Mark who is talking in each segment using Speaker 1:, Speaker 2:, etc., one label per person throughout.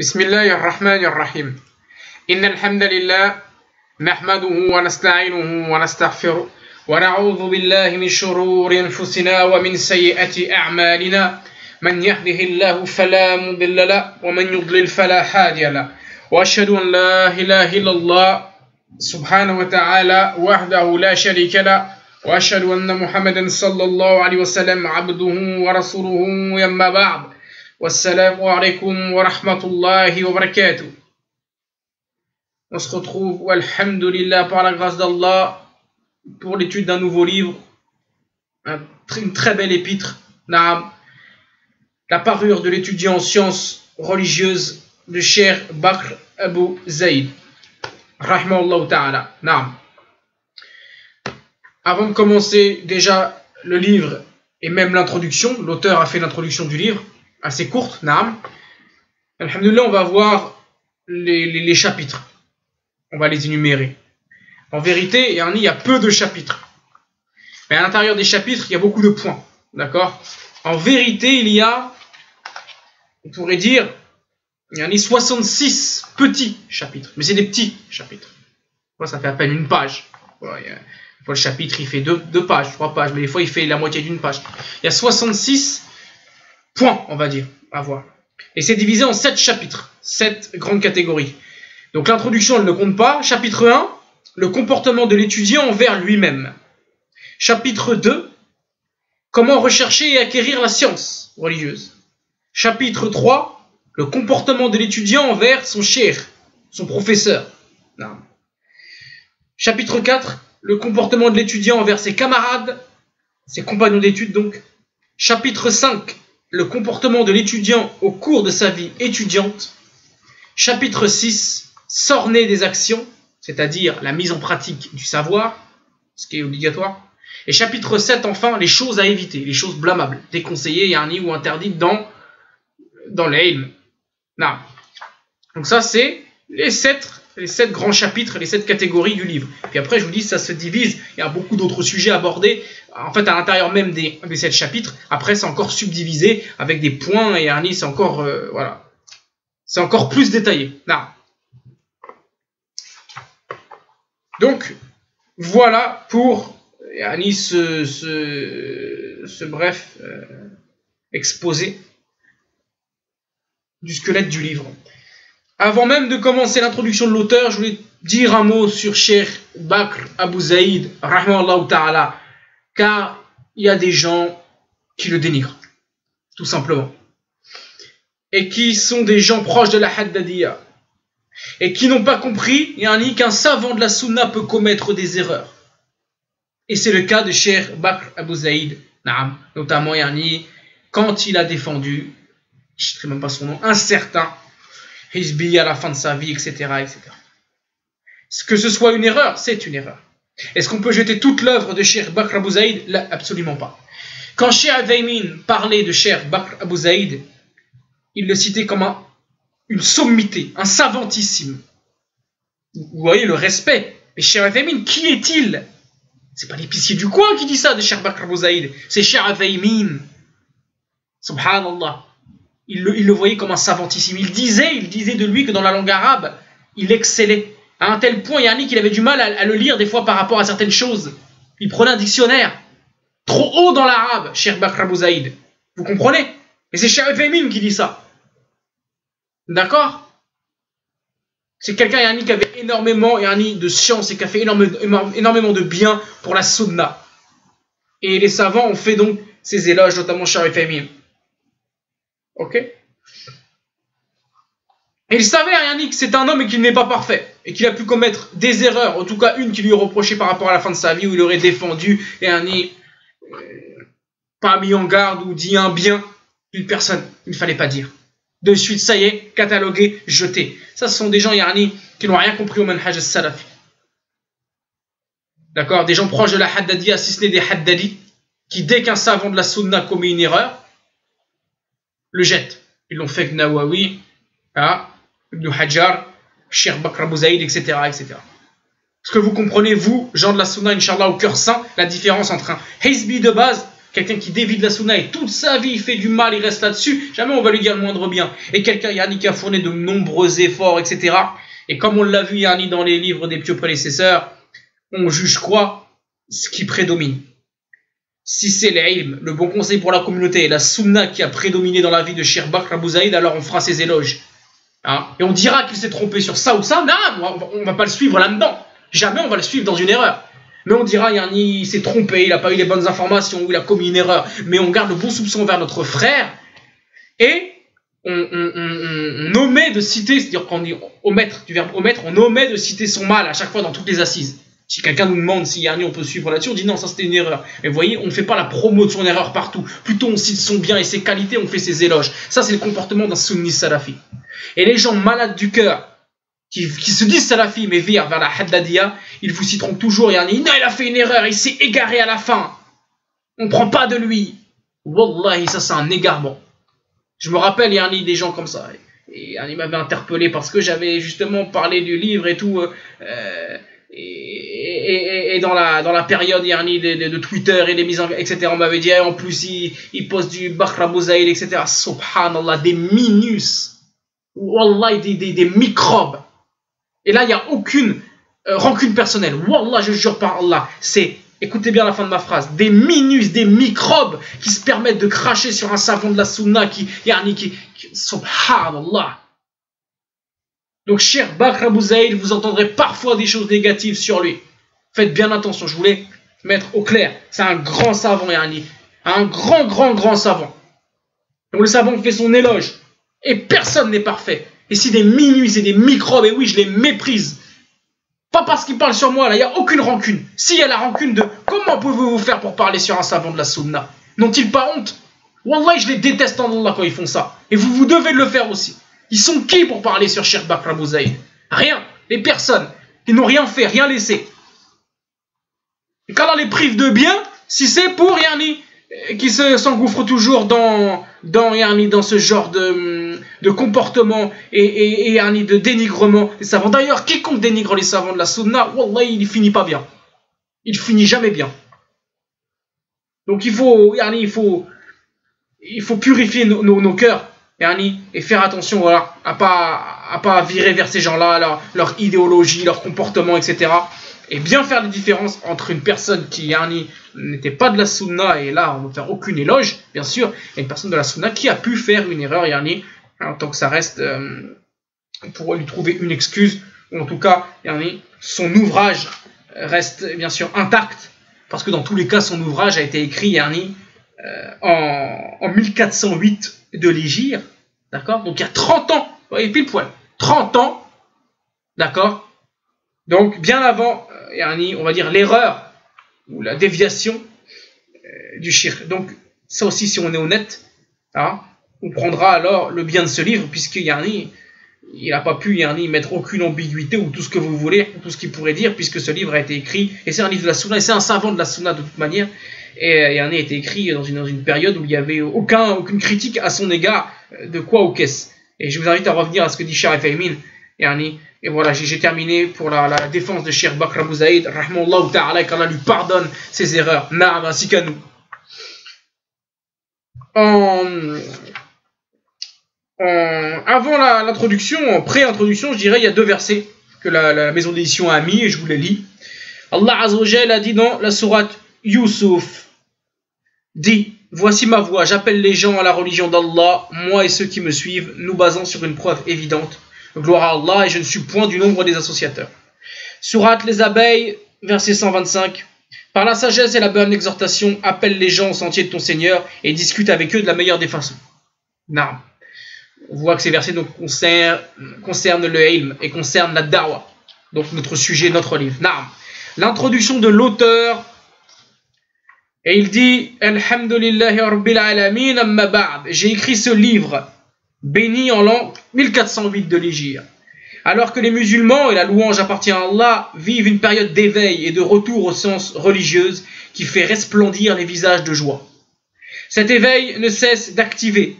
Speaker 1: بسم الله الرحمن الرحيم إن الحمد لله نحمده ونستعينه ونستغفره ونعوذ بالله من شرور أنفسنا ومن سيئة أعمالنا من يهده الله فلا مضل له ومن يضلل فلا هادي له وأشهد أن لا إله إلا الله سبحانه وتعالى وحده لا شريك له وأشهد أن محمدا صلى الله عليه وسلم عبده ورسوله يما بعد Wassalamu alaikum wa rahmatullahi wa barakatuh. On se retrouve, alhamdulillah, par la grâce d'Allah, pour l'étude d'un nouveau livre, une très belle épître, Naam, la parure de l'étudiant en sciences religieuses, le cher Bakr Abu Zaid. Rahmahullah ta'ala. Naam. Avant de commencer déjà le livre et même l'introduction, l'auteur a fait l'introduction du livre assez courte, Naam. Alhamdulillah, on va voir les, chapitres. On va les énumérer. En vérité, il y a peu de chapitres. Mais à l'intérieur des chapitres, il y a beaucoup de points. D'accord? En vérité, il y a, on pourrait dire, il y en a 66 petits chapitres. Mais c'est des petits chapitres. Ça fait à peine une page. Voilà, le chapitre, il fait deux, deux pages, trois pages. Mais des fois, il fait la moitié d'une page. Il y a 66 points, on va dire, à voir. Et c'est divisé en 7 chapitres. 7 grandes catégories. Donc l'introduction, elle ne compte pas. Chapitre 1, le comportement de l'étudiant envers lui-même. Chapitre 2, comment rechercher et acquérir la science religieuse. Chapitre 3, le comportement de l'étudiant envers son cher, son professeur. Chapitre 4, le comportement de l'étudiant envers ses camarades, ses compagnons d'études donc. Chapitre 5, le comportement de l'étudiant au cours de sa vie étudiante. Chapitre 6, s'orner des actions, c'est-à-dire la mise en pratique du savoir, ce qui est obligatoire. Et chapitre 7, enfin, les choses à éviter, les choses blâmables, déconseillées, yani ou interdites dans, dans. Donc ça, c'est les sept, les sept grands chapitres, les sept catégories du livre. Puis après, je vous dis, ça se divise, il y a beaucoup d'autres sujets abordés, en fait, à l'intérieur même des, sept chapitres. Après, c'est encore subdivisé avec des points, et yani, c'est encore, euh, voilà. C'est encore plus détaillé. Donc, voilà pour yani, ce, bref euh, exposé du squelette du livre. Avant même de commencer l'introduction de l'auteur, je voulais dire un mot sur Cheikh Bakr Abu Zaïd, ta'ala, car il y a des gens qui le dénigrent, tout simplement, et qui sont des gens proches de la Haddadiyya, et qui n'ont pas compris yani, qu'un savant de la sunna peut commettre des erreurs. Et c'est le cas de Cheikh Bakr Abu Zaïd, notamment yani, quand il a défendu, je ne sais même pas son nom, un certain Hizbi à la fin de sa vie, etc. etc. Que ce soit une erreur, c'est une erreur. Est-ce qu'on peut jeter toute l'œuvre de Cheikh Bakr Zaïd absolument pas. Quand Cheikh Avaymin parlait de Cheikh Bakr Zaïd, il le citait comme un une sommité, un savantissime. Vous voyez le respect. Mais Cheikh Avaymin, qui est-il? C'est pas l'épicier du coin qui dit ça de Cheikh Bakr Zaïd. C'est Cheikh Avaymin. Subhanallah. Il le, il le voyait comme un savantissime. Il disait, il disait de lui que dans la langue arabe, il excellait. À un tel point, Yannick, qu'il avait du mal à, le lire des fois par rapport à certaines choses. Il prenait un dictionnaire. Trop haut dans l'arabe, Cheikh Bakr Zaïd. Vous comprenez? Et c'est Cheikh Avaymin qui dit ça. D'accord? C'est quelqu'un yani, qui avait énormément yani, de science et qui a fait énormément, énormément de bien pour la sunna. Et les savants ont fait donc ces éloges, notamment Sharif Amin. Ok? Et il savait yani, que c'est un homme et qu'il n'est pas parfait. Et qu'il a pu commettre des erreurs, en tout cas une qui lui est reprochée par rapport à la fin de sa vie, où il aurait défendu et yani, euh, pas mis en garde ou dit un bien d'une personne. Il ne fallait pas dire de suite, ça y est, catalogué, jeté. Ça, ce sont des gens, yani, qui n'ont rien compris au manhaj salafi. D'accord? Des gens proches de la haddadiyya, si ce n'est des haddadis, qui, dès qu'un savant de la sunna commet une erreur, le jettent. Ils l'ont fait avec Nawawi, ah, Ibn Hajar, Sheikh Bakr etc., etc. Est-ce que vous comprenez, vous, gens de la sunna, inshallah, au cœur saint, la différence entre un hizbi de base, quelqu'un qui dévie de la sunna et toute sa vie il fait du mal, il reste là-dessus, jamais on va lui dire le moindre bien. Et quelqu'un Yanni qui a fourni de nombreux efforts, etc. Et comme on l'a vu Yanni dans les livres des pieux prédécesseurs, on juge quoi? Ce qui prédomine. Si c'est l'ilm, le bon conseil pour la communauté, et la sunna qui a prédominé dans la vie de Shir Bakr Abu Zaïd, alors on fera ses éloges. Hein et on dira qu'il s'est trompé sur ça ou ça. Non, on va pas le suivre là-dedans. Jamais on va le suivre dans une erreur. Mais on dira, il s'est trompé, il n'a pas eu les bonnes informations, ou il a commis une erreur. Mais on garde le bon soupçon vers notre frère. Et on, on, omet de citer, c'est-à-dire qu'on dit omettre, du verbe omettre, on omet de citer son mal à chaque fois dans toutes les assises. Si quelqu'un nous demande si Yarni on peut suivre là-dessus, on dit non, ça c'était une erreur. Mais vous voyez, on ne fait pas la promo de son erreur partout. Plutôt on cite son bien et ses qualités, on fait ses éloges. Ça c'est le comportement d'un sunni salafi. Et les gens malades du cœur, qui, se disent salafi mais virent vers la haddadiya, ils vous citeront toujours Yarni, non il a fait une erreur, il s'est égaré à la fin. On ne prend pas de lui. Wallahi, ça c'est un égarement. Je me rappelle Yarni des gens comme ça. Et m'avait interpellé parce que j'avais justement parlé du livre et tout. Euh, et, dans, la, dans la période Yarni de, de, Twitter et des mises en etc. On m'avait dit, eh, en plus, il, il poste du Bakra Bouzaïl, etc. Subhanallah, des minus. Wallah, des, des, des microbes. Et là, il n'y a aucune euh, rancune personnelle. Wallah, je jure par Allah, c'est, écoutez bien la fin de ma phrase, des minus, des microbes qui se permettent de cracher sur un savon de la sunna qui, Yarni, qui, qui subhanallah. Donc, cher Bakr Abu vous entendrez parfois des choses négatives sur lui. Faites bien attention, je voulais mettre au clair. C'est un grand savant, Yani. Un grand, grand, grand savant. Donc, le savant fait son éloge. Et personne n'est parfait. Et si des minuits et des microbes, et oui, je les méprise. Pas parce qu'il parle sur moi, là, il n'y a aucune rancune. S'il y a la rancune de comment pouvez-vous faire pour parler sur un savant de la sunna? N'ont-ils pas honte? Wallah, je les déteste en Allah quand ils font ça. Et vous, vous devez le faire aussi. Ils sont qui pour parler sur Sheikh Bakr Rien. Les personnes. Ils n'ont rien fait, rien laissé. Et on les prive de bien, si c'est pour Yarni, euh, qui s'engouffre toujours dans, dans, dans ce genre de, de comportement et, et, de dénigrement des savants. D'ailleurs, quiconque dénigre les savants de la Sunna, Wallah, il finit pas bien. Il finit jamais bien. Donc il faut, il faut, il faut purifier nos, nos cœurs et faire attention voilà, à pas à pas virer vers ces gens-là, leur, idéologie, leur comportement, etc. Et bien faire la différence entre une personne qui n'était pas de la sunna, et là on ne faire aucune éloge, bien sûr, et une personne de la sunna qui a pu faire une erreur, yani, en tant que ça reste, euh, pour lui trouver une excuse, ou en tout cas, son ouvrage reste bien sûr intact, parce que dans tous les cas, son ouvrage a été écrit euh, en, en 1408 de l'Égir, d'accord? Donc il y a 30 ans, vous voyez, pile poil, 30 ans, d'accord? Donc bien avant, euh, on va dire l'erreur ou la déviation euh, du shirk. Donc ça aussi, si on est honnête, hein, on prendra alors le bien de ce livre, puisque Yani, il n'a pas pu Yani, mettre aucune ambiguïté ou tout ce que vous voulez, tout ce qu'il pourrait dire, puisque ce livre a été écrit, et c'est un livre de la Sunna, et c'est un savant de la Sunna de toute manière, et a été écrit dans une, dans une période où il n'y avait aucun, aucune critique à son égard euh, de quoi ou qu'est-ce. Et je vous invite à revenir à ce que dit Sharif Aymin. Et voilà, j'ai terminé pour la, la, défense de Cheikh Bakr Abu Zaïd, rahmallahu ta'ala, qu'Allah lui pardonne ses erreurs, na'am, ainsi qu'à nous. En, en, avant l'introduction, en pré-introduction, je dirais, il y a deux versets que la, la maison d'édition a mis, et je vous les lis. Allah Azzawajal a dit dans la sourate Youssouf, Dis, voici ma voix, j'appelle les gens à la religion d'Allah, moi et ceux qui me suivent, nous basant sur une preuve évidente. Gloire à Allah, et je ne suis point du nombre des associateurs. Surat les abeilles, verset 125. Par la sagesse et la bonne exhortation, appelle les gens au sentier de ton Seigneur et discute avec eux de la meilleure des façons. Non. On voit que ces versets donc, concernent, le ilm et concernent la dawa. Donc notre sujet, notre livre. L'introduction de l'auteur et il dit Alhamdulillahi Rabbil Alamin amma ba'd. J'ai écrit ce livre, béni en l'an 1408 de l'Égypte. Alors que les musulmans, et la louange appartient à Allah, vivent une période d'éveil et de retour aux sciences religieuses qui fait resplendir les visages de joie. Cet éveil ne cesse d'activer,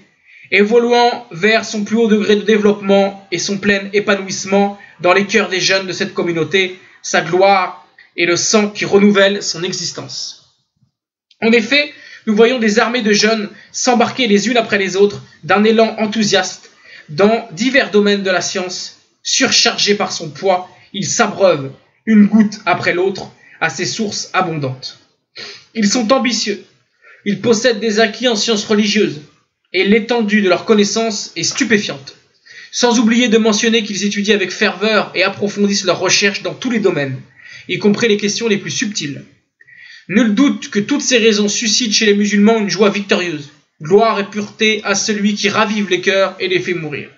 Speaker 1: évoluant vers son plus haut degré de développement et son plein épanouissement dans les cœurs des jeunes de cette communauté, sa gloire et le sang qui renouvelle son existence. En effet, nous voyons des armées de jeunes s'embarquer les unes après les autres d'un élan enthousiaste dans divers domaines de la science, surchargés par son poids, ils s'abreuvent, une goutte après l'autre, à ces sources abondantes. Ils sont ambitieux, ils possèdent des acquis en sciences religieuses, et l'étendue de leurs connaissances est stupéfiante. Sans oublier de mentionner qu'ils étudient avec ferveur et approfondissent leurs recherches dans tous les domaines, y compris les questions les plus subtiles. Nul doute que toutes ces raisons suscitent chez les musulmans une joie victorieuse. Gloire et pureté à celui qui ravive les cœurs et les fait mourir.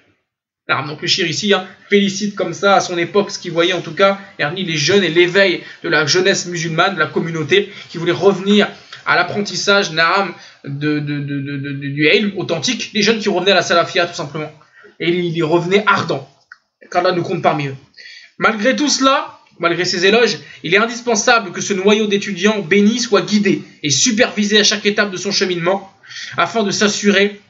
Speaker 1: Alors, donc le ici hein, félicite comme ça à son époque ce qu'il voyait en tout cas, Ernie, les jeunes et l'éveil de la jeunesse musulmane, de la communauté, qui voulait revenir à l'apprentissage naam du ilm authentique, les jeunes qui revenaient à la salafia tout simplement. Et il y revenait ardent. qu'Allah nous compte parmi eux. Malgré tout cela, malgré ces éloges, il est indispensable que ce noyau d'étudiants bénis soit guidé et supervisé à chaque étape de son cheminement, afin de s'assurer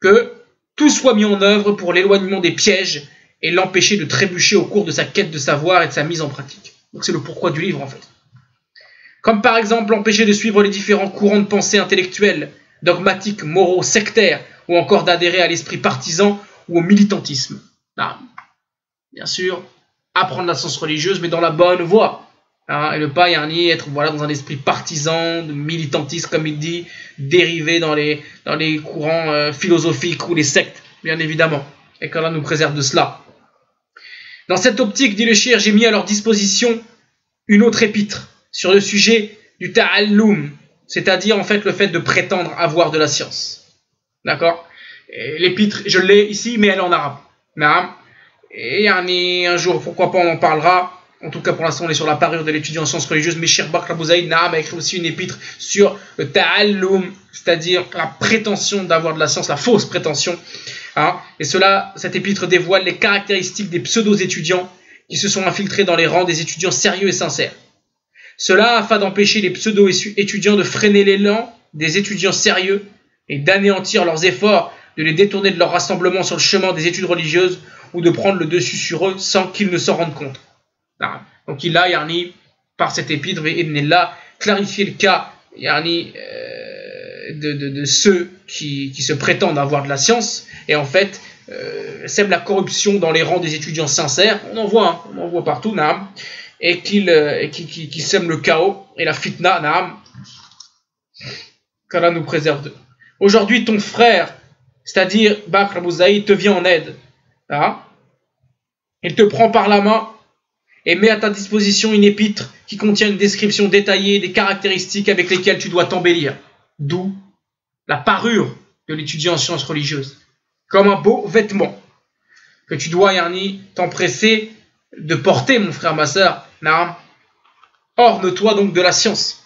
Speaker 1: que tout soit mis en œuvre pour l'éloignement des pièges et l'empêcher de trébucher au cours de sa quête de savoir et de sa mise en pratique. Donc c'est le pourquoi du livre en fait. Comme par exemple l'empêcher de suivre les différents courants de pensée intellectuels, dogmatiques, moraux, sectaires, ou encore d'adhérer à l'esprit partisan ou au militantisme. Ah, bien sûr, apprendre la science religieuse, mais dans la bonne voie. Hein, et ne pas y être voilà, dans un esprit partisan, militantiste, comme il dit, dérivé dans les, dans les courants euh, philosophiques ou les sectes, bien évidemment. Et qu'Allah nous préserve de cela. Dans cette optique, dit le shir, j'ai mis à leur disposition une autre épître sur le sujet du ta'allum, c'est-à-dire en fait le fait de prétendre avoir de la science. D'accord? L'épître, je l'ai ici, mais elle est en arabe. Et un jour, pourquoi pas, on en parlera. En tout cas, pour l'instant, on est sur la parure de l'étudiant en sciences religieuses. Mais Shir Bakr Naam a écrit aussi une épître sur le ta'allum, c'est-à-dire la prétention d'avoir de la science, la fausse prétention. Hein. Et cela, cette épître dévoile les caractéristiques des pseudo-étudiants qui se sont infiltrés dans les rangs des étudiants sérieux et sincères. Cela afin d'empêcher les pseudo-étudiants de freiner l'élan des étudiants sérieux et d'anéantir leurs efforts de les détourner de leur rassemblement sur le chemin des études religieuses ou de prendre le dessus sur eux sans qu'ils ne s'en rendent compte. Donc il a, yani, par cet épître, là, clarifié le cas yani, euh, de, ceux qui, se prétendent avoir de la science et en fait euh, la corruption dans les rangs des étudiants sincères. On en voit, hein, on en voit partout, naam, et qu'ils euh, qui, sème le chaos et la fitna, naam, qu'Allah nous préserve d'eux. Aujourd'hui, ton frère, c'est-à-dire Bakr Abu te vient en aide? Il te prend par la main et met à ta disposition une épître qui contient une description détaillée des caractéristiques avec lesquelles tu dois t'embellir. D'où la parure de l'étudiant en sciences religieuses, comme un beau vêtement que tu dois, Yarni, t'empresser de porter, mon frère, ma soeur. Orne-toi donc de la science.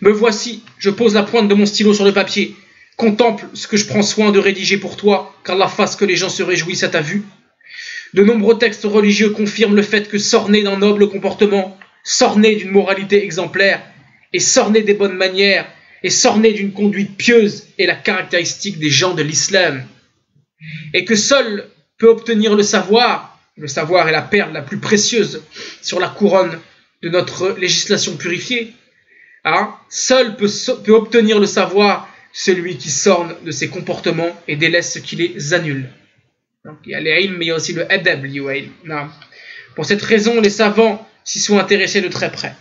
Speaker 1: Me voici, je pose la pointe de mon stylo sur le papier Contemple ce que je prends soin de rédiger pour toi, qu'Allah fasse que les gens se réjouissent à ta vue. De nombreux textes religieux confirment le fait que sorné d'un noble comportement, sorné d'une moralité exemplaire, et sorné des bonnes manières, et sorné d'une conduite pieuse est la caractéristique des gens de l'islam. Et que seul peut obtenir le savoir, le savoir est la perle la plus précieuse sur la couronne de notre législation purifiée, hein, seul peut, obtenir le savoir celui qui s'orne de ses comportements et délaisse ce qui les annule. Donc, il y a les mais il y a aussi le adab, Pour cette raison, les savants s'y sont intéressés de très près.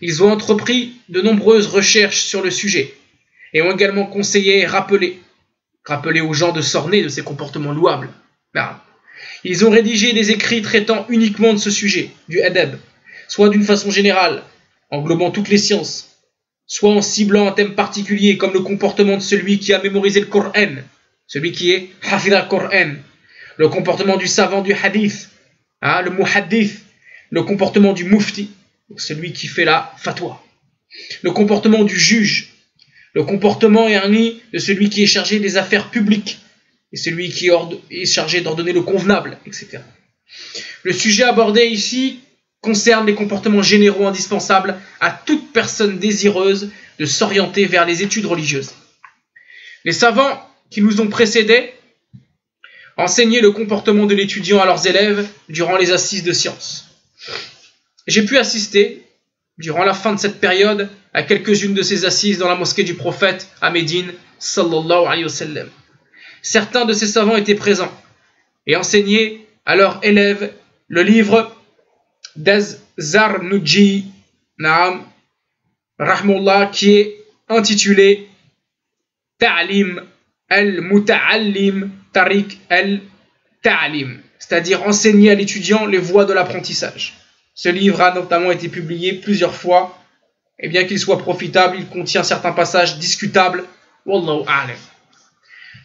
Speaker 1: Ils ont entrepris de nombreuses recherches sur le sujet et ont également conseillé et rappelé, rappelé aux gens de s'orner de ces comportements louables. Ils ont rédigé des écrits traitant uniquement de ce sujet, du adab, soit d'une façon générale, englobant toutes les sciences, soit en ciblant un thème particulier comme le comportement de celui qui a mémorisé le Coran, celui qui est Hafid al-Coran, le comportement du savant du hadith, hein, le muhaddith, le comportement du mufti, celui qui fait la fatwa, le comportement du juge, le comportement erni de celui qui est chargé des affaires publiques et celui qui est chargé d'ordonner le convenable, etc. Le sujet abordé ici concerne les comportements généraux indispensables à toute personne désireuse de s'orienter vers les études religieuses. Les savants qui nous ont précédés enseignaient le comportement de l'étudiant à leurs élèves durant les assises de sciences. J'ai pu assister durant la fin de cette période, à quelques-unes de ses assises dans la mosquée du prophète à Médine, sallallahu alayhi wa sallam. Certains de ces savants étaient présents et enseignaient à leurs élèves le livre d'Az-Zarnuji, Naam, Rahmullah, qui est intitulé Ta'lim al-Muta'allim Tariq al-Ta'lim, c'est-à-dire enseigner à l'étudiant les voies de l'apprentissage. Ce livre a notamment été publié plusieurs fois, et bien qu'il soit profitable, il contient certains passages discutables. Wallahu a'lam.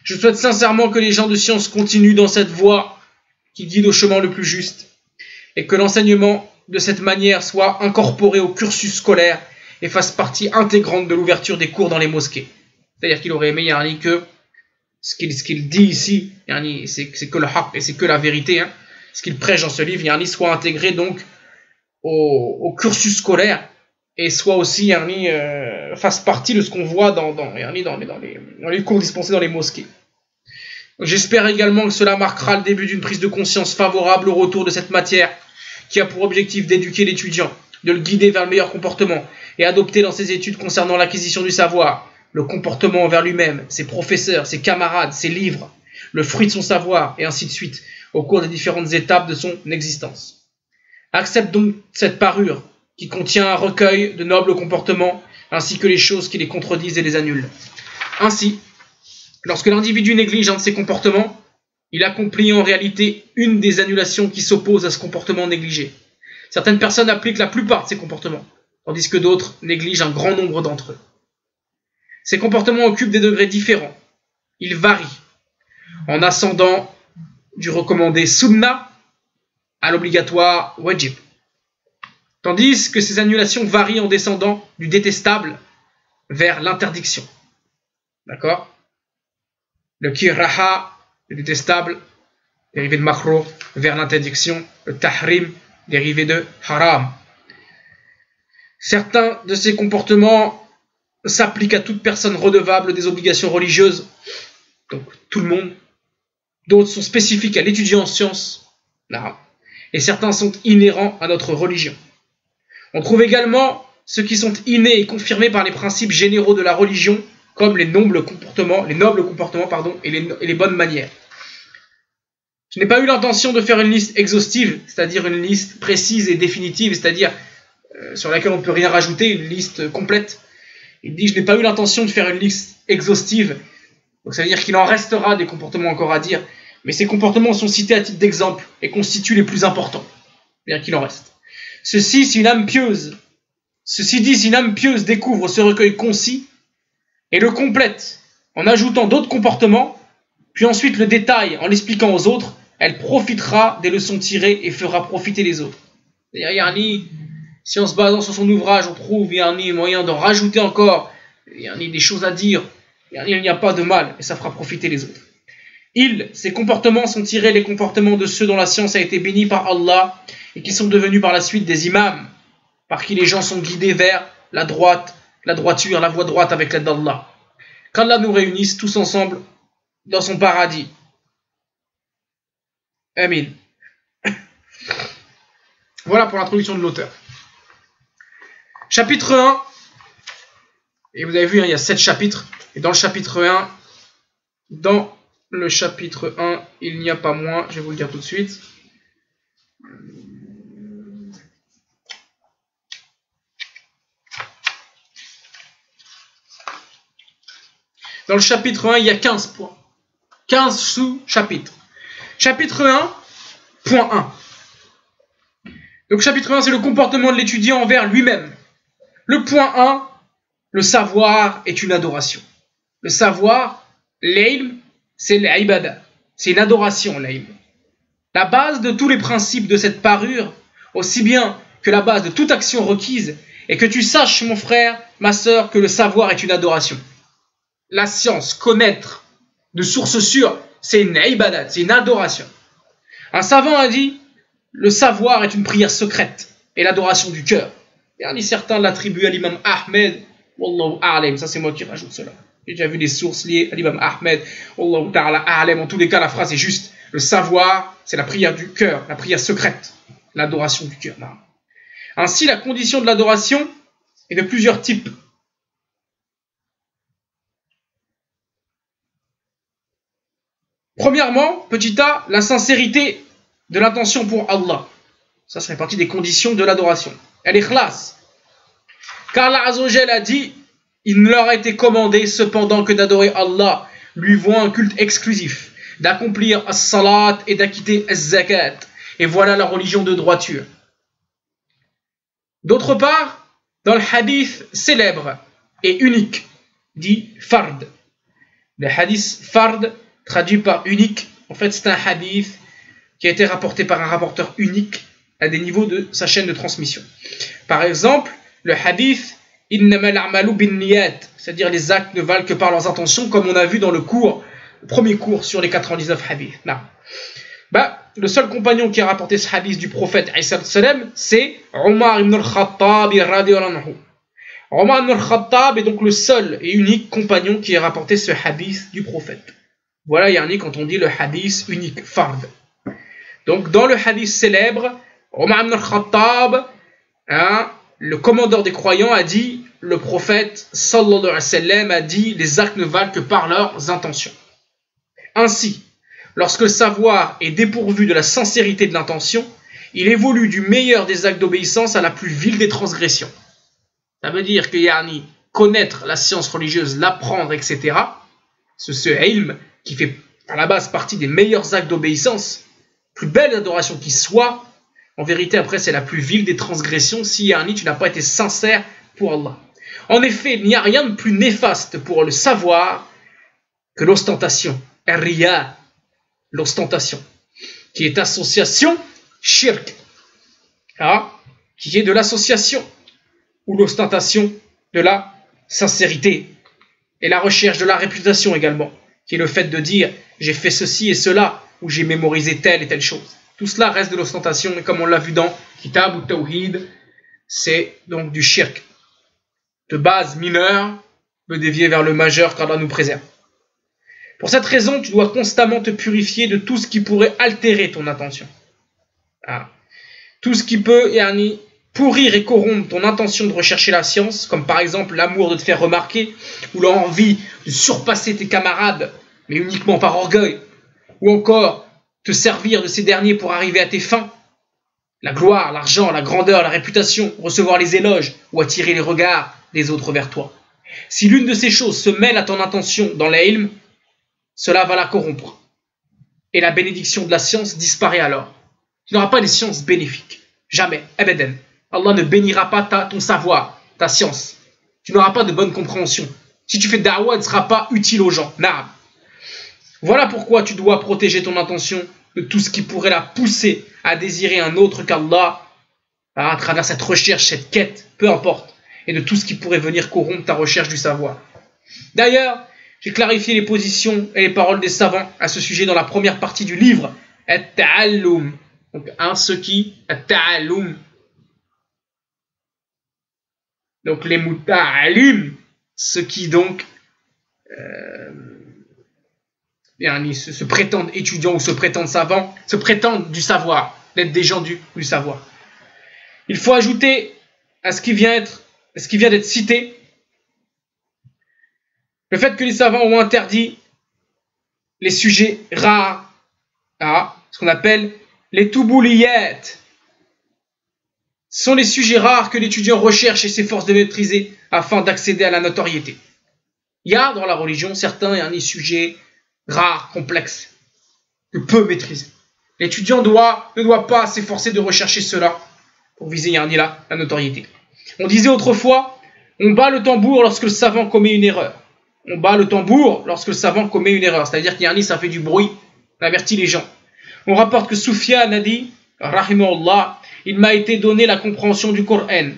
Speaker 1: Je souhaite sincèrement que les gens de science continuent dans cette voie qui guide au chemin le plus juste, et que l'enseignement de cette manière soit incorporé au cursus scolaire et fasse partie intégrante de l'ouverture des cours dans les mosquées. C'est-à-dire qu'il aurait aimé yani, que ce qu'il dit ici, c'est que le haq et c'est que la vérité, hein. ce qu'il prêche dans ce livre, yani, soit intégré donc au, cursus scolaire et soit aussi euh, fasse partie de ce qu'on voit dans, dans, dans, les, cours dispensés dans les mosquées. J'espère également que cela marquera le début d'une prise de conscience favorable au retour de cette matière qui a pour objectif d'éduquer l'étudiant, de le guider vers le meilleur comportement et adopter dans ses études concernant l'acquisition du savoir, le comportement envers lui-même, ses professeurs, ses camarades, ses livres, le fruit de son savoir, et ainsi de suite, au cours des différentes étapes de son existence. Accepte donc cette parure qui contient un recueil de nobles comportements ainsi que les choses qui les contredisent et les annulent. Ainsi, lorsque l'individu néglige un de ces comportements, il accomplit en réalité une des annulations qui s'opposent à ce comportement négligé. Certaines personnes appliquent la plupart de ces comportements, tandis que d'autres négligent un grand nombre d'entre eux. Ces comportements occupent des degrés différents. Ils varient en ascendant du recommandé sunnah à l'obligatoire wajib. Tandis que ces annulations varient en descendant du détestable vers l'interdiction. D'accord? Le kiraha, le détestable, dérivé de makro, vers l'interdiction. Le tahrim, dérivé de haram. Certains de ces comportements s'appliquent à toute personne redevable des obligations religieuses, donc tout le monde. D'autres sont spécifiques à l'étudiant en sciences, et certains sont inhérents à notre religion. On trouve également ceux qui sont innés et confirmés par les principes généraux de la religion, comme les nobles comportements, les nobles comportements pardon, et, les, bonnes manières. Je n'ai pas eu l'intention de faire une liste exhaustive, c'est-à-dire une liste précise et définitive, c'est-à-dire euh, sur laquelle on ne peut rien rajouter, une liste complète. Il dit, je n'ai pas eu l'intention de faire une liste exhaustive, donc ça veut dire qu'il en restera des comportements encore à dire, mais ces comportements sont cités à titre d'exemple et constituent les plus importants, bien qu'il en reste. Ceci, ceci dit, si une âme pieuse découvre ce recueil concis et le complète en ajoutant d'autres comportements, puis ensuite le détaille en l'expliquant aux autres, elle profitera des leçons tirées et fera profiter les autres. C'est-à-dire, si en se basant sur son ouvrage, on trouve un moyen d'en rajouter encore, il y a des choses à dire, il n'y a pas de mal, et ça fera profiter les autres. Ils, ces comportements sont tirés les comportements de ceux dont la science a été bénie par Allah et qui sont devenus par la suite des imams, par qui les gens sont guidés vers la droite, la droiture, la voie droite avec l'aide d'Allah. Qu'Allah nous réunisse tous ensemble dans son paradis. Amin. Voilà pour l'introduction de l'auteur. Chapitre 1. Et vous avez vu, hein, il y a 7 chapitres. Et dans le chapitre 1, dans le chapitre 1, il n'y a pas moins, je vais vous le dire tout de suite. Dans le chapitre 1, il y a 15 points. 15 sous-chapitres. Chapitre 1, point 1. Donc chapitre 1, c'est le comportement de l'étudiant envers lui-même. Le point 1, le savoir est une adoration. Le savoir, l'ilm, c'est l'ibada. C'est une adoration, l'ilm. La base de tous les principes de cette parure, aussi bien que la base de toute action requise, est que tu saches, mon frère, ma sœur, que le savoir est une adoration. La science, connaître de sources sûres, c'est une ibadat, c'est une adoration. Un savant a dit, le savoir est une prière secrète et l'adoration du cœur. Et certains l'attribuent à l'imam Ahmed, Wallahu a'lam, ça c'est moi qui rajoute cela. J'ai déjà vu des sources liées à l'imam Ahmed. Allah ta'ala a'lam. En tous les cas, la phrase est juste. Le savoir, c'est la prière du cœur, la prière secrète, l'adoration du cœur. Ainsi, la condition de l'adoration est de plusieurs types. Premièrement, petit a, la sincérité de l'intention pour Allah. Ça, ça fait partie des conditions de l'adoration. Elle est classe. Car Allah a dit Il ne leur a été commandé cependant que d'adorer Allah, lui voit un culte exclusif, d'accomplir as-salat et d'acquitter as-zakat. Et voilà la religion de droiture. D'autre part, dans le hadith célèbre et unique, dit Fard. Le hadith Fard, traduit par unique, en fait c'est un hadith qui a été rapporté par un rapporteur unique à des niveaux de sa chaîne de transmission. Par exemple, le hadith c'est-à-dire les actes ne valent que par leurs intentions, comme on a vu dans le cours, premier cours sur les 99 hadiths. Bah, le seul compagnon qui a rapporté ce hadith du prophète c'est Omar ibn al-Khattab Omar ibn al-Khattab est donc le seul et unique compagnon qui a rapporté ce hadith du prophète. Voilà Yanni quand on dit le hadith unique, fard. Donc dans le hadith célèbre, Omar ibn al-Khattab, hein, le commandeur des croyants a dit, le prophète sallallahu alayhi wa sallam a dit, les actes ne valent que par leurs intentions. Ainsi, lorsque le savoir est dépourvu de la sincérité de l'intention, il évolue du meilleur des actes d'obéissance à la plus vile des transgressions. Ça veut dire que yani, connaître la science religieuse, l'apprendre, etc., ce, ce ilm qui fait à la base partie des meilleurs actes d'obéissance, plus belle adoration qui soit, en vérité, après, c'est la plus vile des transgressions si, Yani, tu n'as pas été sincère pour Allah. En effet, il n'y a rien de plus néfaste pour le savoir que l'ostentation. Ria, l'ostentation, qui est association shirk, hein, qui est de l'association, ou l'ostentation de la sincérité, et la recherche de la réputation également, qui est le fait de dire j'ai fait ceci et cela, ou j'ai mémorisé telle et telle chose. Tout cela reste de l'ostentation, mais comme on l'a vu dans Kitab ou Tawhid, c'est donc du shirk. De base mineure, peut dévier vers le majeur qu'Allah nous préserve. Pour cette raison, tu dois constamment te purifier de tout ce qui pourrait altérer ton intention. Ah. Tout ce qui peut yani, pourrir et corrompre ton intention de rechercher la science, comme par exemple l'amour de te faire remarquer, ou l'envie de surpasser tes camarades, mais uniquement par orgueil, ou encore te servir de ces derniers pour arriver à tes fins. La gloire, l'argent, la grandeur, la réputation, recevoir les éloges ou attirer les regards des autres vers toi. Si l'une de ces choses se mêle à ton intention dans l'ilm, cela va la corrompre. Et la bénédiction de la science disparaît alors. Tu n'auras pas des sciences bénéfiques. Jamais. Ebeden. Allah ne bénira pas ta, ton savoir, ta science. Tu n'auras pas de bonne compréhension. Si tu fais da'wah, elle ne sera pas utile aux gens. Voilà pourquoi tu dois protéger ton intention de tout ce qui pourrait la pousser à désirer un autre qu'Allah à travers cette recherche, cette quête, peu importe, et de tout ce qui pourrait venir corrompre ta recherche du savoir. D'ailleurs, j'ai clarifié les positions et les paroles des savants à ce sujet dans la première partie du livre, At-Ta'allum. Donc, un, ce qui, At-Ta'allum. Donc, les Muta'alim, ce qui donc euh, se, prétendent étudiants ou se prétendent savants, se prétendent du savoir, d'être des gens du, savoir. Il faut ajouter à ce qui vient être, ce qui vient d'être cité, le fait que les savants ont interdit les sujets rares, à ce qu'on appelle les toubouliettes. Sont les sujets rares que l'étudiant recherche et s'efforce de maîtriser afin d'accéder à la notoriété. Il y a dans la religion certains et un sujets rare, complexe, que peut maîtriser. L'étudiant doit, ne doit pas s'efforcer de rechercher cela pour viser là, la notoriété. On disait autrefois, on bat le tambour lorsque le savant commet une erreur. On bat le tambour lorsque le savant commet une erreur. C'est-à-dire qu'Yarni, ça fait du bruit, on avertit les gens. On rapporte que Soufiane a dit, il m'a été donné la compréhension du Coran.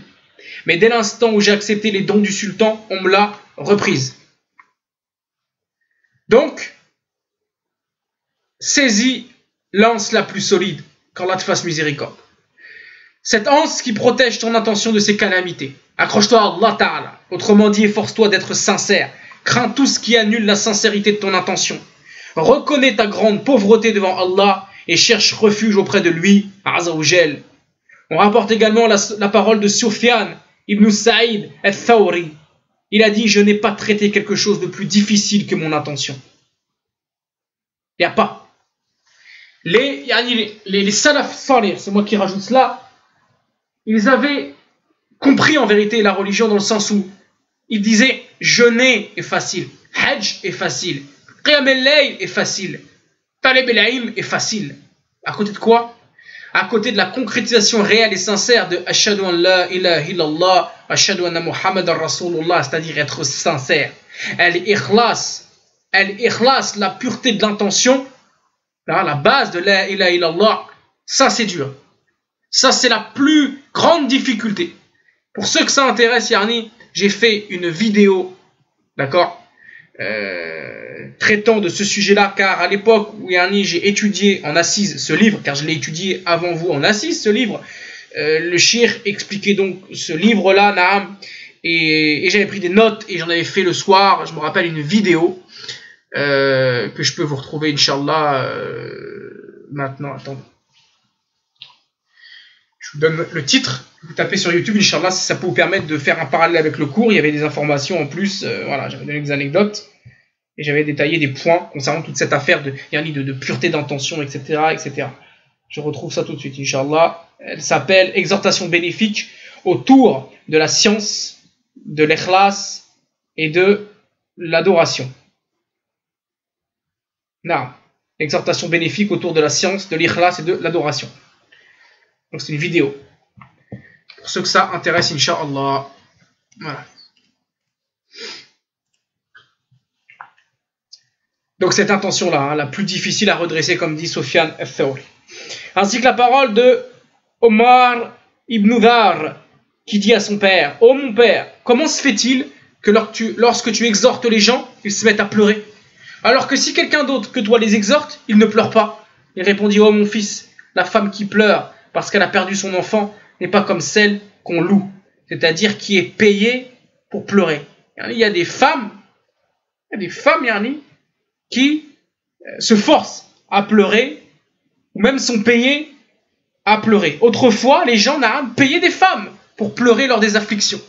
Speaker 1: Mais dès l'instant où j'ai accepté les dons du sultan, on me l'a reprise. Donc, saisis l'anse la plus solide, qu'Allah te fasse miséricorde. Cette anse qui protège ton intention de ces calamités. Accroche-toi à Allah Ta'ala. Autrement dit, efforce-toi d'être sincère. Crains tout ce qui annule la sincérité de ton intention. Reconnais ta grande pauvreté devant Allah et cherche refuge auprès de lui, Azzawajal. On rapporte également la, parole de Sufyan ibn Sa'id al-Thawri. Il a dit Je n'ai pas traité quelque chose de plus difficile que mon intention. Il n'y a pas. Les, les, les, les c'est moi qui rajoute cela, ils avaient compris en vérité la religion dans le sens où ils disaient jeûner est facile, hajj est facile, qiyam est facile, talib est facile. À côté de quoi? À côté de la concrétisation réelle et sincère de ashadu an la ilaha illallah, ashadu anna muhammad rasulullah, c'est-à-dire être sincère. Elle ikhlas, elle ikhlas la pureté de l'intention, la base de la ilaha illallah, ça c'est dur. Ça c'est la plus grande difficulté. Pour ceux que ça intéresse, Yarni, j'ai fait une vidéo, d'accord, euh, traitant de ce sujet-là, car à l'époque où Yarni, j'ai étudié en assise ce livre, car je l'ai étudié avant vous en assise ce livre, euh, le shir expliquait donc ce livre-là, Naam, et, j'avais pris des notes et j'en avais fait le soir, je me rappelle une vidéo euh, que je peux vous retrouver, Inch'Allah, maintenant, attendez je vous donne le titre, vous tapez sur YouTube, Inch'Allah, si ça peut vous permettre de faire un parallèle avec le cours. Il y avait des informations en plus, euh, voilà, j'avais donné des anecdotes et j'avais détaillé des points concernant toute cette affaire de, de, de pureté d'intention, etc., etc. Je retrouve ça tout de suite, Inch'Allah. Elle s'appelle Exhortation bénéfique autour de la science, de l'ikhlas et de l'adoration. Non. Exhortation bénéfique autour de la science, de l'ikhlas et de l'adoration. Donc c'est une vidéo. Pour ceux que ça intéresse, Inch'Allah. Voilà. Donc cette intention-là, hein, la plus difficile à redresser, comme dit Sofiane Thawri. Ainsi que la parole de Omar ibn Udar, qui dit à son père, « Oh mon père, comment se fait-il que lorsque tu exhortes les gens, ils se mettent à pleurer? Alors que si quelqu'un d'autre que toi les exhorte, ils ne pleurent pas. » Il répondit, « Oh mon fils, la femme qui pleure parce qu'elle a perdu son enfant n'est pas comme celle qu'on loue, c'est-à-dire qui est payée pour pleurer. Il y a des femmes, il y a des femmes, Yanni, qui euh, se forcent à pleurer, ou même sont payées à pleurer. Autrefois, les gens payaient des femmes pour pleurer lors des afflictions.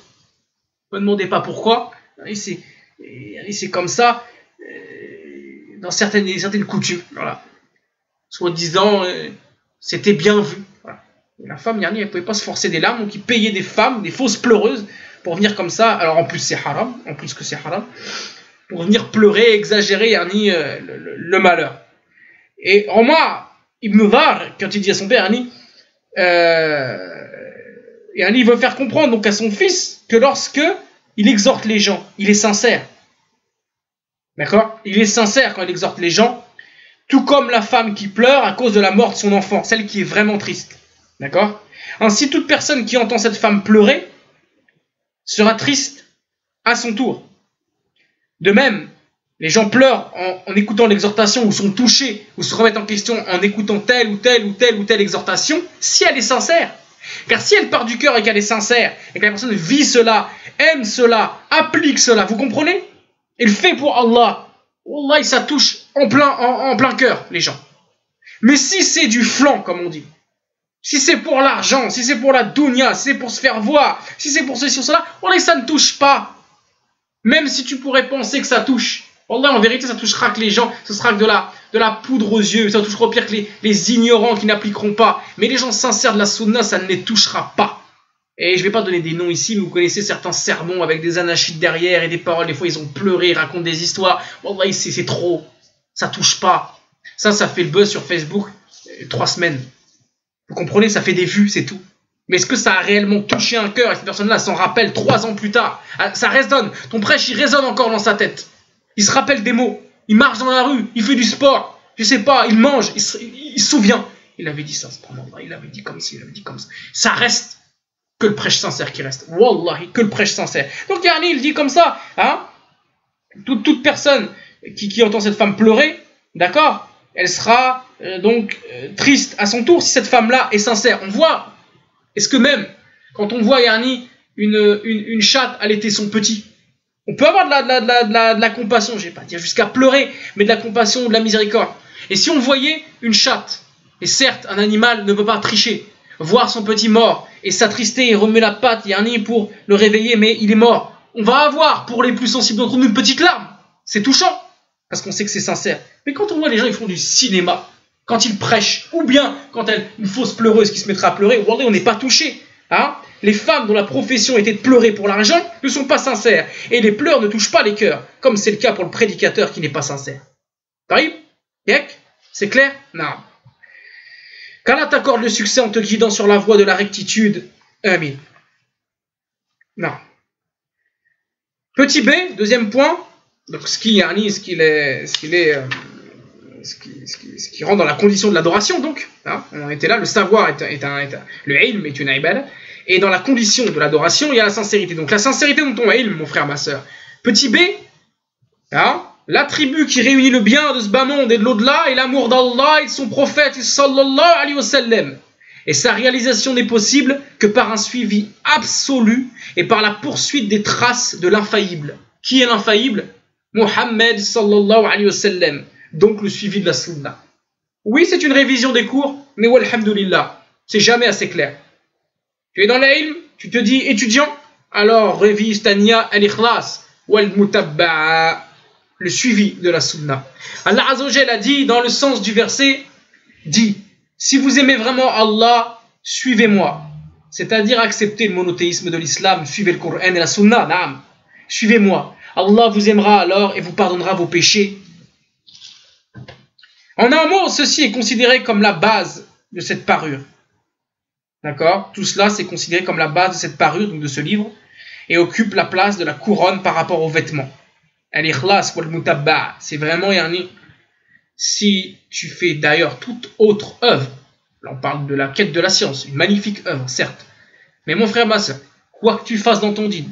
Speaker 1: Ne me demandez pas pourquoi. C'est comme ça euh, dans certaines, certaines coutumes. Voilà. Soit disant, euh, c'était bien vu. La femme, elle ne pouvait pas se forcer des larmes, donc il payait des femmes, des fausses pleureuses, pour venir comme ça. Alors en plus, c'est haram, en plus que c'est haram, pour venir pleurer, exagérer, yani, euh, le, malheur. Et Omar Ibn Var, quand il dit à son père, yani, euh, il veut faire comprendre donc à son fils que lorsque il exhorte les gens, il est sincère. D'accord? Il est sincère quand il exhorte les gens, tout comme la femme qui pleure à cause de la mort de son enfant, celle qui est vraiment triste. D'accord? Ainsi, toute personne qui entend cette femme pleurer sera triste à son tour. De même, les gens pleurent en, écoutant l'exhortation ou sont touchés ou se remettent en question en écoutant telle ou telle ou telle ou telle exhortation, si elle est sincère. Car si elle part du cœur et qu'elle est sincère, et que la personne vit cela, aime cela, applique cela, vous comprenez? Elle fait pour Allah. Wallah, ça touche en plein, en, en plein cœur, les gens. Mais si c'est du flanc, comme on dit, si c'est pour l'argent, si c'est pour la dunya, si c'est pour se faire voir, si c'est pour ceci ou cela, Allah, ça ne touche pas. Même si tu pourrais penser que ça touche. Allah, en vérité, ça touchera que les gens, ce sera que de la, poudre aux yeux, ça touchera pire que les, ignorants qui n'appliqueront pas. Mais les gens sincères de la sunna, ça ne les touchera pas. Et je ne vais pas donner des noms ici, mais vous connaissez certains sermons avec des anachides derrière et des paroles. Des fois, ils ont pleuré, ils racontent des histoires. Allah, c'est trop. Ça touche pas. Ça, ça fait le buzz sur Facebook euh, trois semaines. Vous comprenez, ça fait des vues, c'est tout. Mais est-ce que ça a réellement touché un cœur et cette personne-là s'en rappelle trois ans plus tard? Ah, Ça résonne. Ton prêche, il résonne encore dans sa tête. Il se rappelle des mots. Il marche dans la rue. Il fait du sport. Je sais pas. Il mange. Il se, souvient. Il avait dit ça, Il avait dit comme ça. Il avait dit comme ça. Ça reste que le prêche sincère qui reste. Wallahi, que le prêche sincère. Donc Yarni, il dit comme ça. Hein toute, personne qui, qui entend cette femme pleurer, d'accord elle sera euh, donc euh, triste à son tour si cette femme-là est sincère. On voit, est-ce que même quand on voit Yarni une, une, chatte allaiter son petit, on peut avoir de la, de la, de la, de la, compassion, je vais pas dire jusqu'à pleurer, mais de la compassion, de la miséricorde. Et si on voyait une chatte, et certes un animal ne peut pas tricher, voir son petit mort et s'attrister et remuer la patte, Yarni, pour le réveiller, mais il est mort. On va avoir, pour les plus sensibles d'entre nous, une petite larme. C'est touchant, parce qu'on sait que c'est sincère. Mais quand on voit les gens, ils font du cinéma, quand ils prêchent, ou bien quand elle, une fausse pleureuse qui se mettra à pleurer, on n'est pas touché. Hein les femmes dont la profession était de pleurer pour l'argent ne sont pas sincères. Et les pleurs ne touchent pas les cœurs, comme c'est le cas pour le prédicateur qui n'est pas sincère. T'arrives? C'est clair? Non. Qu'Allah t'accorde le succès en te guidant sur la voie de la rectitude. Amen. Non. Petit B, deuxième point. Donc ce qui, ce qu'il est, ce qu'il est, ce qui, rentre dans la condition de l'adoration, donc, hein, on était là, le savoir est, un, est le ilm est une ibad, et dans la condition de l'adoration, il y a la sincérité. Donc la sincérité dans ton ilm, mon frère, ma soeur. Petit b, hein, l'attribut qui réunit le bien de ce bas monde et de l'au-delà, et l'amour d'Allah et de son prophète, sallallahu alayhi wa sallam. Et sa réalisation n'est possible que par un suivi absolu et par la poursuite des traces de l'infaillible. Qui est l'infaillible? Mohammed sallallahu alayhi wa sallam donc le suivi de la sunna. Oui, c'est une révision des cours, mais walhamdulillah, c'est jamais assez clair. Tu es dans l'ilm, tu te dis étudiant, alors révise Tania al-ikhlas wal mutabba'a, le suivi de la sunna. Allah Azzawajal a dit dans le sens du verset, dit, si vous aimez vraiment Allah, suivez-moi. C'est-à-dire acceptez le monothéisme de l'islam, suivez le Coran et la sunna, naam. Suivez-moi. Allah vous aimera alors et vous pardonnera vos péchés en un mot, ceci est considéré comme la base de cette parure. D'accord? Tout cela, c'est considéré comme la base de cette parure, donc de ce livre, et occupe la place de la couronne par rapport aux vêtements. Al-Ikhlas wal mutabba, c'est vraiment yani, si tu fais d'ailleurs toute autre œuvre, là on parle de la quête de la science, une magnifique œuvre, certes, mais mon frère, ma quoi que tu fasses dans ton dîne,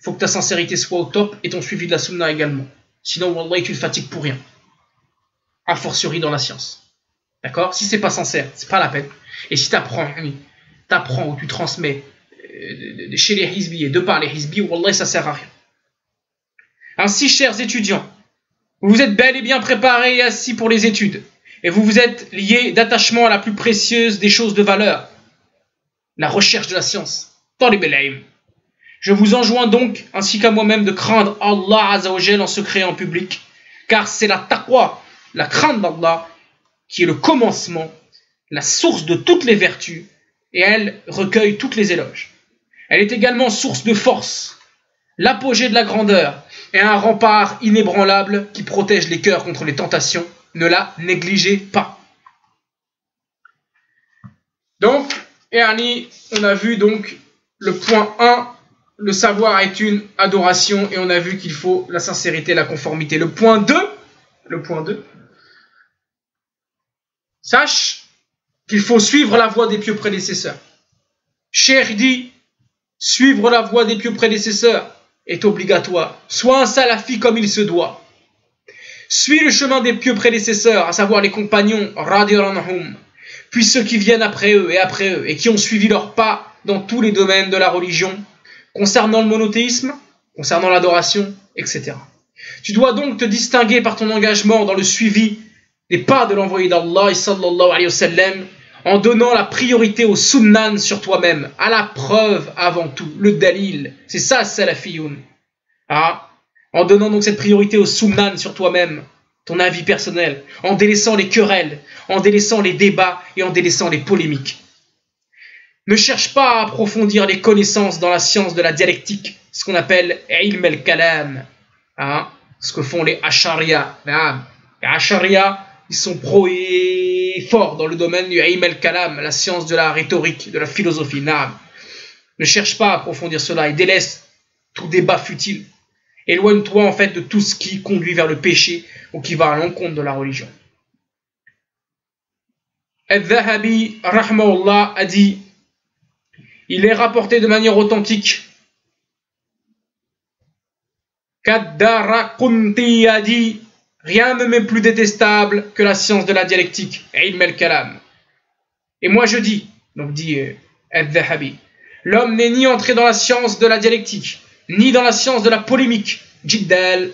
Speaker 1: il faut que ta sincérité soit au top et ton suivi de la sunna également. Sinon, wallah, tu te fatigues pour rien a fortiori dans la science. D'accord? Si c'est pas sincère, c'est pas la peine. Et si tu apprends, t'apprends ou tu transmets euh, chez les hizbi et de par les hizbi, wallah, ça sert à rien. Ainsi, chers étudiants, vous êtes bel et bien préparés et assis pour les études, et vous vous êtes liés d'attachement à la plus précieuse des choses de valeur, la recherche de la science. Je vous enjoins donc, ainsi qu'à moi-même, de craindre Allah Azzawajal en secret et en public, car c'est la taqwa la crainte d'Allah, qui est le commencement, la source de toutes les vertus, et elle recueille toutes les éloges. Elle est également source de force, l'apogée de la grandeur, et un rempart inébranlable qui protège les cœurs contre les tentations. Ne la négligez pas. Donc, Ernie, on a vu donc le point 1, le savoir est une adoration, et on a vu qu'il faut la sincérité, la conformité. Le point 2, le point 2, Sache qu'il faut suivre la voie des pieux prédécesseurs. Cher dit, suivre la voie des pieux prédécesseurs est obligatoire. Sois un salafi comme il se doit. Suis le chemin des pieux prédécesseurs, à savoir les compagnons, puis ceux qui viennent après eux et après eux, et qui ont suivi leurs pas dans tous les domaines de la religion, concernant le monothéisme, concernant l'adoration, etc. Tu dois donc te distinguer par ton engagement dans le suivi les pas de l'envoyé d'Allah sallallahu en donnant la priorité au sunnan sur toi-même, à la preuve avant tout, le dalil. C'est ça, salafiyoun. Ah, en donnant donc cette priorité au sunnan sur toi-même, ton avis personnel, en délaissant les querelles, en délaissant les débats et en délaissant les polémiques. Ne cherche pas à approfondir les connaissances dans la science de la dialectique, ce qu'on appelle ilm al-kalam, hein, ce que font les asharia. Les asharia, ils sont pro et forts dans le domaine du Aïm el-Kalam, la science de la rhétorique, de la philosophie. Naam. Ne cherche pas à approfondir cela et délaisse tout débat futile. Éloigne-toi en fait de tout ce qui conduit vers le péché ou qui va à l'encontre de la religion. Al-Dhahabi, a dit Il est rapporté de manière authentique qu'Ad-Dara a dit Rien ne m'est plus détestable que la science de la dialectique, ilm kalam Et moi je dis, donc dit euh, Al-Dhahabi, l'homme n'est ni entré dans la science de la dialectique, ni dans la science de la polémique, jiddal,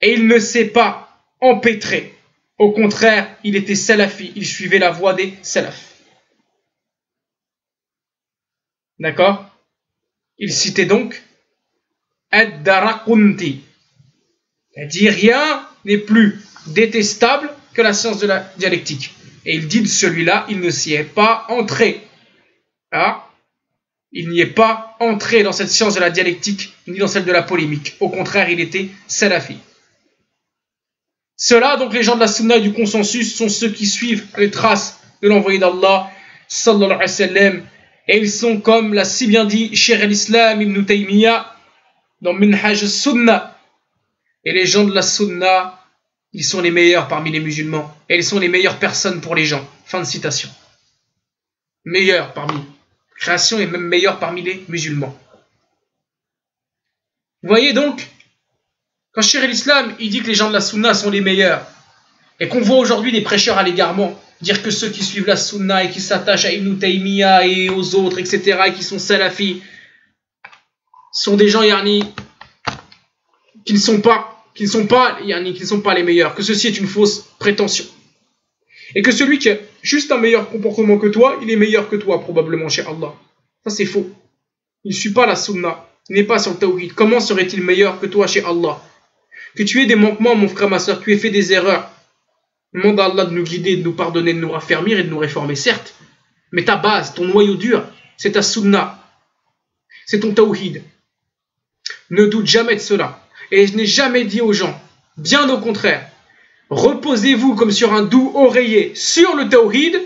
Speaker 1: et il ne s'est pas empêtré Au contraire, il était salafi, il suivait la voie des salafs. D'accord? Il citait donc Ad-Darakunti. Il dit rien n'est plus détestable que la science de la dialectique. Et il dit de celui-là, il ne s'y est pas entré. Ah il n'y est pas entré dans cette science de la dialectique, ni dans celle de la polémique. Au contraire, il était salafi. Cela, donc les gens de la sunna et du consensus, sont ceux qui suivent les traces de l'envoyé d'Allah, sallallahu alayhi wa sallam, et ils sont comme l'a si bien dit Cheikh al-Islam ibn Taymiyyah dans Minhaj Sunna. Et les gens de la Sunna, ils sont les meilleurs parmi les musulmans. Et ils sont les meilleures personnes pour les gens. Fin de citation. Meilleurs parmi. Création est même meilleure parmi les musulmans. Vous voyez donc, quand Cheikh al-Islam, il dit que les gens de la Sunna sont les meilleurs, et qu'on voit aujourd'hui des prêcheurs à l'égarement, dire que ceux qui suivent la sunna et qui s'attachent à Ibn Taymiyyah et aux autres, etc., et qui sont salafis, sont des gens, yani, qui ne sont pas, qui ne sont pas, yani, qui ne sont pas les meilleurs, que ceci est une fausse prétention. Et que celui qui a juste un meilleur comportement que toi, il est meilleur que toi, probablement, chez Allah. Ça, c'est faux. Il ne suit pas la sunna. Il n'est pas sur le tawhid. Comment serait-il meilleur que toi chez Allah? Que tu aies des manquements, mon frère, ma soeur, que tu aies fait des erreurs, Demande à Allah de nous guider, de nous pardonner, de nous raffermir et de nous réformer, certes. Mais ta base, ton noyau dur, c'est ta sunna. C'est ton tawhid. Ne doute jamais de cela. Et je n'ai jamais dit aux gens, bien au contraire, reposez-vous comme sur un doux oreiller sur le tawhid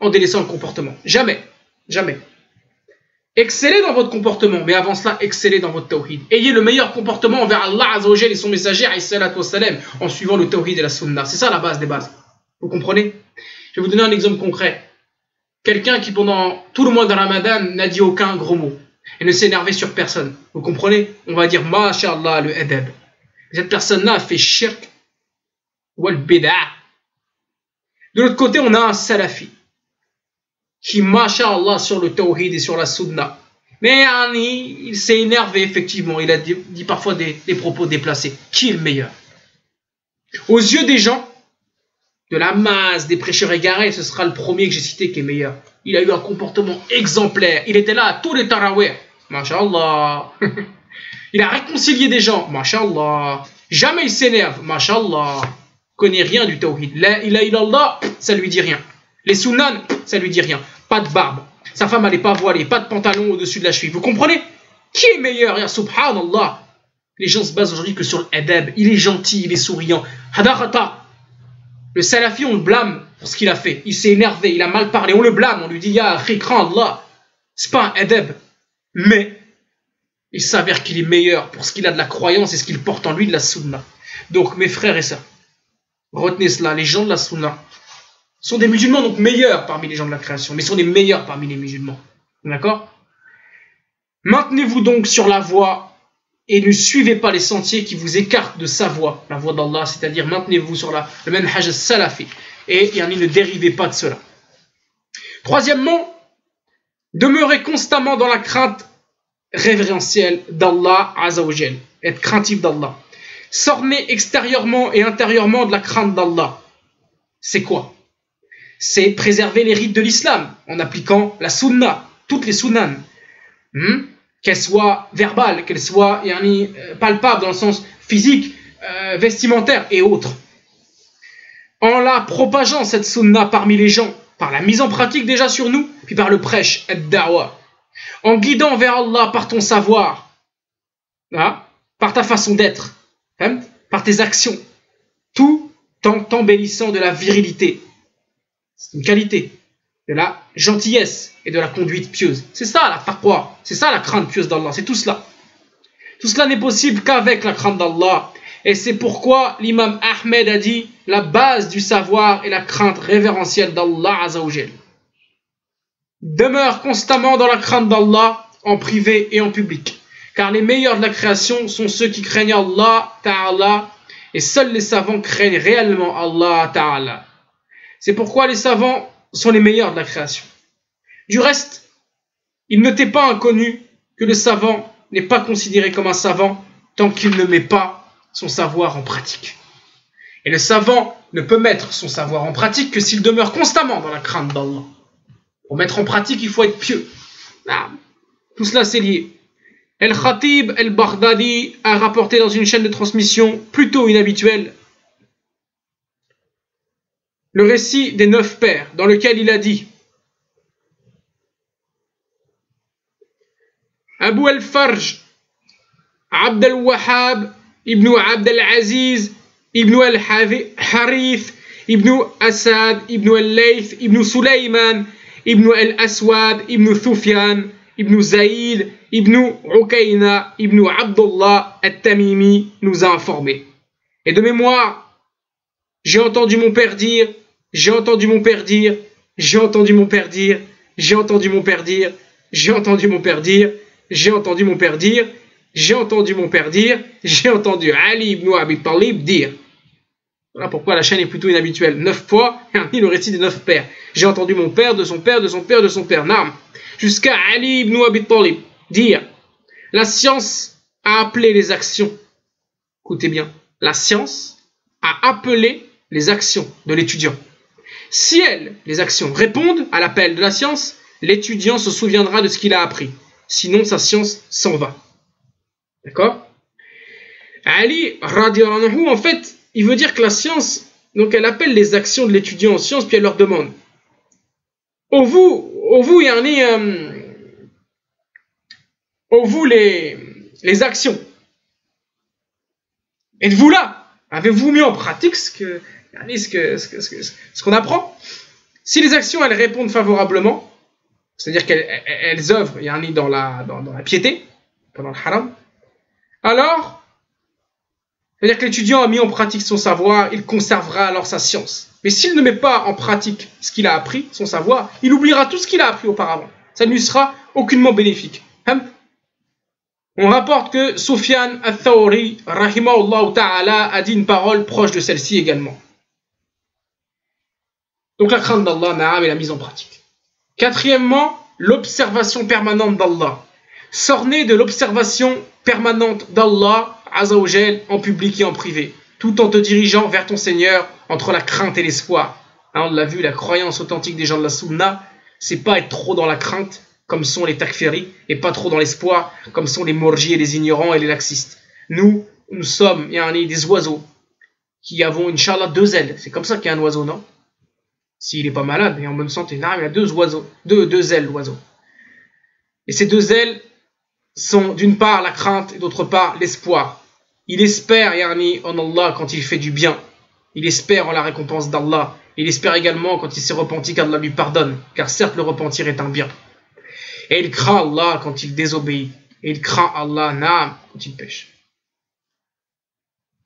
Speaker 1: en délaissant le comportement. Jamais. Jamais. Excellez dans votre comportement, mais avant cela, excellez dans votre tawhid. Ayez le meilleur comportement envers Allah Azzawajal et son messager en suivant le tawhid et la sunna. C'est ça la base des bases. Vous comprenez? Je vais vous donner un exemple concret. Quelqu'un qui pendant tout le mois de Ramadan n'a dit aucun gros mot et ne s'est énervé sur personne. Vous comprenez? On va dire MashaAllah le adab. Cette personne-là a fait shirk wal bid'ah. De l'autre côté, on a un salafi qui, Allah sur le tawhid et sur la sunna. Mais il s'est énervé, effectivement. Il a dit, parfois des, propos déplacés. Qui est le meilleur? Aux yeux des gens, de la masse des prêcheurs égarés, ce sera le premier que j'ai cité qui est meilleur. Il a eu un comportement exemplaire. Il était là à tous les tarawih. Masha'Allah. il a réconcilié des gens. Masha'Allah. Jamais il s'énerve. Masha'Allah. connaît rien du tawhid. il a Allah, ça lui dit rien. Les sunan, ça lui dit rien. Pas de barbe. Sa femme, elle n'est pas voilée. Pas de pantalon au-dessus de la cheville. Vous comprenez? Qui est meilleur? Ya subhanallah. Les gens se basent aujourd'hui que sur l'adab. Il est gentil, il est souriant. Hadarata. Le salafi, on le blâme pour ce qu'il a fait. Il s'est énervé, il a mal parlé. On le blâme. On lui dit Ya khikran Allah. C'est pas un adab. Mais il s'avère qu'il est meilleur pour ce qu'il a de la croyance et ce qu'il porte en lui de la sunna. Donc, mes frères et sœurs, retenez cela. Les gens de la sunna, sont des musulmans donc meilleurs parmi les gens de la création, mais sont les meilleurs parmi les musulmans. D'accord? Maintenez-vous donc sur la voie et ne suivez pas les sentiers qui vous écartent de sa voie, la voie d'Allah, c'est-à-dire maintenez-vous sur la, le manhaj salafi et ne dérivez pas de cela. Troisièmement, demeurez constamment dans la crainte révérentielle d'Allah Azzawajal, être craintif d'Allah. Sornez extérieurement et intérieurement de la crainte d'Allah. C'est quoi? C'est préserver les rites de l'islam en appliquant la sunna, toutes les sunnan, hmm? Qu'elles soient verbales, qu'elles soient euh, palpables dans le sens physique, euh, vestimentaire et autres. En la propageant cette sunna parmi les gens, par la mise en pratique déjà sur nous, puis par le prêche, ad-da'wa, en guidant vers Allah par ton savoir, par ta façon d'être, hein, par tes actions, tout en t'embellissant de la virilité, c'est une qualité de la gentillesse et de la conduite pieuse. C'est ça la taqwa, c'est ça la crainte pieuse d'Allah, c'est tout cela. Tout cela n'est possible qu'avec la crainte d'Allah. Et c'est pourquoi l'imam Ahmed a dit la base du savoir est la crainte révérentielle d'Allah Azzawajal. Demeure constamment dans la crainte d'Allah en privé et en public. Car les meilleurs de la création sont ceux qui craignent Allah Ta'ala et seuls les savants craignent réellement Allah Ta'ala. C'est pourquoi les savants sont les meilleurs de la création. Du reste, il ne t'est pas inconnu que le savant n'est pas considéré comme un savant tant qu'il ne met pas son savoir en pratique. Et le savant ne peut mettre son savoir en pratique que s'il demeure constamment dans la crainte d'Allah. Pour mettre en pratique, il faut être pieux. Ah, tout cela, c'est lié. El-Khatib el-Baghdadi a rapporté dans une chaîne de transmission plutôt inhabituelle le récit des neuf pères, dans lequel il a dit Abu al-Farj, Abd al-Wahhab, Ibn Abd al-Aziz, Ibn al-Harith, Ibn Asad, Ibn al-Layth, Ibn Sulaiman, Ibn al-Aswad, Ibn Thufyan, Ibn Zaïd, Ibn Ukaina, Ibn Abdullah al-Tamimi nous a informé. Et de mémoire, j'ai entendu mon père dire j'ai entendu mon père dire, j'ai entendu mon père dire, j'ai entendu mon père dire, j'ai entendu mon père dire, j'ai entendu mon père dire, j'ai entendu mon père dire, j'ai entendu Ali ibn Abi Talib dire. Voilà pourquoi la chaîne est plutôt inhabituelle. Neuf fois, et le récit des neuf pères. J'ai entendu mon père, de son père, de son père, de son père. Nam. Jusqu'à Ali ibn Abi Talib dire La science a appelé les actions. Écoutez bien. La science a appelé les actions de l'étudiant. Si elles, les actions, répondent à l'appel de la science, l'étudiant se souviendra de ce qu'il a appris. Sinon, sa science s'en va. D'accord? Ali, en fait, il veut dire que la science, donc elle appelle les actions de l'étudiant en science, puis elle leur demande Au vous, au vous, un. au vous, les, les actions. Êtes-vous là? Avez-vous mis en pratique ce que ce qu'on apprend. Si les actions elles répondent favorablement, c'est-à-dire qu'elles elles œuvrent dans la, dans, dans la piété, pendant le haram, alors, c'est-à-dire que l'étudiant a mis en pratique son savoir, il conservera alors sa science. Mais s'il ne met pas en pratique ce qu'il a appris, son savoir, il oubliera tout ce qu'il a appris auparavant. Ça ne lui sera aucunement bénéfique. Hein? On rapporte que Soufiane al-Thawri, ta'ala, a dit une parole proche de celle-ci également. Donc la crainte d'Allah, et la mise en pratique. Quatrièmement, l'observation permanente d'Allah. S'orner de l'observation permanente d'Allah, Azzawajal, en public et en privé, tout en te dirigeant vers ton Seigneur entre la crainte et l'espoir. Hein, on l'a vu, la croyance authentique des gens de la Sunna, c'est pas être trop dans la crainte, comme sont les takfiri, et pas trop dans l'espoir, comme sont les morgis et les ignorants et les laxistes. Nous, nous sommes, il y a des oiseaux qui avons, Inch'Allah, deux ailes. C'est comme ça qu'il y a un oiseau, non? S'il n'est pas malade et en bonne santé. il a deux oiseaux, deux, deux ailes l'oiseau. Et ces deux ailes sont d'une part la crainte et d'autre part l'espoir. Il espère yani, en Allah quand il fait du bien. Il espère en la récompense d'Allah. Il espère également quand il s'est repenti qu'Allah lui pardonne. Car certes le repentir est un bien. Et il craint Allah quand il désobéit. Et il craint Allah naam quand il pêche.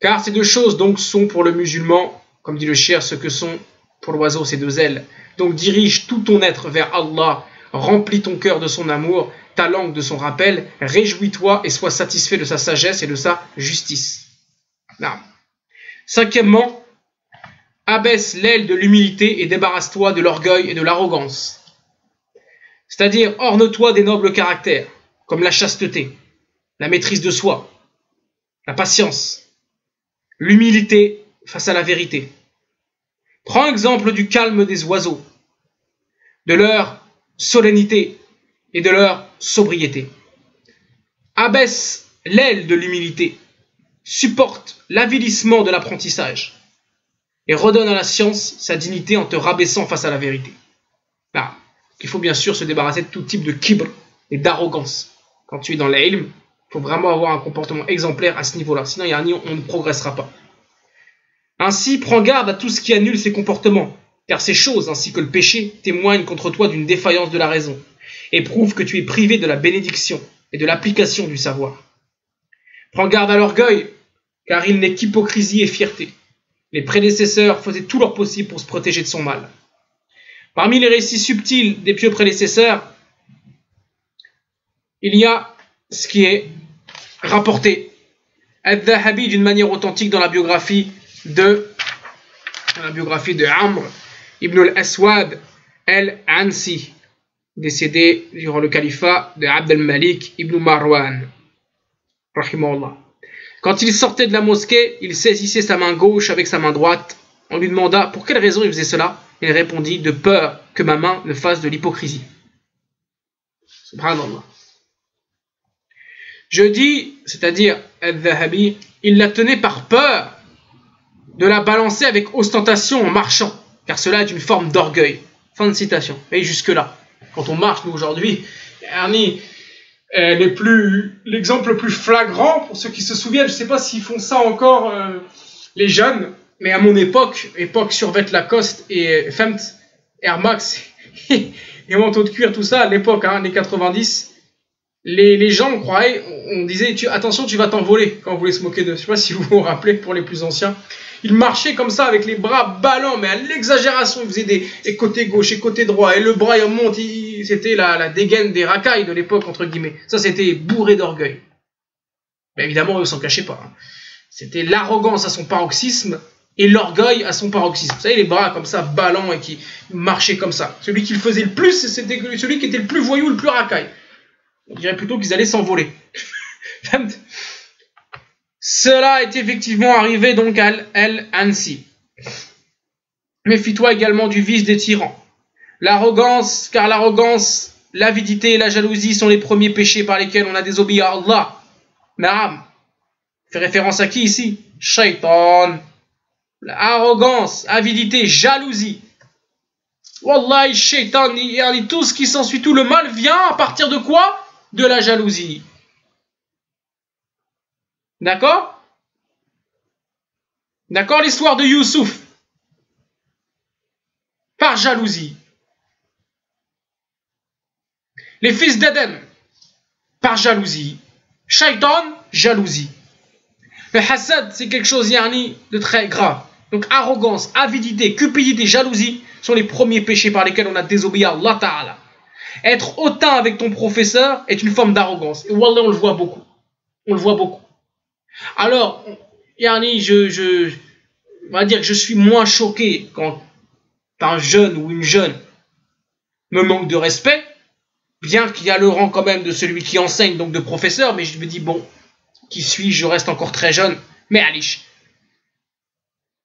Speaker 1: Car ces deux choses donc sont pour le musulman, comme dit le cher, ce que sont pour l'oiseau ses deux ailes. Donc dirige tout ton être vers Allah, remplis ton cœur de son amour, ta langue de son rappel, réjouis-toi et sois satisfait de sa sagesse et de sa justice. Cinquièmement, abaisse l'aile de l'humilité et débarrasse-toi de l'orgueil et de l'arrogance. C'est-à-dire, orne-toi des nobles caractères, comme la chasteté, la maîtrise de soi, la patience, l'humilité face à la vérité, Prends exemple du calme des oiseaux, de leur solennité et de leur sobriété. Abaisse l'aile de l'humilité, supporte l'avilissement de l'apprentissage et redonne à la science sa dignité en te rabaissant face à la vérité. Il faut bien sûr se débarrasser de tout type de kibre et d'arrogance. Quand tu es dans l'ilm, il faut vraiment avoir un comportement exemplaire à ce niveau-là, sinon on ne progressera pas. Ainsi, prends garde à tout ce qui annule ces comportements, car ces choses, ainsi que le péché, témoignent contre toi d'une défaillance de la raison, et prouvent que tu es privé de la bénédiction et de l'application du savoir. Prends garde à l'orgueil, car il n'est qu'hypocrisie et fierté. Les prédécesseurs faisaient tout leur possible pour se protéger de son mal. Parmi les récits subtils des pieux prédécesseurs, il y a ce qui est rapporté Al-Dhahabi d'une manière authentique dans la biographie de la biographie de Amr ibn al-Aswad al-Ansi, décédé durant le califat de Abd al-Malik ibn Marwan. Quand il sortait de la mosquée, il saisissait sa main gauche avec sa main droite. On lui demanda pour quelle raison il faisait cela? Il répondit de peur que ma main ne fasse de l'hypocrisie. Subhanallah. Je dis, c'est-à-dire il la tenait par peur de la balancer avec ostentation en marchant, car cela est une forme d'orgueil. Fin de citation. Et jusque-là, quand on marche, nous aujourd'hui, l'exemple le plus flagrant, pour ceux qui se souviennent, je ne sais pas s'ils font ça encore, euh, les jeunes, mais à mon époque, époque survêt Lacoste et Femt, Air Max, et manteau de cuir, tout ça, à l'époque, hein, les 90, les, les, gens, on on disait, tu, attention, tu vas t'envoler quand on voulait se moquer de. Je sais pas si vous vous rappelez pour les plus anciens. Il marchait comme ça avec les bras ballants, mais à l'exagération. Il faisait des, et côté gauche et côté droit, et le bras il monte. C'était la, la dégaine des racailles de l'époque, entre guillemets. Ça, c'était bourré d'orgueil. Mais évidemment, eux s'en cachaient pas. Hein. C'était l'arrogance à son paroxysme et l'orgueil à son paroxysme. Vous savez, les bras comme ça, ballants et qui marchaient comme ça. Celui qui le faisait le plus, c'était celui qui était le plus voyou, le plus racaille. On dirait plutôt qu'ils allaient s'envoler. Cela est effectivement arrivé donc à El-Ansi. Méfie-toi également du vice des tyrans. L'arrogance, car l'arrogance, l'avidité et la jalousie sont les premiers péchés par lesquels on a désobéi à Allah. Naam. Fait référence à qui ici? Shaitan. Arrogance, avidité, jalousie. Wallahi, shaitan, tout ce qui s'ensuit, tout le mal vient à partir de quoi? De la jalousie. D'accord? D'accord l'histoire de Youssouf Par jalousie. Les fils d'Adam Par jalousie. Shaitan, jalousie. Le hasad, c'est quelque chose de très grave. Donc arrogance, avidité, cupidité, jalousie sont les premiers péchés par lesquels on a désobéi à Allah Ta'ala. Être hautain avec ton professeur est une forme d'arrogance. Et Wallah, on le voit beaucoup. On le voit beaucoup. Alors, yani, je, on va dire que je suis moins choqué quand un jeune ou une jeune me manque de respect, bien qu'il y a le rang quand même de celui qui enseigne, donc de professeur, mais je me dis, bon, qui suis-je, je reste encore très jeune, mais Alish,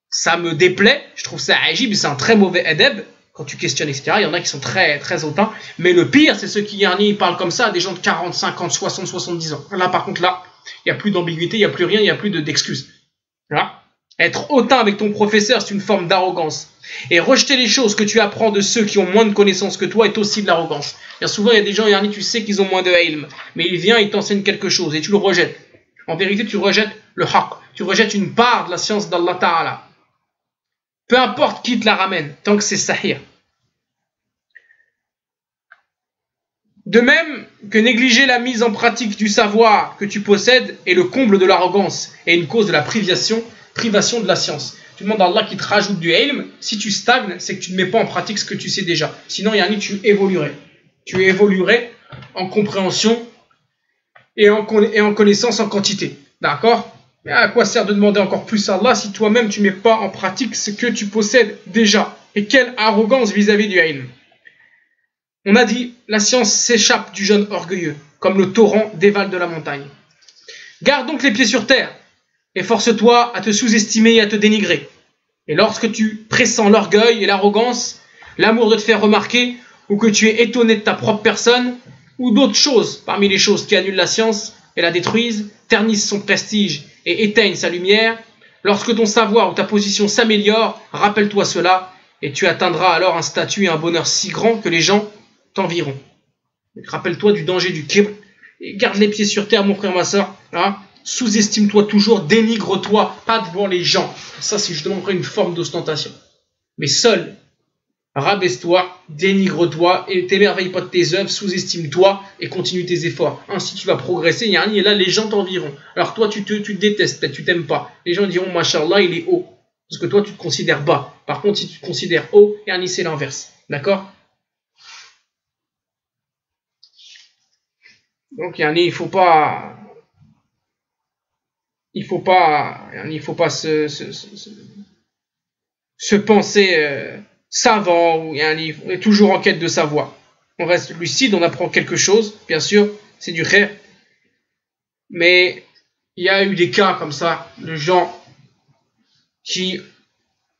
Speaker 1: ça me déplaît, je trouve ça agib, c'est un très mauvais edeb, quand tu questionnes, etc. Il y en a qui sont très, très hautains, mais le pire, c'est ceux qui yani, parlent comme ça à des gens de 40, 50, 60, 70 ans. Là, par contre, là, il n'y a plus d'ambiguïté, il n'y a plus rien, il n'y a plus d'excuses. voilà. Être hautain avec ton professeur, c'est une forme d'arrogance. Et rejeter les choses que tu apprends de ceux qui ont moins de connaissances que toi est aussi de l'arrogance. Souvent, il y a des gens, yani, tu sais qu'ils ont moins de ilm, mais il vient, il t'enseigne quelque chose et tu le rejettes. En vérité, tu rejettes le haqq, tu rejettes une part de la science d'Allah Ta'ala. Peu importe qui te la ramène, tant que c'est sahir. De même que négliger la mise en pratique du savoir que tu possèdes est le comble de l'arrogance et une cause de la privation, privation de la science. Tu demandes à Allah qui te rajoute du ilm, si tu stagnes, c'est que tu ne mets pas en pratique ce que tu sais déjà. Sinon, yani, tu évoluerais. Tu évoluerais en compréhension et en, connaissance en quantité. D'accord? Mais à quoi sert de demander encore plus à Allah si toi-même tu ne mets pas en pratique ce que tu possèdes déjà? Et quelle arrogance vis-à-vis -vis du ilm? On a dit, la science s'échappe du jeune orgueilleux, comme le torrent dévale de la montagne. Garde donc les pieds sur terre, et force-toi à te sous-estimer et à te dénigrer. Et lorsque tu pressens l'orgueil et l'arrogance, l'amour de te faire remarquer, ou que tu es étonné de ta propre personne, ou d'autres choses parmi les choses qui annulent la science et la détruisent, ternissent son prestige et éteignent sa lumière, lorsque ton savoir ou ta position s'améliore, rappelle-toi cela, et tu atteindras alors un statut et un bonheur si grand que les gens t'environ. Rappelle-toi du danger du kibr. Garde les pieds sur terre, mon frère, ma soeur. Hein. Sous-estime-toi toujours, dénigre-toi, pas devant les gens. Ça, c'est justement une forme d'ostentation. Mais seul, rabaisse-toi, dénigre-toi et t'émerveille pas de tes œuvres, sous-estime-toi et continue tes efforts. Ainsi, tu vas progresser. Et là, les gens t'environt. Alors, toi, tu te, tu détestes, tu t'aimes pas. Les gens diront, Machallah, il est haut. Parce que toi, tu te considères bas. Par contre, si tu te considères haut, et c'est l'inverse. D'accord? Donc, il faut pas, il faut pas, il faut pas se, se, se, penser euh, savant ou on est toujours en quête de savoir. On reste lucide, on apprend quelque chose, bien sûr, c'est du rêve. Mais il y a eu des cas comme ça de gens qui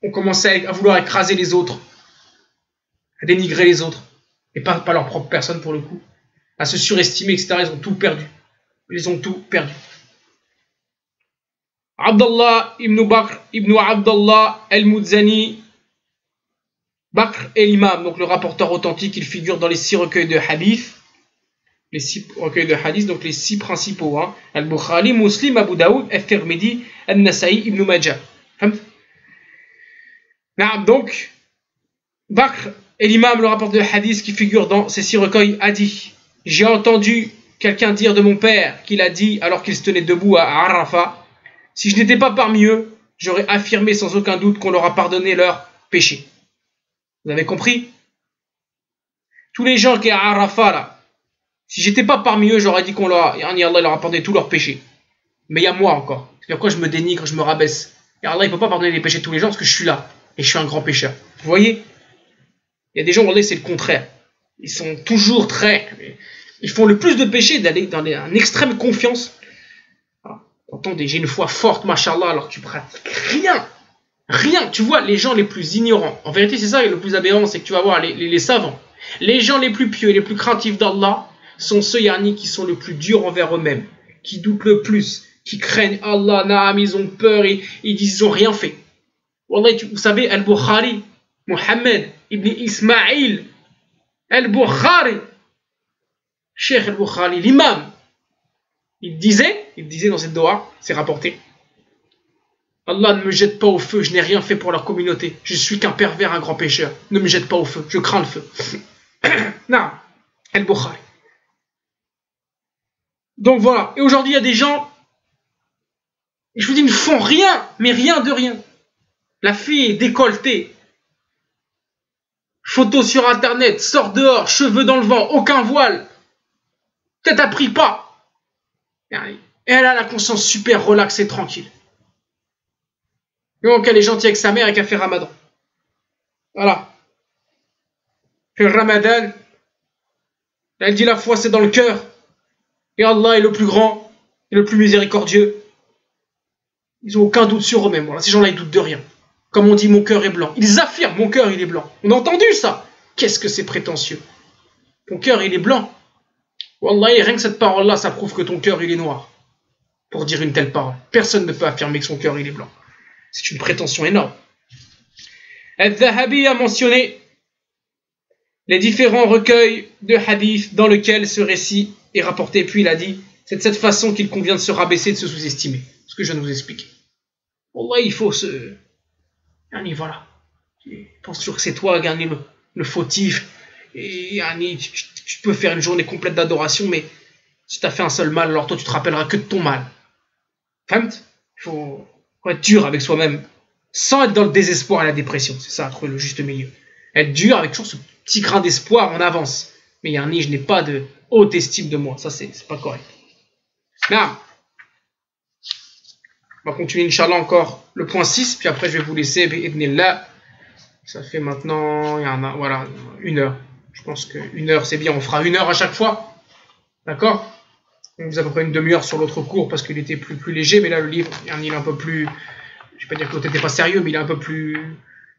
Speaker 1: ont commencé à vouloir écraser les autres, à dénigrer les autres, et pas leur propre personne pour le coup, à se surestimer, etc. Ils ont tout perdu. Ils ont tout perdu. Abdallah ibn Bakr ibn Abdallah al-Mudzani Bakr est l'imam, donc le rapporteur authentique, il figure dans les six recueils de hadith. Les six recueils de hadith, donc les six principaux. Hein. Al-Bukhari, Muslim, Abu Daoud, Al-Tirmidhi, Al-Nasa'i, Ibn Majah. Donc, Bakr est l'imam, le rapporteur de hadith qui figure dans ces six recueils, a dit J'ai entendu quelqu'un dire de mon père qu'il a dit, alors qu'il se tenait debout à Arafat, si je n'étais pas parmi eux, j'aurais affirmé sans aucun doute qu'on leur a pardonné leurs péchés. Vous avez compris? Tous les gens qui sont à Arafat, là, si j'étais pas parmi eux, j'aurais dit qu'on leur, Allah leur a pardonné tous leurs péchés. Mais il y a moi encore. C'est pourquoi je me dénigre, je me rabaisse. Et Allah, il peut pas pardonner les péchés de tous les gens parce que je suis là. Et je suis un grand pécheur. Vous voyez? Il y a des gens, Allah, c'est le contraire. Ils sont toujours très... Ils font le plus de péchés d'aller dans une extrême confiance. Entendez, j'ai une foi forte, machallah, alors tu pratiques rien. Rien. Tu vois, les gens les plus ignorants. En vérité, c'est ça le plus aberrant, c'est que tu vas voir les, savants. Les gens les plus pieux et les plus craintifs d'Allah sont ceux, yani, qui sont le plus durs envers eux-mêmes, qui doutent le plus, qui craignent Allah, naam, ils ont peur, et, ils disent ils n'ont rien fait. Wallah, vous savez, Al-Bukhari, Mohammed ibn Ismail, Al-Bukhari, Cheikh Al-Bukhari, l'imam, il disait, il disait dans cette doha, c'est rapporté, Allah ne me jette pas au feu, je n'ai rien fait pour leur communauté. Je suis qu'un pervers, un grand pécheur. Ne me jette pas au feu, je crains le feu. non, El Bukhari. Donc voilà. Et aujourd'hui, il y a des gens, je vous dis, ils ne font rien, mais rien de rien. La fille est décolletée. Photo sur internet, sort dehors, cheveux dans le vent, aucun voile. Peut-être à pris pas. Et elle a la conscience super relaxée, tranquille. Donc elle est gentille avec sa mère et qu'elle fait ramadan. Voilà. Fait ramadan. Elle dit la foi c'est dans le cœur. Et Allah est le plus grand et le plus miséricordieux. Ils n'ont aucun doute sur eux-mêmes. Voilà, ces gens-là, ils doutent de rien. Comme on dit, mon cœur est blanc. Ils affirment, mon cœur, il est blanc. On a entendu ça. Qu'est-ce que c'est prétentieux? Ton cœur, il est blanc. Wallah, rien que cette parole-là, ça prouve que ton cœur, il est noir. Pour dire une telle parole. Personne ne peut affirmer que son cœur, il est blanc. C'est une prétention énorme. Al-Zahabi a mentionné les différents recueils de hadith dans lesquels ce récit est rapporté. Puis il a dit c'est de cette façon qu'il convient de se rabaisser, de se sous-estimer. Ce que je viens de vous expliquer. Wallah, il faut se. Voilà. Tu penses toujours que c'est toi, gagner le, le fautif. Et tu, tu, peux faire une journée complète d'adoration, mais si tu as fait un seul mal, alors toi tu te rappelleras que de ton mal. Il faut, être dur avec soi-même, sans être dans le désespoir et la dépression. C'est ça, trouver le juste milieu. Être dur avec toujours ce petit grain d'espoir en avance. Mais Yarni, je n'ai pas de haute estime de moi. Ça, c'est pas correct. Là, on va continuer, Inch'Allah, encore le point 6, puis après, je vais vous laisser, là. Ça fait maintenant, il y en a, voilà, une heure. Je pense qu'une heure, c'est bien. On fera une heure à chaque fois. D'accord? On vous a une demi-heure sur l'autre cours parce qu'il était plus, plus léger, mais là le livre, il est un peu plus. Je vais pas dire que l'autre n'était pas sérieux, mais il est un peu plus,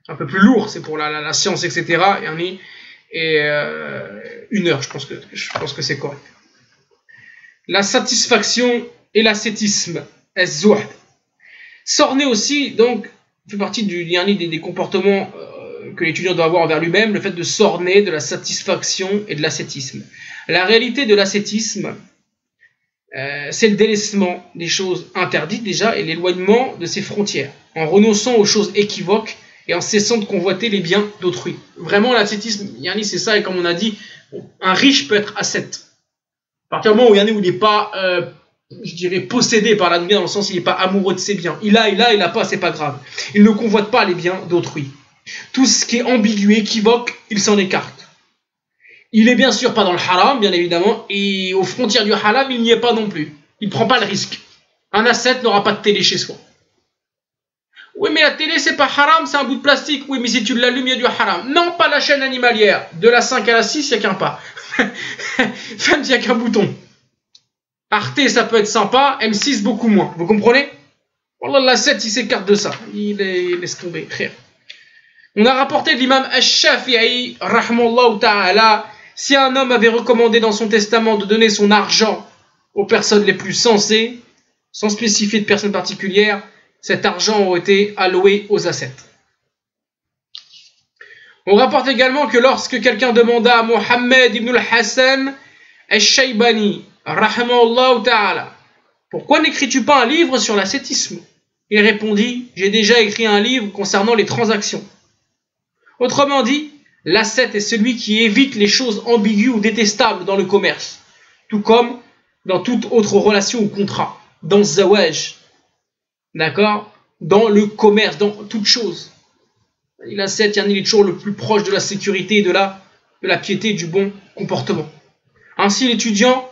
Speaker 1: un peu plus lourd. C'est pour la, la, science, etc. Et, et euh, une heure, je pense que, je pense que c'est correct. La satisfaction et l'ascétisme, es-zuhd. Sorné aussi, donc, fait partie du dernier des, des comportements euh, que l'étudiant doit avoir envers lui-même, le fait de s'orner de la satisfaction et de l'ascétisme. La réalité de l'ascétisme, euh, c'est le délaissement des choses interdites déjà et l'éloignement de ses frontières, en renonçant aux choses équivoques et en cessant de convoiter les biens d'autrui. Vraiment, l'ascétisme, Yanni, c'est ça, et comme on a dit, un riche peut être ascète. À partir du moment où Yanni, il n'est pas, euh, je dirais, possédé par la dunya, dans le sens il n'est pas amoureux de ses biens. Il a, il a, il n'a pas, c'est pas grave. Il ne convoite pas les biens d'autrui. Tout ce qui est ambigu, équivoque, il s'en écarte. Il est bien sûr pas dans le haram, bien évidemment, et aux frontières du haram, il n'y est pas non plus. Il ne prend pas le risque. Un ascète n'aura pas de télé chez soi. Oui, mais la télé, c'est pas haram, c'est un bout de plastique. Oui, mais si tu l'allumes, il y a du haram. Non, pas la chaîne animalière. De la 5 à la 6, il n'y a qu'un pas. Enfin, il n'y a qu'un bouton. Arte, ça peut être sympa, M6, beaucoup moins. Vous comprenez? Wallah, la 7, il s'écarte de ça. Il, est. On a rapporté de l'imam Ash-Shafi'i, ta'ala, si un homme avait recommandé dans son testament de donner son argent aux personnes les plus sensées, sans spécifier de personne particulière, cet argent aurait été alloué aux ascètes. On rapporte également que lorsque quelqu'un demanda à Mohammed ibn al-Hassan al-Shaybani, ta'ala, pourquoi n'écris-tu pas un livre sur l'ascétisme? Il répondit, j'ai déjà écrit un livre concernant les transactions. Autrement dit, l'ascète est celui qui évite les choses ambiguës ou détestables dans le commerce, tout comme dans toute autre relation ou contrat, dans zawaj, d'accord? Dans le commerce, dans toute chose. L'ascète, il est toujours le plus proche de la sécurité et de la, de la piété du bon comportement. Ainsi, l'étudiant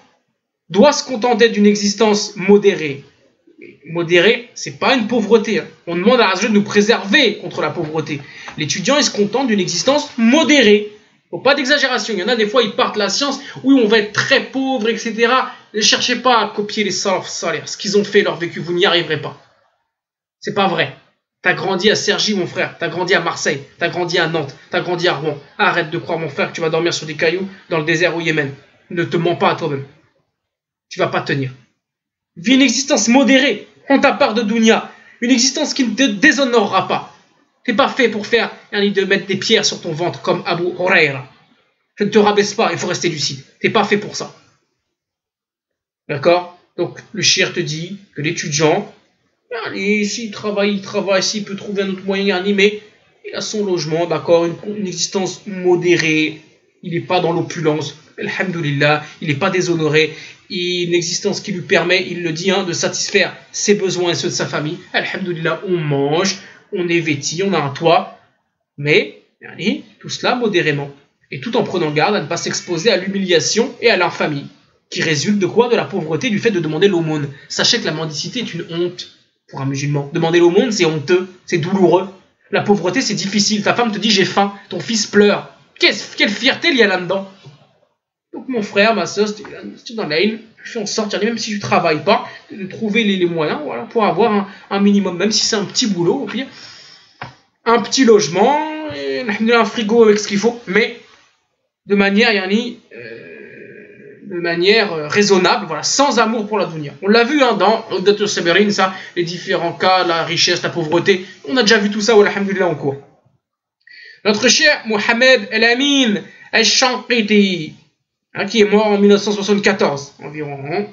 Speaker 1: doit se contenter d'une existence modérée. Modérée, c'est pas une pauvreté. Hein. On demande à la de nous préserver contre la pauvreté. L'étudiant, il se contente d'une existence modérée. Faut pas d'exagération. Il y en a des fois, ils partent la science, oui, on va être très pauvre, etc. Ne cherchez pas à copier les salaires. Ce qu'ils ont fait, leur vécu, vous n'y arriverez pas. C'est pas vrai. T'as grandi à Cergy, mon frère. T'as grandi à Marseille. T'as grandi à Nantes. T'as grandi à Rouen. Arrête de croire, mon frère, que tu vas dormir sur des cailloux dans le désert au Yémen. Ne te mens pas à toi-même. Tu vas pas tenir. Vis une existence modérée. Prends ta part de dunya. Une existence qui ne te déshonorera pas. T'es pas fait pour faire un lit de mettre des pierres sur ton ventre comme Abu Huraira. Je ne te rabaisse pas, il faut rester lucide. T'es pas fait pour ça. D'accord? Donc le shir te dit que l'étudiant, s'il travaille, il travaille, s'il peut trouver un autre moyen, mais il a son logement, d'accord, une, existence modérée, il n'est pas dans l'opulence, alhamdulillah, il n'est pas déshonoré, une existence qui lui permet, il le dit, hein, de satisfaire ses besoins et ceux de sa famille, alhamdulillah, on mange, on est vêti, on a un toit, mais tout cela modérément, et tout en prenant garde à ne pas s'exposer à l'humiliation et à l'infamie, qui résulte de quoi? De la pauvreté, du fait de demander l'aumône. Sachez que la mendicité est une honte pour un musulman. Demander l'aumône, c'est honteux, c'est douloureux. La pauvreté, c'est difficile. Ta femme te dit j'ai faim, ton fils pleure. quelle fierté il y a là-dedans? Donc mon frère, ma soeur, c'est dans l'aile, je fais en sorte, même si je ne travaille pas, de trouver les, moyens voilà, pour avoir un, minimum, même si c'est un petit boulot, au pire, un petit logement, un frigo avec ce qu'il faut, mais de manière, yani, euh, de manière euh, raisonnable, voilà, sans amour pour la. On l'a vu hein, dans Udatul Sabirin, ça, les différents cas, la richesse, la pauvreté. On a déjà vu tout ça, alhamdulillah, en cours. Notre cher Mohamed El Amin El-Shankiti, qui est mort en 1974, environ hein,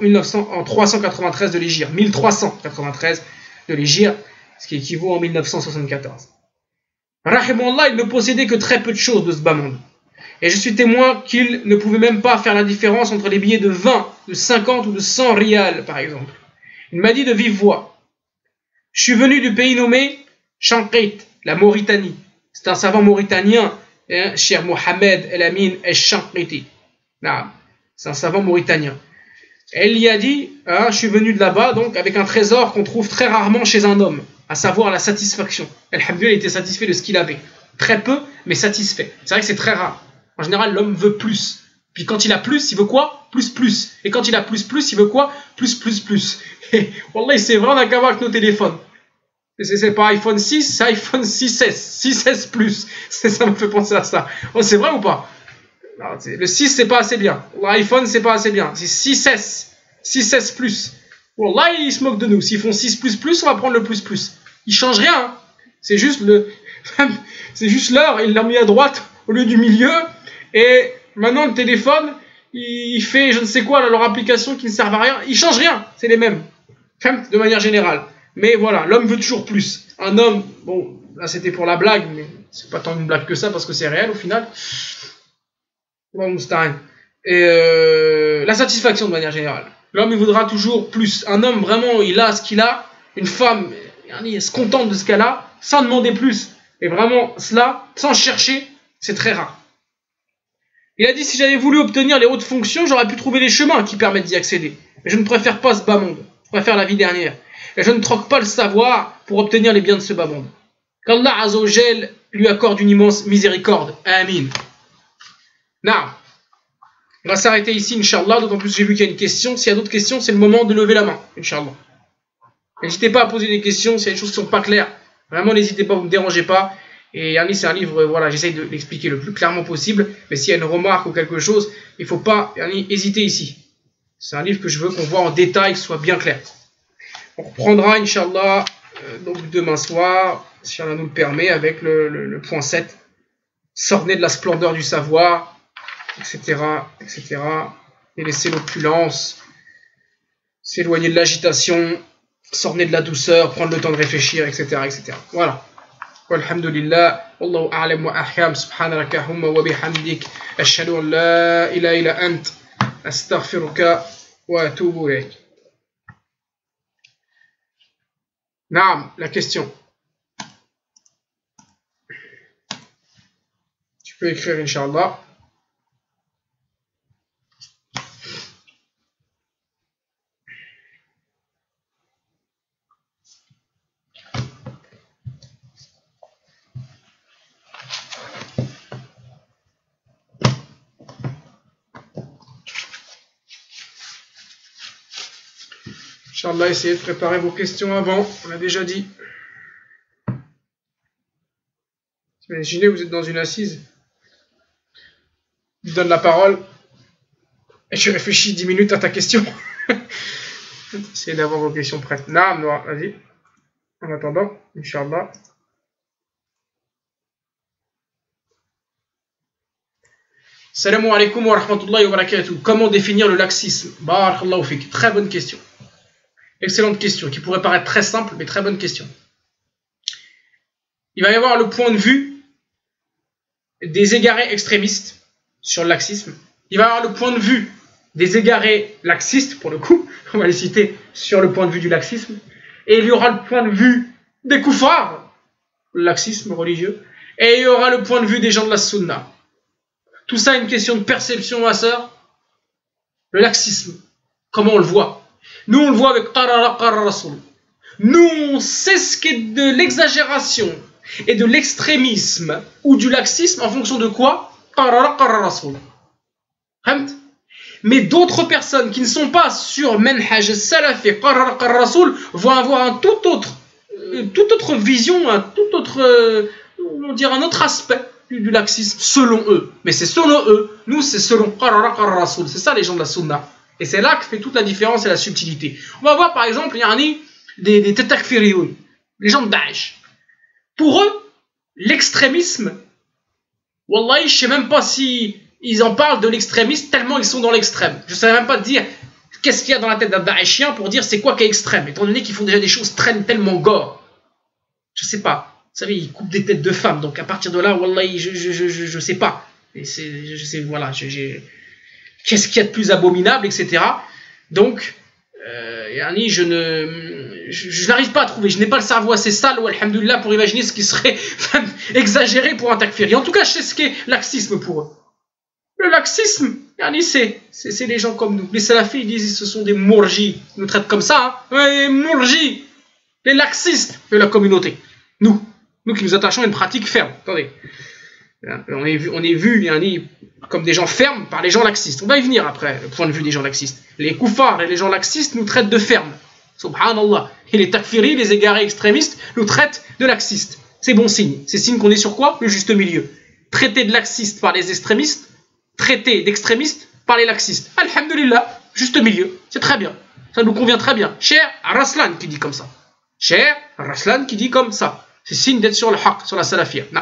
Speaker 1: 1900, en 393 de l'Égypte, 1393 de l'Égypte, ce qui équivaut en 1974. Rahimullah, il ne possédait que très peu de choses de ce bas monde. Et je suis témoin qu'il ne pouvait même pas faire la différence entre les billets de 20, de 50 ou de 100 rials, par exemple. Il m'a dit de vive voix. Je suis venu du pays nommé Shankrit, la Mauritanie. C'est un savant mauritanien, cher Mohamed El Amin El Shankriti. C'est un savant mauritanien. Elle y a dit, hein, je suis venu de là-bas, donc avec un trésor qu'on trouve très rarement chez un homme, à savoir la satisfaction. Alhamdulillah, il était satisfait de ce qu'il avait. Très peu, mais satisfait. C'est vrai que c'est très rare. En général, l'homme veut plus. Puis quand il a plus, il veut quoi? Plus, plus. Et quand il a plus, plus, il veut quoi? Plus, plus, plus. Et Wallah, c'est vrai, on a qu'à voir avec nos téléphones. C'est pas iPhone 6, c'est iPhone 6S. 6S Plus. Ça me fait penser à ça. Oh, c'est vrai ou pas? Le 6, c'est pas assez bien. L'iPhone, c'est pas assez bien. C'est 6S. 6S Plus. Wallah, ils se moquent de nous. S'ils font 6 plus plus, on va prendre le plus plus. Ils changent rien. Hein. C'est juste le. c'est juste l'heure. Il l'a mis à droite au lieu du milieu. Et maintenant, le téléphone, il fait je ne sais quoi, leur application qui ne servent à rien. Ils changent rien, c'est les mêmes. De manière générale. Mais voilà, l'homme veut toujours plus. Un homme, bon, là c'était pour la blague, mais c'est pas tant une blague que ça parce que c'est réel au final. Et euh, la satisfaction de manière générale. L'homme, il voudra toujours plus. Un homme, vraiment, il a ce qu'il a. Une femme, il se contente de ce qu'elle a, sans demander plus. Et vraiment, cela, sans chercher, c'est très rare. Il a dit si j'avais voulu obtenir les hautes fonctions, j'aurais pu trouver les chemins qui permettent d'y accéder. Mais je ne préfère pas ce bas monde. Je préfère la vie dernière. Et je ne troque pas le savoir pour obtenir les biens de ce bas monde. Qu'Allah Azzawajal lui accorde une immense miséricorde. Amin. Now. On va s'arrêter ici, Inch'Allah. D'autant plus j'ai vu qu'il y a une question. S'il y a d'autres questions, c'est le moment de lever la main, Inch'Allah. N'hésitez pas à poser des questions s'il y a des choses qui ne sont pas claires. Vraiment, n'hésitez pas, vous ne me dérangez pas. Et Yannis, c'est un livre, voilà, j'essaye de l'expliquer le plus clairement possible. Mais s'il y a une remarque ou quelque chose, il ne faut pas Yannis, hésiter ici. C'est un livre que je veux qu'on voit en détail, que ce soit bien clair. On reprendra, Inch'Allah, euh, donc demain soir, si Allah nous le permet, avec le, le point 7. Sornez de la splendeur du savoir, etc., etc. Et laisser l'opulence, s'éloigner de l'agitation, s'orner de la douceur, prendre le temps de réfléchir, etc., etc. Voilà. والحمد لله والله أعلم وأحكام سبحانك اللهم وبحمدك أشهد أن لا إله إلا أنت أستغفرك وأتوب إليك Naam, la question. Tu peux écrire, Inch'Allah. Inch'Allah, essayez de préparer vos questions avant, on l'a déjà dit. Imaginez, vous êtes dans une assise, je donne la parole et tu réfléchis 10 minutes à ta question. Essayez d'avoir vos questions prêtes. Non, non, vas-y. En attendant, Inch'Allah. Salam alaikum wa rahmatullahi wa barakatuh. Comment définir le laxisme? Barakallahu fik. Très bonne question. Excellente question, qui pourrait paraître très simple, mais très bonne question. Il va y avoir le point de vue des égarés extrémistes sur le laxisme. Il va y avoir le point de vue des égarés laxistes, pour le coup, on va les citer sur le point de vue du laxisme. Et il y aura le point de vue des koufars, le laxisme religieux. Et il y aura le point de vue des gens de la sunna. Tout ça est une question de perception, ma sœur. Le laxisme, comment on le voit? Nous, on le voit avec Qarara Rasul. Nous, on sait ce qu'est de l'exagération et de l'extrémisme ou du laxisme en fonction de quoi? Qarara Rasul. Mais d'autres personnes qui ne sont pas sur Menhaj Salafi Qarara Rasul vont avoir un tout autre, toute autre vision, un tout autre, euh, on dirait un autre aspect du, laxisme selon eux. Mais c'est selon eux. Nous, c'est selon Qarara Rasul. C'est ça les gens de la Sunna. Et c'est là que fait toute la différence et la subtilité. On va voir par exemple, il y a des, des tétakfirioun, les gens de Daesh. Pour eux, l'extrémisme, Wallahi, je sais même pas si ils en parlent de l'extrémisme tellement ils sont dans l'extrême. Je ne sais même pas dire qu'est-ce qu'il y a dans la tête d'un Daeshien pour dire c'est quoi qui est extrême, étant donné qu'ils font déjà des choses tellement gore. Je sais pas. Vous savez, ils coupent des têtes de femmes, donc à partir de là, Wallahi, je, je, je, je, sais pas. Et c'est, je sais, voilà, j'ai qu'est-ce qu'il y a de plus abominable, etc. Donc, euh, je ne, je, n'arrive pas à trouver, je n'ai pas le cerveau assez sale, ou alhamdulillah, pour imaginer ce qui serait exagéré pour un takfiri. En tout cas, je sais ce qu'est laxisme pour eux. Le laxisme, c'est, c'est les gens comme nous. Les salafis ils disent ce sont des mourgis. Ils nous traitent comme ça. Hein. Les mourgis, les laxistes de la communauté. Nous, nous qui nous attachons à une pratique ferme. Attendez. On est vu, on est vu comme des gens fermes par les gens laxistes. On va y venir après, le point de vue des gens laxistes. Les koufars et les gens laxistes nous traitent de fermes. Subhanallah. Et les takfiris, les égarés extrémistes, nous traitent de laxistes. C'est bon signe. C'est signe qu'on est sur quoi? Le juste milieu. Traité de laxistes par les extrémistes, traité d'extrémistes par les laxistes. Alhamdulillah, juste milieu. C'est très bien. Ça nous convient très bien. Cher Raslan qui dit comme ça. Cher Raslan qui dit comme ça. C'est signe d'être sur le haq, sur la salafia. Non.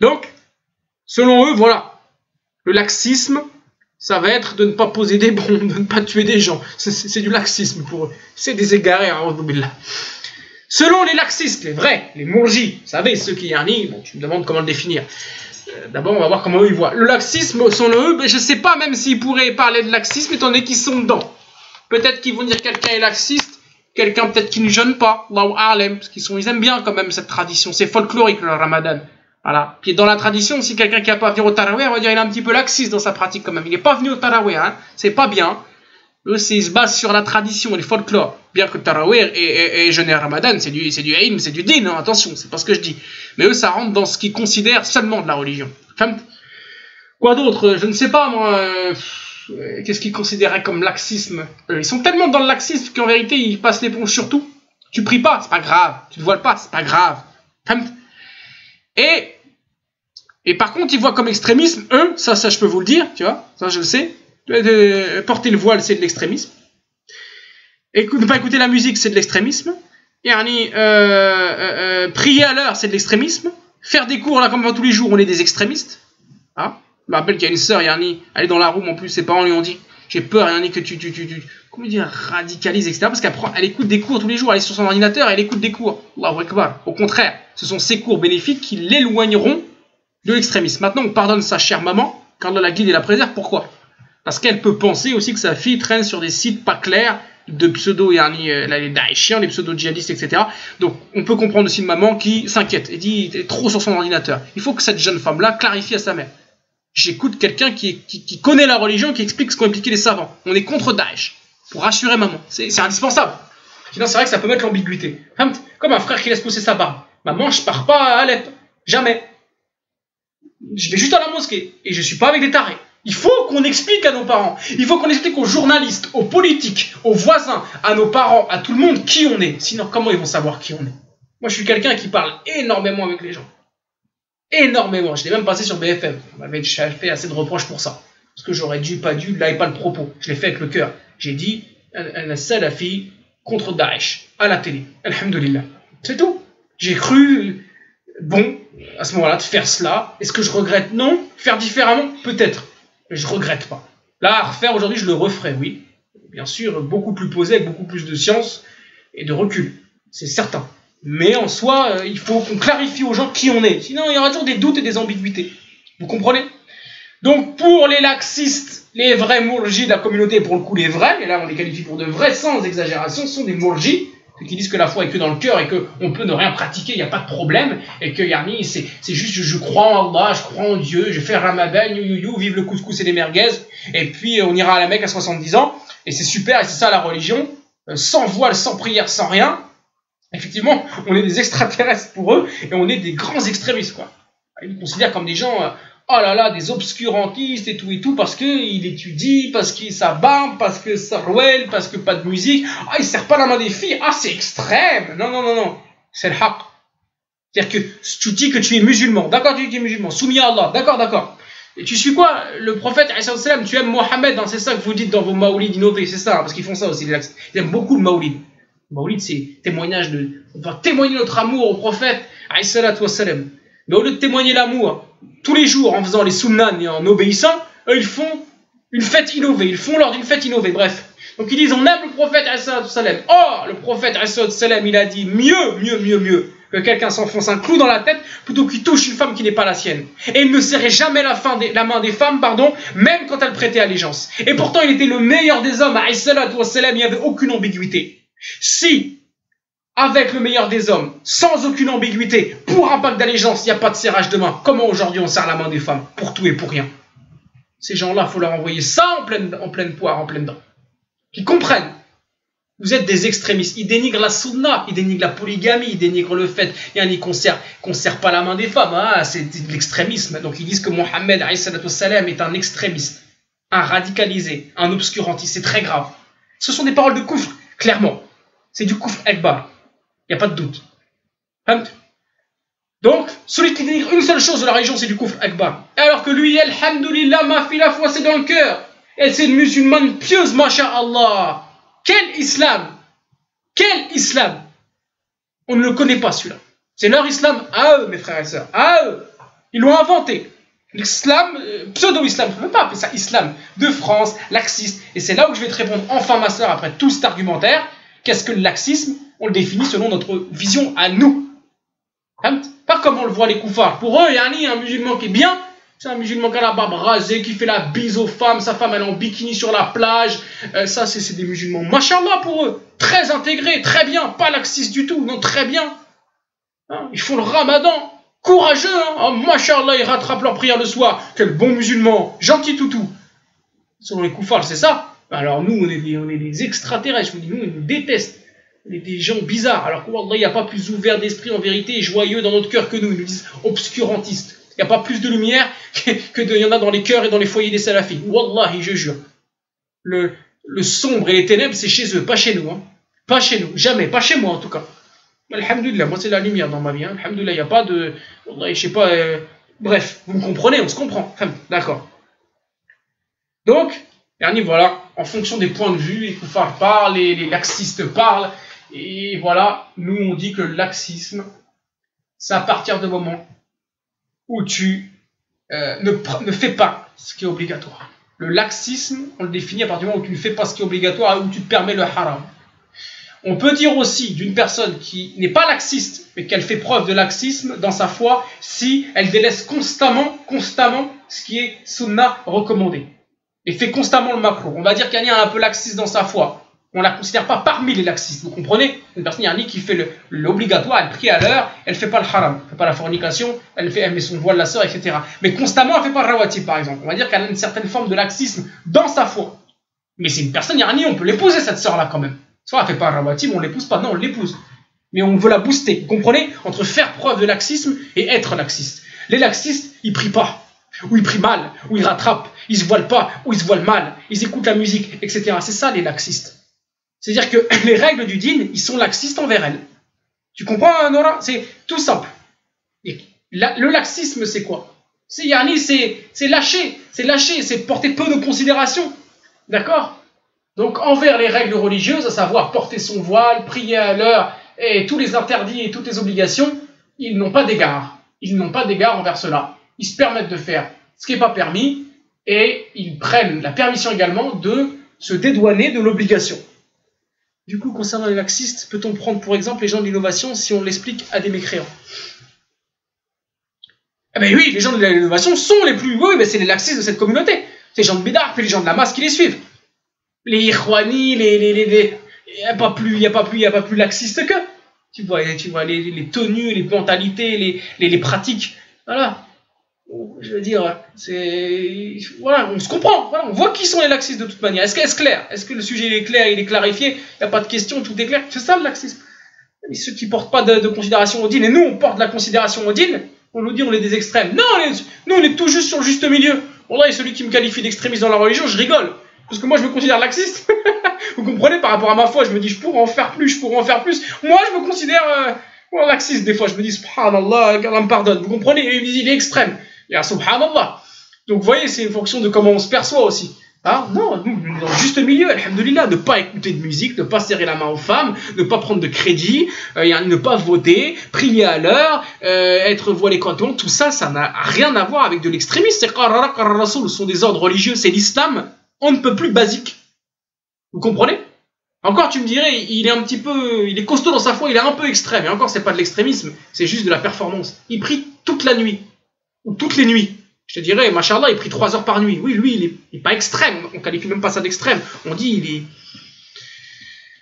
Speaker 1: Donc, selon eux, voilà, le laxisme, ça va être de ne pas poser des bombes, de ne pas tuer des gens. C'est du laxisme pour eux. C'est des égarés, billah. Selon les laxistes, les vrais, les mourgis, vous savez, ceux qui y bon, tu me demandes comment le définir. Euh, d'abord, on va voir comment eux ils voient. Le laxisme, selon eux, ben, je ne sais pas même s'ils pourraient parler de laxisme étant donné qu'ils sont dedans. Peut-être qu'ils vont dire quelqu'un est laxiste, quelqu'un peut-être qui ne jeûne pas, parce qu'ils ils aiment bien quand même cette tradition. C'est folklorique le ramadan. Voilà. Puis dans la tradition, si quelqu'un qui n'a pas venu au Tarawih, on va dire qu'il est un petit peu laxiste dans sa pratique quand même. Il n'est pas venu au Tarawih, hein. c'est pas bien. Eux, ils se basent sur la tradition et le folklore. Bien que le Tarawih et, et, Ramadan, c'est du, c'est du c'est du din, hein. attention, c'est pas ce que je dis. Mais eux, ça rentre dans ce qu'ils considèrent seulement de la religion. Quoi d'autre? Je ne sais pas, moi. Euh, qu'est-ce qu'ils considéraient comme laxisme? Ils sont tellement dans le laxisme qu'en vérité, ils passent l'éponge sur tout. Tu pries pas, c'est pas grave. Tu te voiles pas, c'est pas grave. Et, et par contre, ils voient comme extrémisme, eux, ça, ça je peux vous le dire, tu vois, ça je le sais. Porter le voile, c'est de l'extrémisme. Ne pas écouter la musique, c'est de l'extrémisme. Yani, euh, euh, euh, prier à l'heure, c'est de l'extrémisme. Faire des cours, là, comme tous les jours, on est des extrémistes. Hein je me rappelle qu'il y a une sœur, Yani, elle est dans la roue, en plus, ses parents lui ont dit J'ai peur, Yani, que tu, tu, tu, tu comment dire, radicalises, etc. Parce qu'elle elle écoute des cours tous les jours, elle est sur son ordinateur, elle écoute des cours. Au contraire, ce sont ces cours bénéfiques qui l'éloigneront de l'extrémisme. Maintenant, on pardonne sa chère maman, quand la guide et la préserve. Pourquoi? Parce qu'elle peut penser aussi que sa fille traîne sur des sites pas clairs, de pseudo yani, euh, les daïchiens, les pseudo djihadistes, etc. Donc on peut comprendre aussi une maman qui s'inquiète et dit trop sur son ordinateur. Il faut que cette jeune femme-là clarifie à sa mère. J'écoute quelqu'un qui, connaît la religion, qui explique ce qu'ont impliqué les savants. On est contre Daesh. Pour rassurer maman. C'est indispensable. Sinon c'est vrai que ça peut mettre l'ambiguïté. Comme un frère qui laisse pousser sa barbe. Maman, je pars pas à Alep. Jamais. Je vais juste à la mosquée. Et je suis pas avec des tarés. Il faut qu'on explique à nos parents, il faut qu'on explique aux journalistes, aux politiques, aux voisins, à nos parents, à tout le monde qui on est. Sinon, comment ils vont savoir qui on est? Moi, je suis quelqu'un qui parle énormément avec les gens. Énormément. Je l'ai même passé sur BFM. On m'avait fait assez de reproches pour ça. Parce que j'aurais dû, pas dû, là et pas le propos. Je l'ai fait avec le cœur. J'ai dit, la fille contre Daesh, à la télé. Alhamdulillah. C'est tout. J'ai cru, bon, à ce moment-là, de faire cela. Est-ce que je regrette? Non. Faire différemment? Peut-être mais je regrette pas. Là, à refaire aujourd'hui, je le referai, oui. Bien sûr, beaucoup plus posé, avec beaucoup plus de science et de recul. C'est certain. Mais en soi, euh, il faut qu'on clarifie aux gens qui on est. Sinon, il y aura toujours des doutes et des ambiguïtés. Vous comprenez? Donc, pour les laxistes, les vrais mourgis de la communauté, pour le coup, les vrais, et là, on les qualifie pour de vrais sans exagération, sont des mourgis qui disent que la foi est que dans le cœur et qu'on peut ne rien pratiquer, il n'y a pas de problème, et que Yarni, c'est juste je crois en Allah, je crois en Dieu, je fais Ramadan, you, you, you, vive le couscous et les merguez, et puis on ira à la Mecque à 70 ans, et c'est super, et c'est ça la religion, euh, sans voile, sans prière, sans rien. Effectivement, on est des extraterrestres pour eux, et on est des grands extrémistes, quoi. Ils nous considèrent comme des gens euh, oh là là, des obscurantistes et tout et tout, parce qu'il étudie, parce qu'il s'abarbe, parce que ça rouelle, parce que pas de musique. Ah, il sert pas la main des filles. Ah, c'est extrême. Non, non, non, non. C'est le haq. C'est-à-dire que tu dis que tu es musulman. D'accord, tu dis que tu es musulman. Soumis à Allah. D'accord, d'accord. Et tu suis quoi? Le prophète, tu aimes Mohammed, c'est ça que vous dites dans vos maoulids innovés, c'est ça, parce qu'ils font ça aussi. Ils aiment beaucoup le maoulid. Le maoulid, c'est témoignage de. On va témoigner notre amour au prophète, mais au lieu de témoigner l'amour tous les jours en faisant les sunnan et en obéissant, eux ils font une fête innovée, ils font lors d'une fête innovée, bref. Donc ils disent on aime le prophète salam. Oh, le prophète salam, il a dit mieux, mieux, mieux, mieux que quelqu'un s'enfonce un clou dans la tête plutôt qu'il touche une femme qui n'est pas la sienne. Et il ne serrait jamais la, main des femmes, pardon, même quand elles prêtaient allégeance. Et pourtant il était le meilleur des hommes, il n'y avait aucune ambiguïté. Si avec le meilleur des hommes, sans aucune ambiguïté, pour un pacte d'allégeance, il n'y a pas de serrage de main. Comment aujourd'hui on serre la main des femmes Pour tout et pour rien? Ces gens-là, il faut leur envoyer ça en pleine, poire, en pleine dent. Qu'ils comprennent. Vous êtes des extrémistes. Ils dénigrent la sunna, ils dénigrent la polygamie, ils dénigrent le fait qu'on ne serre pas la main des femmes. Ah, c'est de l'extrémisme. Donc ils disent que Mohammed est un extrémiste, un radicalisé, un obscurantiste. C'est très grave. Ce sont des paroles de coufre, clairement. C'est du coufre ekbar. Il n'y a pas de doute. Donc, celui qui dit une seule chose de la religion, c'est du kufr akbar. Alors que lui, alhamdulillah, ma fille, la foi, c'est dans le cœur. Elle, c'est une musulmane pieuse, Allah. Quel islam? Quel islam? On ne le connaît pas, celui-là. C'est leur islam à eux, mes frères et sœurs. À eux. Ils l'ont inventé. L'islam, euh, pseudo-islam, je ne peux pas appeler ça islam, de France, laxiste. Et c'est là où je vais te répondre enfin, ma sœur, après tout cet argumentaire. Qu'est-ce que le laxisme On le définit selon notre vision à nous. Pas comme on le voit les koufars. Pour eux, il y a un musulman qui est bien, c'est un musulman qui a la barbe rasée, qui fait la bise aux femmes, sa femme elle en bikini sur la plage. Euh, ça, c'est des musulmans, machallah pour eux. Très intégrés, très bien, pas laxistes du tout, non, très bien. Hein, ils font le ramadan, courageux, hein. Oh, ils rattrapent leur prière le soir. Quel bon musulman, gentil toutou. Selon les koufars, c'est ça. Alors nous, on est des, extraterrestres, nous, on nous déteste. On est des gens bizarres. Alors qu'il n'y a pas plus ouvert d'esprit en vérité et joyeux dans notre cœur que nous. Ils nous disent obscurantistes. Il n'y a pas plus de lumière que il y en a dans les cœurs et dans les foyers des salafis. Wallahi, je jure. Le, le sombre et les ténèbres, c'est chez eux, pas chez nous. Hein. Pas chez nous, jamais, pas chez moi en tout cas. Alhamdulillah, moi c'est la lumière dans ma vie. Hein. Alhamdulillah, il n'y a pas de. je sais pas. Euh, bref, vous me comprenez, on se comprend. D'accord. Donc, Dernier, voilà, en fonction des points de vue, les koufars parlent, les, les laxistes parlent, et voilà, nous on dit que le laxisme, c'est à partir du moment où tu euh, ne, ne fais pas ce qui est obligatoire. Le laxisme, on le définit à partir du moment où tu ne fais pas ce qui est obligatoire et où tu te permets le haram. On peut dire aussi d'une personne qui n'est pas laxiste, mais qu'elle fait preuve de laxisme dans sa foi, si elle délaisse constamment, constamment ce qui est sunnah recommandé et fait constamment le macro. On va dire y a un peu laxiste dans sa foi. On ne la considère pas parmi les laxistes. Vous comprenez? Une personne yani, qui fait l'obligatoire, elle prie à l'heure, elle ne fait pas le haram, elle ne fait pas la fornication, elle, fait, elle met son voile la sœur, etc. Mais constamment, elle ne fait pas le rawatib, par exemple. On va dire qu'elle a une certaine forme de laxisme dans sa foi. Mais c'est une personne yani, on peut l'épouser, cette sœur-là, quand même. Soit elle ne fait pas le rawatib, on l'épouse pas. Non, on l'épouse. Mais on veut la booster. Vous comprenez? Entre faire preuve de laxisme et être laxiste. Les laxistes, ils prient pas ou ils prient mal, ou ils rattrapent, ils se voilent pas, ou ils se voilent mal, ils écoutent la musique, etc. C'est ça les laxistes. C'est-à-dire que les règles du din, ils sont laxistes envers elles. Tu comprends, Nora? C'est tout simple. le laxisme, c'est quoi? C'est yani, c'est lâcher, c'est lâcher, c'est porter peu de considération. D'accord? Donc envers les règles religieuses, à savoir porter son voile, prier à l'heure, et tous les interdits et toutes les obligations, ils n'ont pas d'égard. Ils n'ont pas d'égard envers cela ils se permettent de faire ce qui n'est pas permis et ils prennent la permission également de se dédouaner de l'obligation. Du coup, concernant les laxistes, peut-on prendre pour exemple les gens de l'innovation si on l'explique à des mécréants? Eh bien oui, les gens de l'innovation sont les plus... Oui, mais c'est les laxistes de cette communauté. C'est les gens de Bédard, puis les gens de la masse qui les suivent. Les Irwani, les... les, les, Il n'y a pas plus, il a plus, il a pas plus laxiste que. Tu vois, tu vois les, les tenues, les mentalités, les, les, les pratiques. Voilà je veux dire, c'est. Voilà, on se comprend. Voilà, on voit qui sont les laxistes de toute manière. Est-ce qu'est-ce clair? Est-ce que le sujet est clair, il est clarifié? Il n'y a pas de question, tout est clair C'est ça le laxisme. Et ceux qui portent pas de, considération au din, et nous on porte de la considération au din, on nous dit on est des extrêmes. Non, nous on est tout juste sur le juste milieu. Voilà, et celui qui me qualifie d'extrémiste dans la religion, je rigole. Parce que moi je me considère laxiste. Vous comprenez par rapport à ma foi, je me dis je pourrais en faire plus, je pourrais en faire plus. Moi je me considère euh, laxiste des fois, je me dis subhanallah, Allah me pardonne. Vous comprenez? Il est extrême. Ya subhanallah. Donc vous voyez, c'est une fonction de comment on se perçoit aussi. Hein? Non, nous, dans le juste milieu, alhamdoulilah, ne pas écouter de musique, ne pas serrer la main aux femmes, ne pas prendre de crédit, euh, ne pas voter, prier à l'heure, euh, être voilé quand on, tout ça, ça n'a rien à voir avec de l'extrémisme. C'est ce sont des ordres religieux, c'est l'islam, on ne peut plus basique. Vous comprenez? Encore, tu me dirais, il est un petit peu, il est costaud dans sa foi, il est un peu extrême. Et encore, c'est pas de l'extrémisme, c'est juste de la performance. Il prie toute la nuit ou toutes les nuits. Je te dirais, machallah, il prie trois heures par nuit. Oui, lui, il est, pas extrême. On qualifie même pas ça d'extrême. On dit, il est.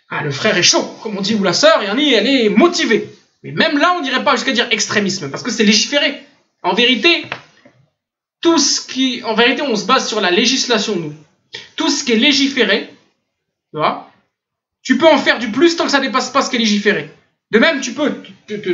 Speaker 1: Ah, le frère est chaud, comme on dit, ou la sœur, elle est motivée. Mais même là, on dirait pas jusqu'à dire extrémisme, parce que c'est légiféré. En vérité, tout ce qui. En vérité, on se base sur la législation, nous. Tout ce qui est légiféré, tu vois, tu peux en faire du plus tant que ça dépasse pas ce qui est légiféré. De même, tu peux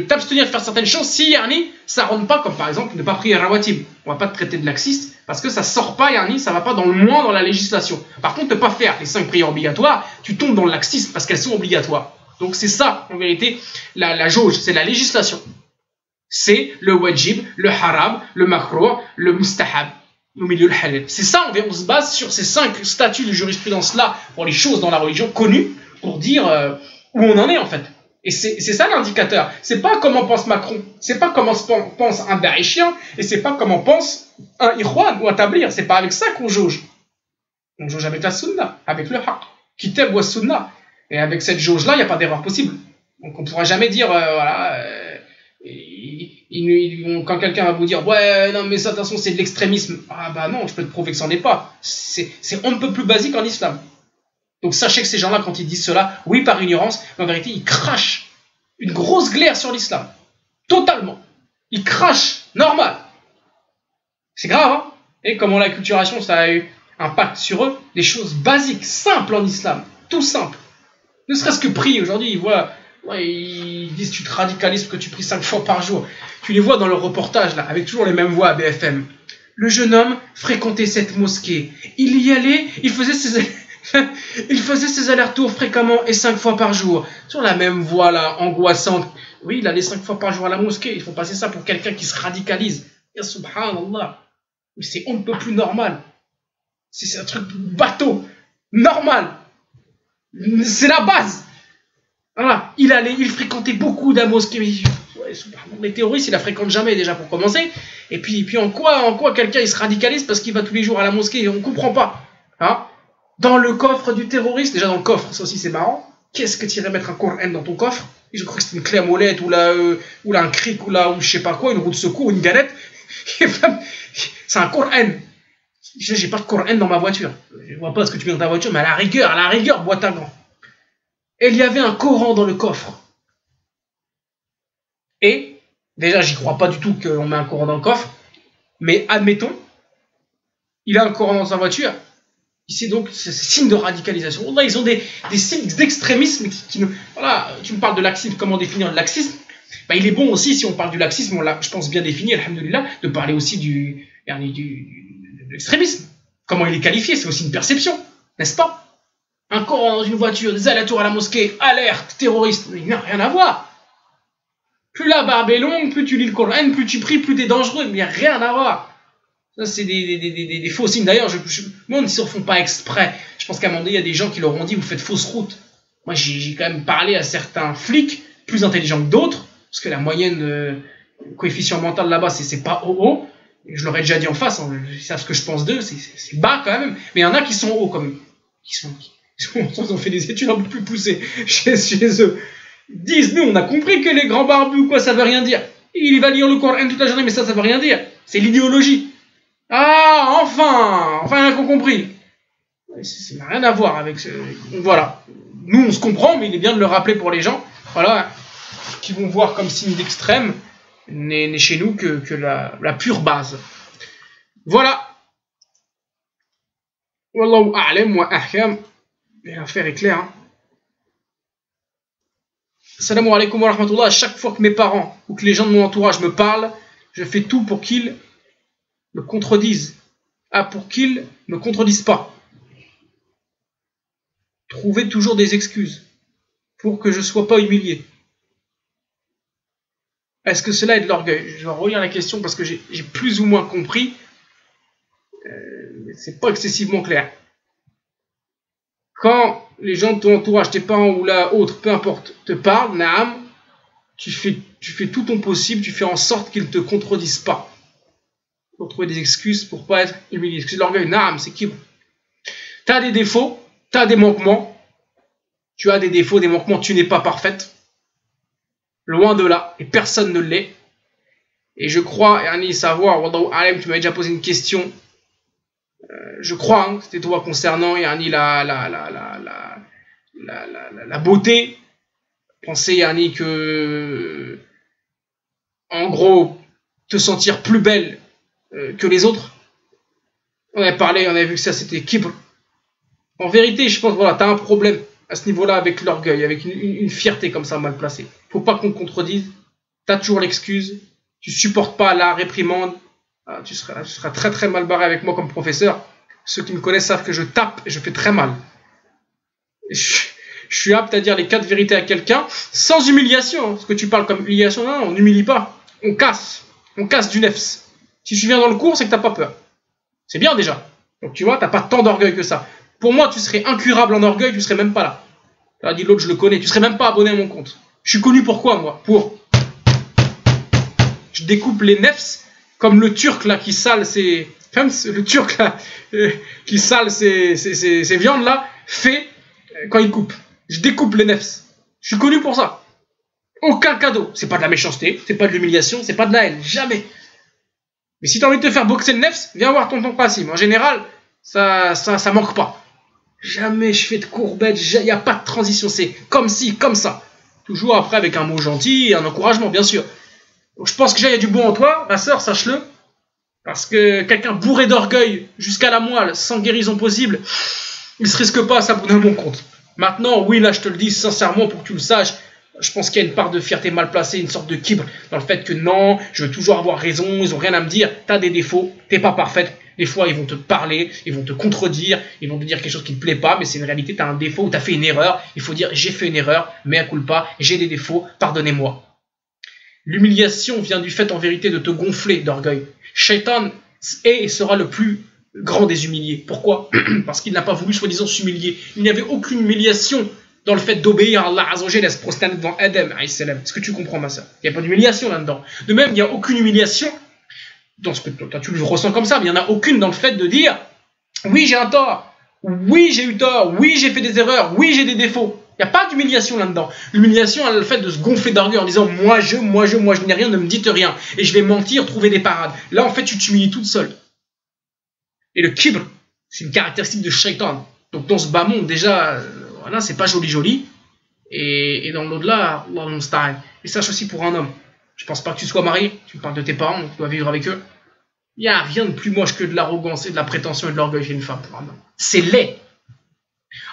Speaker 1: t'abstenir de faire certaines choses si Yarni, ça rentre pas, comme par exemple ne pas prier Rawatib. On va pas te traiter de laxiste parce que ça sort pas Yarni, ça va pas dans le moins dans la législation. Par contre, ne pas faire les cinq prières obligatoires, tu tombes dans le laxisme parce qu'elles sont obligatoires. Donc c'est ça, en vérité, la, la jauge, c'est la législation. C'est le wajib, le haram, le makro, le mustahab au milieu le halal. C'est ça, on, on, se base sur ces cinq statuts de jurisprudence-là pour les choses dans la religion connues pour dire euh, où on en est en fait. Et c'est ça l'indicateur. C'est pas comment pense Macron, c'est pas comment pense un Daeshien, et c'est pas comment pense un Irwan ou un Tablir. C'est pas avec ça qu'on jauge. On jauge avec la Sunna, avec le Haqq. Kitab ou Sunna. Et avec cette jauge-là, il n'y a pas d'erreur possible. Donc on ne pourra jamais dire, euh, voilà, euh, quand quelqu'un va vous dire, ouais, non, mais ça, de toute façon, c'est de l'extrémisme. Ah bah non, je peux te prouver que c'en est pas. C'est on ne peut plus basique en islam. Donc sachez que ces gens-là, quand ils disent cela, oui par ignorance, mais en vérité, ils crachent une grosse glaire sur l'islam. Totalement. Ils crachent, normal. C'est grave, hein Et comment la culturation, ça a eu un impact sur eux, des choses basiques, simples en islam, tout simple. Ne serait-ce que prier, aujourd'hui, ils voient ils disent tu te radicalises que tu pries 5 fois par jour. Tu les vois dans le reportage là, avec toujours les mêmes voix à BFM. Le jeune homme fréquentait cette mosquée. Il y allait, il faisait ses, il faisait ses allers-retours fréquemment et 5 fois par jour. Sur la même voix là, angoissante. Oui, il allait 5 fois par jour à la mosquée. Il faut passer ça pour quelqu'un qui se radicalise. Ya subhanallah. Mais c'est on ne peut plus normal. C'est un truc bateau. Normal. C'est la base. Voilà. Il allait, il fréquentait beaucoup de mosquée. Les terroristes, il la fréquente jamais déjà pour commencer. Et puis, puis en quoi, en quoi quelqu'un il se radicalise parce qu'il va tous les jours à la mosquée? On comprend pas. Hein? Dans le coffre du terroriste, déjà dans le coffre, ça aussi c'est marrant. Qu'est-ce que tu irais mettre un Coran dans ton coffre? Je crois que c'est une clé à molette ou là, euh, ou un cric ou là, ou je sais pas quoi, une roue de secours, une galette. c'est un Coran. J'ai pas de Coran dans ma voiture. Je vois pas ce que tu mets dans ta voiture, mais à la rigueur, à la rigueur, boîte à gants. Et il y avait un Coran dans le coffre. Et, déjà, j'y crois pas du tout qu'on met un Coran dans le coffre, mais admettons, il a un Coran dans sa voiture, c'est donc c'est signe de radicalisation. Là, ils ont des, des signes d'extrémisme qui, Voilà, tu me parles de laxisme, comment définir le laxisme? Bah, Il est bon aussi, si on parle du laxisme, je pense, bien défini, alhamdoulilah, de parler aussi du, du, de l'extrémisme. Comment il est qualifié, c'est aussi une perception, n'est-ce pas? Un corps dans une voiture, des alentours à la mosquée, alerte, terroriste, il n'y a rien à voir. Plus la barbe est longue, plus tu lis le Coran, plus tu pries, plus tu es dangereux, mais il n'y a rien à voir. Ça, c'est des, des, des, faux signes. D'ailleurs, moi, ils ne se font pas exprès. Je pense qu'à un moment donné, il y a des gens qui leur ont dit, vous faites fausse route. Moi, j'ai quand même parlé à certains flics, plus intelligents que d'autres, parce que la moyenne euh, coefficient mental là-bas, c'est pas haut haut. Je leur ai déjà dit en face, hein, ils savent ce que je pense d'eux, c'est bas quand même. Mais il y en a qui sont hauts même. Qui sont, ils ont fait des études un peu plus poussées chez, eux. Ils disent, nous, on a compris que les grands barbus quoi, ça veut rien dire. Il va lire le Coran toute la journée, mais ça, ça veut rien dire. C'est l'idéologie. Ah, enfin Enfin, il a compris. Ça n'a rien à voir avec ce... Voilà. Nous, on se comprend, mais il est bien de le rappeler pour les gens. Voilà. Qui vont voir comme signe d'extrême n'est chez nous que, la, pure base. Voilà. Wallahu a'lam wa ahkam. L'affaire est claire. Hein. Salam alaikum wa rahmatullah. À chaque fois que mes parents ou que les gens de mon entourage me parlent, je fais tout pour qu'ils me contredisent. Ah, pour qu'ils ne me contredisent pas. Trouver toujours des excuses pour que je ne sois pas humilié. Est-ce que cela est de l'orgueil? Je vais relire la question parce que j'ai plus ou moins compris. Euh, c'est pas excessivement clair. Quand les gens de ton entourage, tes parents ou là autre, peu importe, te parlent, naam, tu fais tout ton possible, tu fais en sorte qu'ils ne te contredisent pas trouver des excuses pour pas être humilié. Excuse l'orgueil, naam, c'est qui Tu as des défauts, tu as des manquements, tu as des défauts, des manquements, tu n'es pas parfaite. Loin de là, et personne ne l'est. Et je crois, Ernie, savoir, tu m'avais déjà posé une question, euh, je crois, hein, c'était toi concernant, Ernie, la, la, la, la, la, beauté. Pensez, Ernie, que, en gros, te sentir plus belle euh, que les autres. On avait parlé, on avait vu que ça c'était kibr. En vérité, je pense, voilà, tu as un problème à ce niveau-là avec l'orgueil, avec une, fierté comme ça mal placée. Faut pas qu'on contredise. Tu as toujours l'excuse. Tu supportes pas la réprimande. Ah, tu, seras, tu seras très très mal barré avec moi comme professeur. Ceux qui me connaissent savent que je tape et je fais très mal. Je, suis apte à dire les quatre vérités à quelqu'un sans humiliation. Ce que tu parles comme humiliation, non, on n'humilie pas. On casse. On casse du nefs. Si tu viens dans le cours, c'est que t'as pas peur. C'est bien déjà. Donc tu vois, t'as pas tant d'orgueil que ça. Pour moi, tu serais incurable en orgueil, tu serais même pas là. As dit l'autre, je le connais. Tu serais même pas abonné à mon compte. Je suis connu pour quoi, moi? Pour. Je découpe les nefs comme le turc là qui sale ses. le turc là euh, qui sale ses, ses, viandes là fait euh, quand il coupe. Je découpe les nefs. Je suis connu pour ça. Aucun cadeau. C'est pas de la méchanceté, c'est pas de l'humiliation, c'est pas de la haine. Jamais. Mais si tu as envie de te faire boxer le nefs, viens voir tonton Qasim. En général, ça, ça, ça manque pas. Jamais je fais de courbettes, il n'y a pas de transition, c'est comme si, comme ça. Toujours après avec un mot gentil et un encouragement, bien sûr. Je pense que j'ai du bon en toi, ma soeur, sache-le. Parce que quelqu'un bourré d'orgueil jusqu'à la moelle, sans guérison possible, il se risque pas à s'abonner à mon compte. Maintenant, oui, là, je te le dis sincèrement pour que tu le saches, je pense qu'il y a une part de fierté mal placée, une sorte de kibre dans le fait que non, je veux toujours avoir raison, ils ont rien à me dire, t'as des défauts, t'es pas parfaite. Des fois, ils vont te parler, ils vont te contredire, ils vont te dire quelque chose qui ne te plaît pas, mais c'est une réalité, t'as un défaut ou t'as fait une erreur. Il faut dire j'ai fait une erreur, mais à pas, j'ai des défauts, pardonnez-moi. L'humiliation vient du fait en vérité de te gonfler d'orgueil. Shaitan est et sera le plus grand des humiliés. Pourquoi? Parce qu'il n'a pas voulu soi-disant s'humilier. Il n'y avait aucune humiliation dans le fait d'obéir à Allah Azzawajal et se prosterner devant Adam Est-ce que tu comprends ma soeur Il n'y a pas d'humiliation là-dedans. De même, il n'y a aucune humiliation dans ce que tu ressens comme ça, mais il n'y en a aucune dans le fait de dire oui j'ai un tort, oui j'ai eu tort, oui j'ai fait des erreurs, oui j'ai des défauts. Il n'y a pas d'humiliation là-dedans. L'humiliation, elle le fait de se gonfler d'orgueil en disant moi je, moi je, moi je n'ai rien, ne me dites rien. Et je vais mentir, trouver des parades. Là, en fait, tu t'humilies toute seule. Et le kibr, c'est une caractéristique de shaitan. Donc dans ce bas monde, déjà, euh, voilà, c'est pas joli joli. Et, et dans l'au-delà, Allah Et sache aussi pour un homme. Je pense pas que tu sois marié, tu parles de tes parents, donc tu dois vivre avec eux. Il n'y a rien de plus moche que de l'arrogance et de la prétention et de l'orgueil chez une femme pour un homme. C'est laid.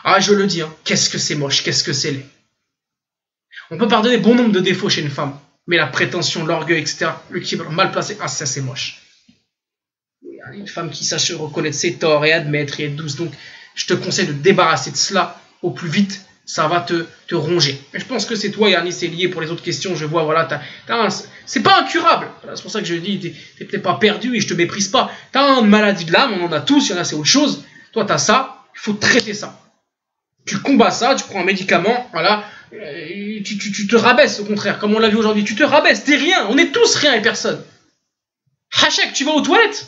Speaker 1: Ah, je le dis, hein. qu'est-ce que c'est moche, qu'est-ce que c'est laid. On peut pardonner bon nombre de défauts chez une femme, mais la prétention, l'orgueil, etc., le kibr mal placé, ah, ça c'est moche. Une femme qui sache reconnaître ses torts et admettre et être douce. Donc, je te conseille de te débarrasser de cela au plus vite. Ça va te, te ronger. Je pense que c'est toi, Yannis, c'est lié pour les autres questions. Je vois, voilà, c'est pas incurable. c'est pour ça que je dis, t'es peut-être pas perdu et je te méprise pas. T'as une maladie de l'âme, on en a tous, il y en a, c'est autre chose. Toi, t'as ça, il faut traiter ça tu combats ça, tu prends un médicament, voilà, euh, tu, te rabaisses au contraire, comme on l'a vu aujourd'hui, tu te rabaisses, t'es rien, on est tous rien et personne. Hachek, tu vas aux toilettes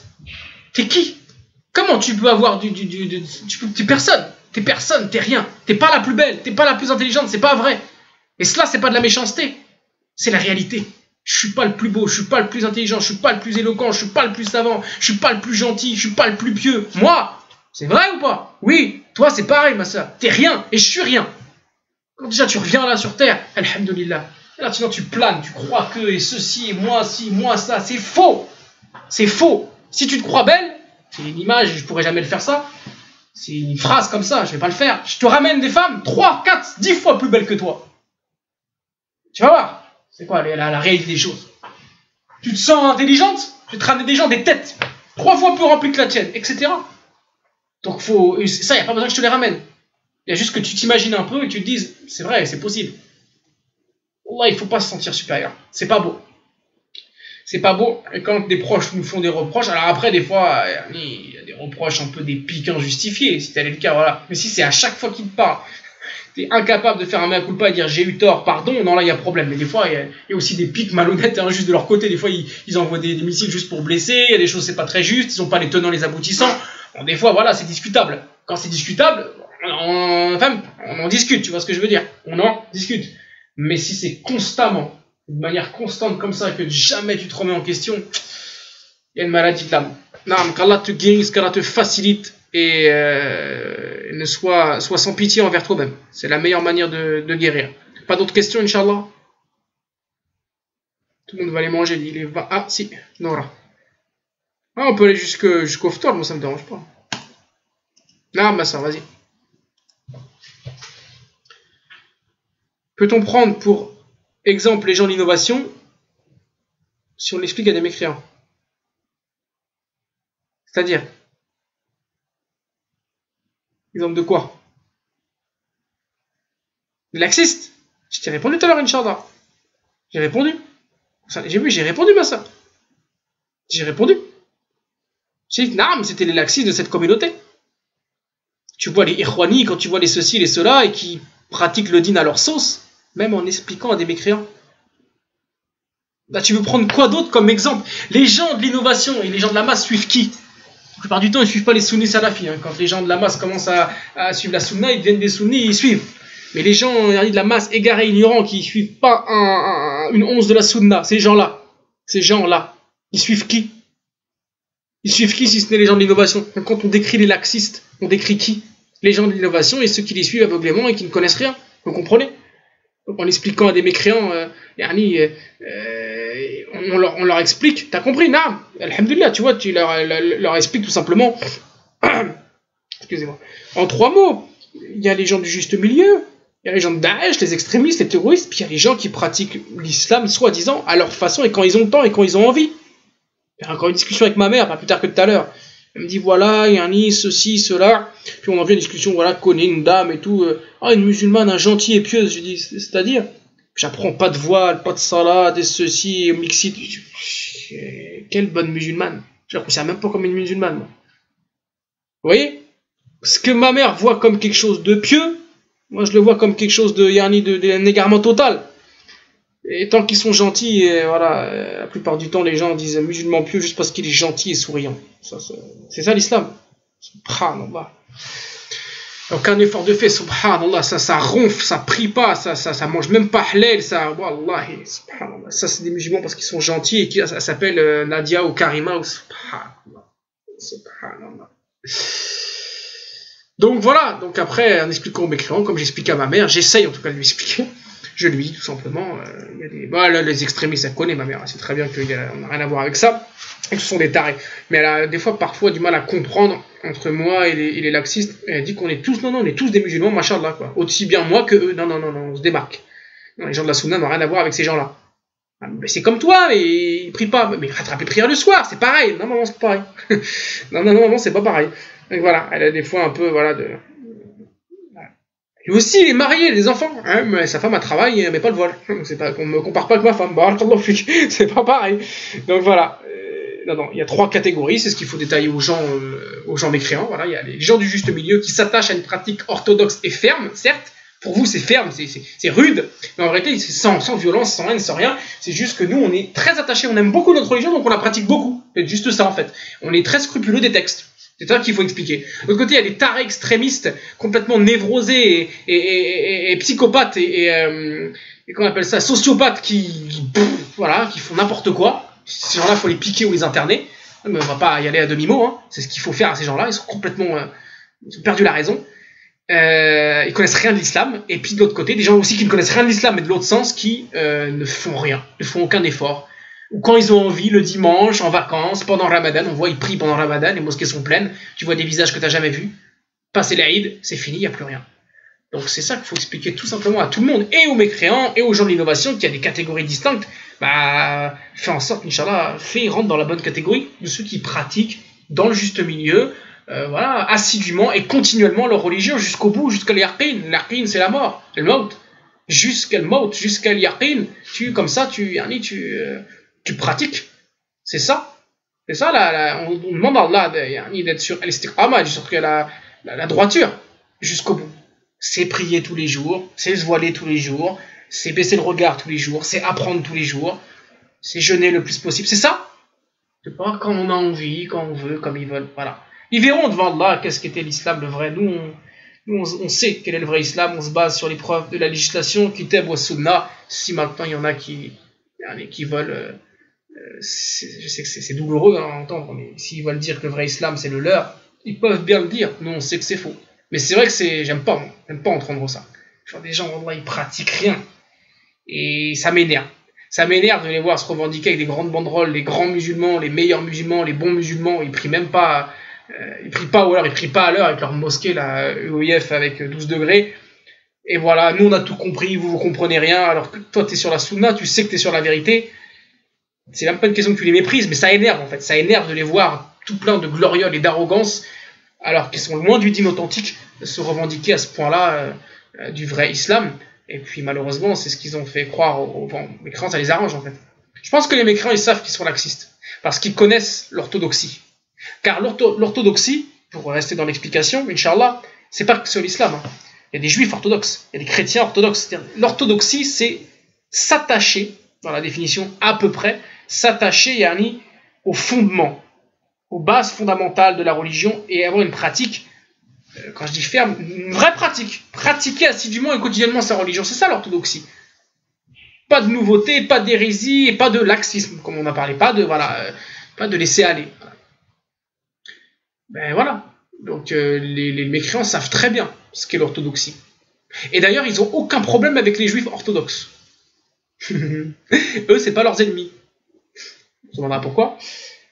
Speaker 1: T'es qui? Comment tu peux avoir du. du, du, t'es personne, t'es personne, t'es rien, t'es pas la plus belle, t'es pas la plus intelligente, c'est pas vrai. Et cela, c'est pas de la méchanceté, c'est la réalité. Je suis pas le plus beau, je suis pas le plus intelligent, je suis pas le plus éloquent, je suis pas le plus savant, je suis pas le plus gentil, je suis pas le plus pieux. Moi, c'est vrai ou pas? Oui, toi c'est pareil ma soeur. T'es rien et je suis rien. Quand déjà tu reviens là sur terre, alhamdulillah. Et là sinon tu planes, tu crois que et ceci et moi ci, moi ça, c'est faux. C'est faux. Si tu te crois belle, c'est une image, je pourrais jamais le faire ça. C'est une phrase comme ça, je vais pas le faire. Je te ramène des femmes 3, 4, 10 fois plus belles que toi. Tu vas voir. C'est quoi la, réalité des choses? Tu te sens intelligente? Je vais te ramener des gens, des têtes, trois fois plus remplies que la tienne, etc. Donc faut, ça, il n'y a pas besoin que je te les ramène. Il y a juste que tu t'imagines un peu et tu te dises, c'est vrai, c'est possible. Là, il faut pas se sentir supérieur. C'est pas beau. C'est pas beau. Et quand des proches nous font des reproches, alors après, des fois, il y a des reproches un peu des pics injustifiés, si tel est le cas, voilà. Mais si c'est à chaque fois qu'il te parle, tu es incapable de faire un mea culpa et dire j'ai eu tort, pardon, non, là, il y a problème. Mais des fois, il y, a, aussi des pics malhonnêtes et injustes de leur côté. Des fois, ils, envoient des, missiles juste pour blesser, il y a des choses, c'est pas très juste, ils ont pas les tenants, les aboutissants. Bon, des fois, voilà, c'est discutable. Quand c'est discutable, enfin, on en discute, tu vois ce que je veux dire On en discute. Mais si c'est constamment, de manière constante comme ça, que jamais tu te remets en question, il y a une maladie de l'âme. Non, qu'Allah te guérisse, qu'Allah te facilite et euh, ne soit, sans pitié envers toi-même. C'est la meilleure manière de, de guérir. Pas d'autres questions, Inch'Allah? Tout le monde va aller manger. Il est Ah, si, Nora. Ah, on peut aller jusqu'au jusqu moi ça me dérange pas. Non, ma soeur, vas-y. Peut-on prendre pour exemple les gens de l'innovation si on l'explique à des mécréants? C'est-à-dire Exemple de quoi? Laxiste? Je t'ai répondu tout à l'heure, Inch'Allah. J'ai répondu. J'ai vu, j'ai répondu, ma soeur. J'ai répondu. C'était les laxistes de cette communauté. Tu vois les Irwani, quand tu vois les ceci, les cela, et qui pratiquent le din à leur sauce, même en expliquant à des mécréants. Bah, tu veux prendre quoi d'autre comme exemple? Les gens de l'innovation et les gens de la masse suivent qui? La plupart du temps, ils ne suivent pas les sunnis salafis. Hein. Quand les gens de la masse commencent à, suivre la sunna, ils deviennent des sunnis, ils suivent. Mais les gens de la masse égarés, ignorants, qui ne suivent pas une once de la sunna, ces gens-là, ces gens-là, ils suivent qui? Ils suivent qui si ce n'est les gens de l'innovation? Quand on décrit les laxistes, on décrit qui? Les gens de l'innovation et ceux qui les suivent aveuglément et qui ne connaissent rien. Vous comprenez? En expliquant à des mécréants, euh, euh, euh, on, leur, explique, t'as compris Non Alhamdulillah, tu vois, tu leur, leur, expliques tout simplement. Excusez-moi. En trois mots, il y a les gens du juste milieu, Il y a les gens de Daesh, les extrémistes, les terroristes, puis il y a les gens qui pratiquent l'islam soi-disant à leur façon et quand ils ont le temps et quand ils ont envie. J'ai encore une discussion avec ma mère, pas plus tard que tout à l'heure. Elle me dit voilà, il y a un nid, ceci, cela. Puis on en vient une discussion, voilà, connaît une dame et tout. Euh, ah, une musulmane, un gentil et pieuse. Je dis, c'est-à-dire? J'apprends pas de voile, pas de salade, et ceci, mixite. Quelle bonne musulmane. Je la considère même pas comme une musulmane. Vous voyez? Ce que ma mère voit comme quelque chose de pieux, moi je le vois comme quelque chose de yarni, de, de, égarement total. Et tant qu'ils sont gentils, voilà, la plupart du temps les gens disent musulman pieux juste parce qu'il est gentil et souriant. C'est ça l'islam. Subhanallah. Aucun effort de fait, subhanallah, ça, ça ronfle, ça prie pas, ça, ça, ça mange même pas halal, ça, wallahi, subhanallah. Ça, c'est des musulmans parce qu'ils sont gentils et qui, ça, s'appelle euh, Nadia ou Karima ou subhanallah. Subhanallah. Donc voilà, donc après, en expliquant aux mécréants, comme j'explique à ma mère, j'essaye en tout cas de lui expliquer, je lui dis tout simplement, euh, il y a des, bah, là, les extrémistes, elle connaît ma mère, c'est très bien qu'on n'a rien à voir avec ça, et ce sont des tarés. Mais elle a des fois, parfois, du mal à comprendre entre moi et les, les laxistes. Et elle dit qu'on est tous, non, non, on est tous des musulmans, machallah, quoi. Aussi bien moi que eux. Non, non, non, non, on se démarque. Non, les gens de la Sunna n'ont rien à voir avec ces gens-là. Ah, c'est comme toi, mais ils prient pas. Mais rattraper prière le soir, c'est pareil. Non, non, non, c'est pareil. non, non, non, non, c'est pas pareil. Donc voilà, elle a des fois un peu, voilà, de. Lui aussi, il est marié, des enfants. Hein, mais sa femme a travaillé, mais pas le voile. C'est pas, on me compare pas avec ma femme. C'est pas pareil. Donc voilà non, non, il y a trois catégories, c'est ce qu'il faut détailler aux gens, euh, aux gens mécréants. Voilà, il y a les gens du juste milieu qui s'attachent à une pratique orthodoxe et ferme, certes. Pour vous, c'est ferme, c'est rude, mais en réalité, c'est sans, sans, violence, sans haine, sans rien. C'est juste que nous, on est très attachés, on aime beaucoup notre religion, donc on la pratique beaucoup. C'est juste ça, en fait. On est très scrupuleux des textes. C'est ça qu'il faut expliquer. De l'autre côté, il y a des tarés extrémistes, complètement névrosés et, et, et, psychopathes et, euh, qu'on appelle ça, sociopathes qui, voilà, qui font n'importe quoi ces gens-là, faut les piquer ou les interner. Mais on va pas y aller à demi-mot. Hein. C'est ce qu'il faut faire à ces gens-là. Ils sont complètement. Euh, ont perdu la raison. Euh, ils connaissent rien de l'islam. Et puis de l'autre côté, des gens aussi qui ne connaissent rien de l'islam, mais de l'autre sens, qui euh, ne font rien, ne font aucun effort. Ou quand ils ont envie, le dimanche, en vacances, pendant Ramadan, on voit, ils prient pendant Ramadan, les mosquées sont pleines, tu vois des visages que tu n'as jamais vus. Passer l'Aïd, c'est fini, il n'y a plus rien. Donc c'est ça qu'il faut expliquer tout simplement à tout le monde, et aux mécréants, et aux gens de l'innovation, qu'il y a des catégories distinctes bah, fais en sorte, Inch'Allah, fais, rentre dans la bonne catégorie de ceux qui pratiquent dans le juste milieu, euh, voilà, assidûment et continuellement leur religion jusqu'au bout, jusqu'à l'yaqin. L'yaqin, c'est la mort, le maut. Jusqu'à le maut, jusqu'à. Tu, comme ça, tu, tu, euh, tu pratiques. C'est ça. C'est ça, là, on, demande à Allah d'être sur l'istiqama, sur la, la, la droiture, jusqu'au bout. C'est prier tous les jours, c'est se voiler tous les jours, c'est baisser le regard tous les jours, c'est apprendre tous les jours, c'est jeûner le plus possible. C'est ça C'est pas quand on a envie, quand on veut, comme ils veulent. Voilà. Ils verront devant Allah qu'est-ce qu'était l'islam le vrai. Nous, on, on, sait quel est le vrai islam, on se base sur les preuves de la législation, kitab wa sunna. Si maintenant il y en a qui, qui veulent. Euh, euh, je sais que c'est douloureux à entendre, mais s'ils veulent dire que le vrai islam c'est le leur, ils peuvent bien le dire. Nous, on sait que c'est faux. Mais c'est vrai que c'est, j'aime pas, j'aime pas entendre ça. Genre des gens, Allah, ils pratiquent rien. Et ça m'énerve. Ça m'énerve de les voir se revendiquer avec des grandes banderoles, les grands musulmans, les meilleurs musulmans, les bons musulmans. Ils prient même pas, euh, ils prient pas ou alors ils prient pas à l'heure avec leur mosquée, la UOIF avec 12 degrés. Et voilà, nous on a tout compris, vous vous comprenez rien, alors que toi tu es sur la sunna, tu sais que tu es sur la vérité. C'est même pas une question que tu les méprises, mais ça énerve en fait. Ça énerve de les voir tout plein de gloriole et d'arrogance, alors qu'ils sont loin du dîme authentique, se revendiquer à ce point-là euh, du vrai islam. Et puis malheureusement, c'est ce qu'ils ont fait croire aux, mécréants, ça les arrange en fait. Je pense que les mécréants, ils savent qu'ils sont laxistes, parce qu'ils connaissent l'orthodoxie. Car l'orthodoxie, pour rester dans l'explication, Inch'Allah, c'est pas que sur l'islam. Hein. Il y a des juifs orthodoxes, il y a des chrétiens orthodoxes. L'orthodoxie, c'est s'attacher, dans la définition à peu près, s'attacher, yani, au fondement, aux bases fondamentales de la religion et avoir une pratique euh, quand je dis ferme, une vraie pratique. Pratiquer assidûment et quotidiennement sa religion. C'est ça l'orthodoxie. Pas de nouveauté, pas d'hérésie et pas de laxisme, comme on a parlé. Pas de, voilà, euh, pas de laisser aller. Ben voilà. Donc euh, les, mécréants savent très bien ce qu'est l'orthodoxie. Et d'ailleurs, ils n'ont aucun problème avec les juifs orthodoxes. Eux, c'est pas leurs ennemis. On se demandera pourquoi.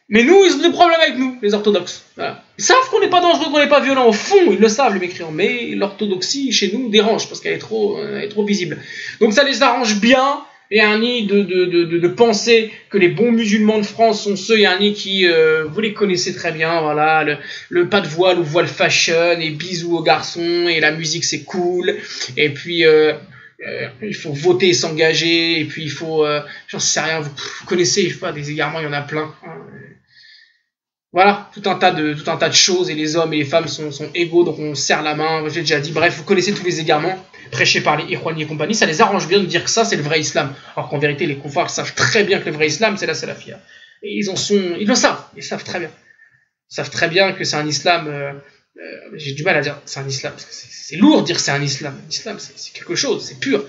Speaker 1: Mais nous, ils ont des problèmes avec nous, les orthodoxes. Ils savent qu'on n'est pas dangereux, qu'on n'est pas violent. Au fond, ils le savent, les mécréants. Mais l'orthodoxie, chez nous, dérange parce qu'elle est trop, est trop visible. Donc ça les arrange bien. Et un nid de, de, de, de, penser que les bons musulmans de France sont ceux, et un nid qui, euh, vous les connaissez très bien, voilà, le, le, pas de voile ou voile fashion, et bisous aux garçons, et la musique c'est cool, et puis euh, il faut voter s'engager, et puis il faut, j'en sais rien, vous, connaissez, je sais pas, des égarements, il y en a plein. Hein. Voilà, tout un tas de tout un tas de choses et les hommes et les femmes sont, sont égaux donc on serre la main. J'ai déjà dit. Bref, vous connaissez tous les égarements prêchés par les Irwani et compagnie. Ça les arrange bien de dire que ça c'est le vrai islam, alors qu'en vérité les koufars savent très bien que le vrai islam c'est la salafia. Et ils en sont, ils le savent, ils savent très bien. Ils savent très bien que c'est un islam. Euh, euh, j'ai du mal à dire c'est un islam parce que c'est lourd dire c'est un islam. L'islam c'est quelque chose, c'est pur.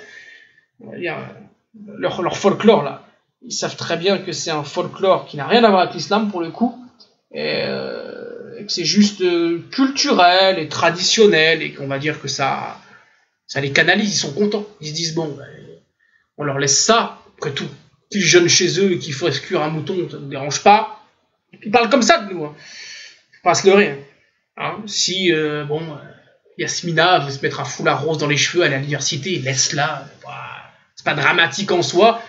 Speaker 1: Dire, euh, leur, leur folklore là, ils savent très bien que c'est un folklore qui n'a rien à voir avec l'islam pour le coup euh, et, que c'est juste euh, culturel et traditionnel et qu'on va dire que ça, ça les canalise, ils sont contents. Ils se disent, bon, ben, on leur laisse ça, après tout, qu'ils jeûnent chez eux et qu'il faut exclure un mouton, ça ne nous dérange pas. Ils parlent comme ça de nous. Hein. Pas se leurrer. Hein si, euh, bon, Yasmina veut se mettre un foulard rose dans les cheveux à l'université, laisse-la. C'est pas dramatique en soi.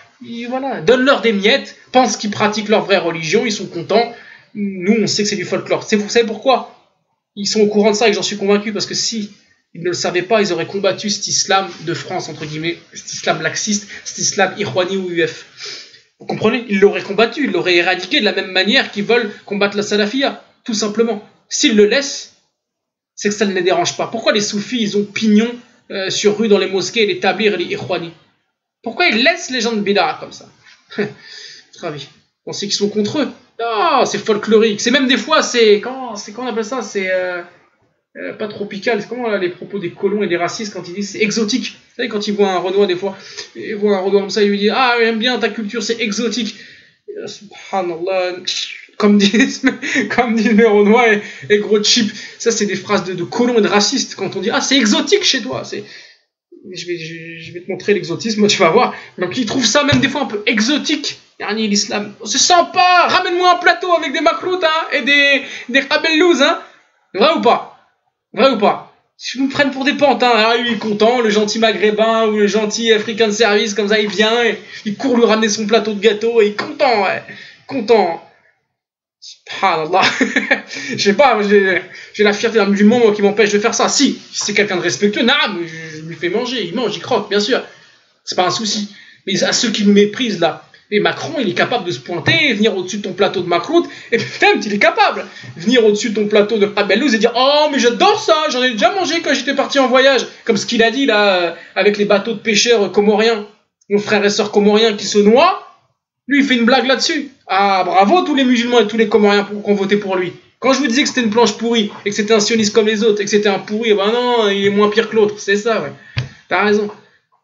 Speaker 1: voilà, donne-leur des miettes, pense qu'ils pratiquent leur vraie religion, ils sont contents nous, on sait que c'est du folklore. Vous savez pourquoi? Ils sont au courant de ça et j'en suis convaincu parce que si ils ne le savaient pas, ils auraient combattu cet islam de France, entre guillemets, cet islam laxiste, cet islam irwani ou UF. Vous comprenez? Ils l'auraient combattu, ils l'auraient éradiqué de la même manière qu'ils veulent combattre la salafia, tout simplement. S'ils le laissent, c'est que ça ne les dérange pas. Pourquoi les soufis, ils ont pignon euh, sur rue dans les mosquées, les tablirs et les irwani Pourquoi ils laissent les gens de Bidara comme ça? Ravi. On sait qu'ils sont contre eux. Ah, c'est folklorique. C'est même des fois, c'est comment, on appelle ça? C'est euh, euh, pas tropical. C'est comment les propos des colons et des racistes quand ils disent c'est exotique? Vous savez quand ils voient un Renoir des fois, ils voient un Renoir comme ça, ils lui disent ah j'aime bien ta culture, c'est exotique. Subhanallah. Comme disent, comme disent les Renois et, gros chip. Ça c'est des phrases de, de colons et de racistes quand on dit ah c'est exotique chez toi. Je vais, te montrer l'exotisme, tu vas voir. Donc ils trouvent ça même des fois un peu exotique. Yani l'islam, c'est sympa, ramène-moi un plateau avec des macroutes hein, et des, des hein. Vrai ou pas? Vrai ou pas? Si vous me prennent pour des pantins, hein, lui il est content, le gentil maghrébin ou le gentil africain de service, comme ça il vient, et il court lui ramener son plateau de gâteau et il est content, ouais. Content. Subhanallah. Je sais pas, j'ai la fierté d'un musulman qui m'empêche de faire ça. Si, c'est quelqu'un de respectueux, naam, je, je, lui fais manger, il mange, il croque, bien sûr. C'est pas un souci. Mais à ceux qui me méprisent là, et Macron, il est capable de se pointer, venir au-dessus de ton plateau de macroute, et putain, il est capable. Venir au-dessus de ton plateau de Kabellouz et dire Oh, mais j'adore ça, j'en ai déjà mangé quand j'étais parti en voyage. Comme ce qu'il a dit là, avec les bateaux de pêcheurs comoriens, mon frère et soeur comoriens qui se noient. Lui, il fait une blague là-dessus. Ah, bravo tous les musulmans et tous les comoriens qui ont voté pour lui. Quand je vous disais que c'était une planche pourrie, et que c'était un sioniste comme les autres, et que c'était un pourri, ben non, il est moins pire que l'autre. C'est ça, ouais. T'as raison.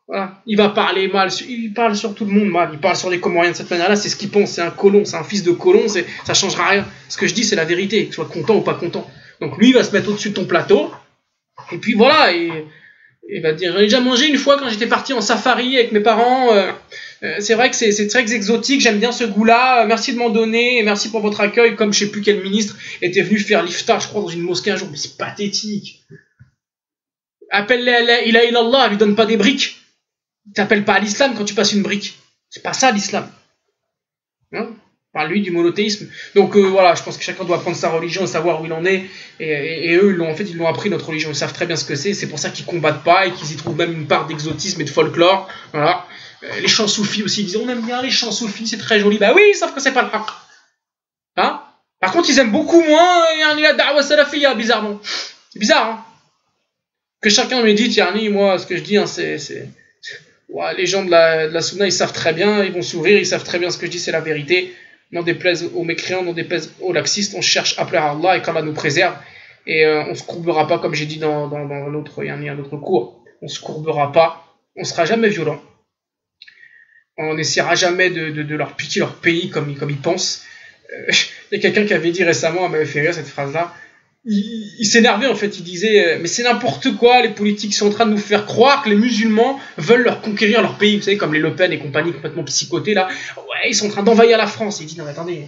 Speaker 1: Voilà. Il va parler mal, il parle sur tout le monde mal, il parle sur les Comoriens de cette manière-là, c'est ce qu'il pense, c'est un colon, c'est un fils de colon, ça changera rien. Ce que je dis, c'est la vérité, que tu sois content ou pas content. Donc lui, il va se mettre au-dessus de ton plateau, et puis voilà, et il va dire, j'ai déjà mangé une fois quand j'étais parti en safari avec mes parents, euh, c'est vrai que c'est très exotique, j'aime bien ce goût-là, merci de m'en donner, et merci pour votre accueil, comme je sais plus quel ministre était venu faire l'iftar, je crois, dans une mosquée un jour, mais c'est pathétique. Appelle-les, il a lui donne pas des briques t'appelles pas à l'islam quand tu passes une brique. C'est pas ça l'islam. Hein? Parle-lui du monothéisme. Donc euh, voilà, je pense que chacun doit prendre sa religion et savoir où il en est. Et, eux, ils en fait, ils l'ont appris notre religion. Ils savent très bien ce que c'est. C'est pour ça qu'ils combattent pas et qu'ils y trouvent même une part d'exotisme et de folklore. Voilà. Euh, les chants soufis aussi, ils disent on aime bien les chants soufis, c'est très joli. Bah oui, sauf que c'est pas le haq. Hein? Par contre, ils aiment beaucoup moins euh, la da'wa salafiyya, bizarrement. C'est bizarre, hein Que chacun me dise, Yarni, moi, ce que je dis, hein, c'est les gens de la, de la Sunna, ils savent très bien, ils vont sourire, ils savent très bien ce que je dis, c'est la vérité. Non déplaise aux mécréants, non déplaise aux laxistes, on cherche à plaire à Allah et qu'Allah nous préserve. Et euh, on se courbera pas, comme j'ai dit dans, dans, dans l'autre, il y a un autre cours, on se courbera pas, on sera jamais violent. On n'essaiera jamais de, de, de, leur piquer leur pays comme, comme ils pensent. Euh, il y a quelqu'un qui avait dit récemment, elle m'avait fait rire cette phrase-là, il, s'énervait en fait, il disait euh, mais c'est n'importe quoi, les politiques sont en train de nous faire croire que les musulmans veulent leur conquérir leur pays, vous savez comme les Le Pen et compagnie complètement psychotés là, ouais ils sont en train d'envahir la France. Il dit non mais attendez,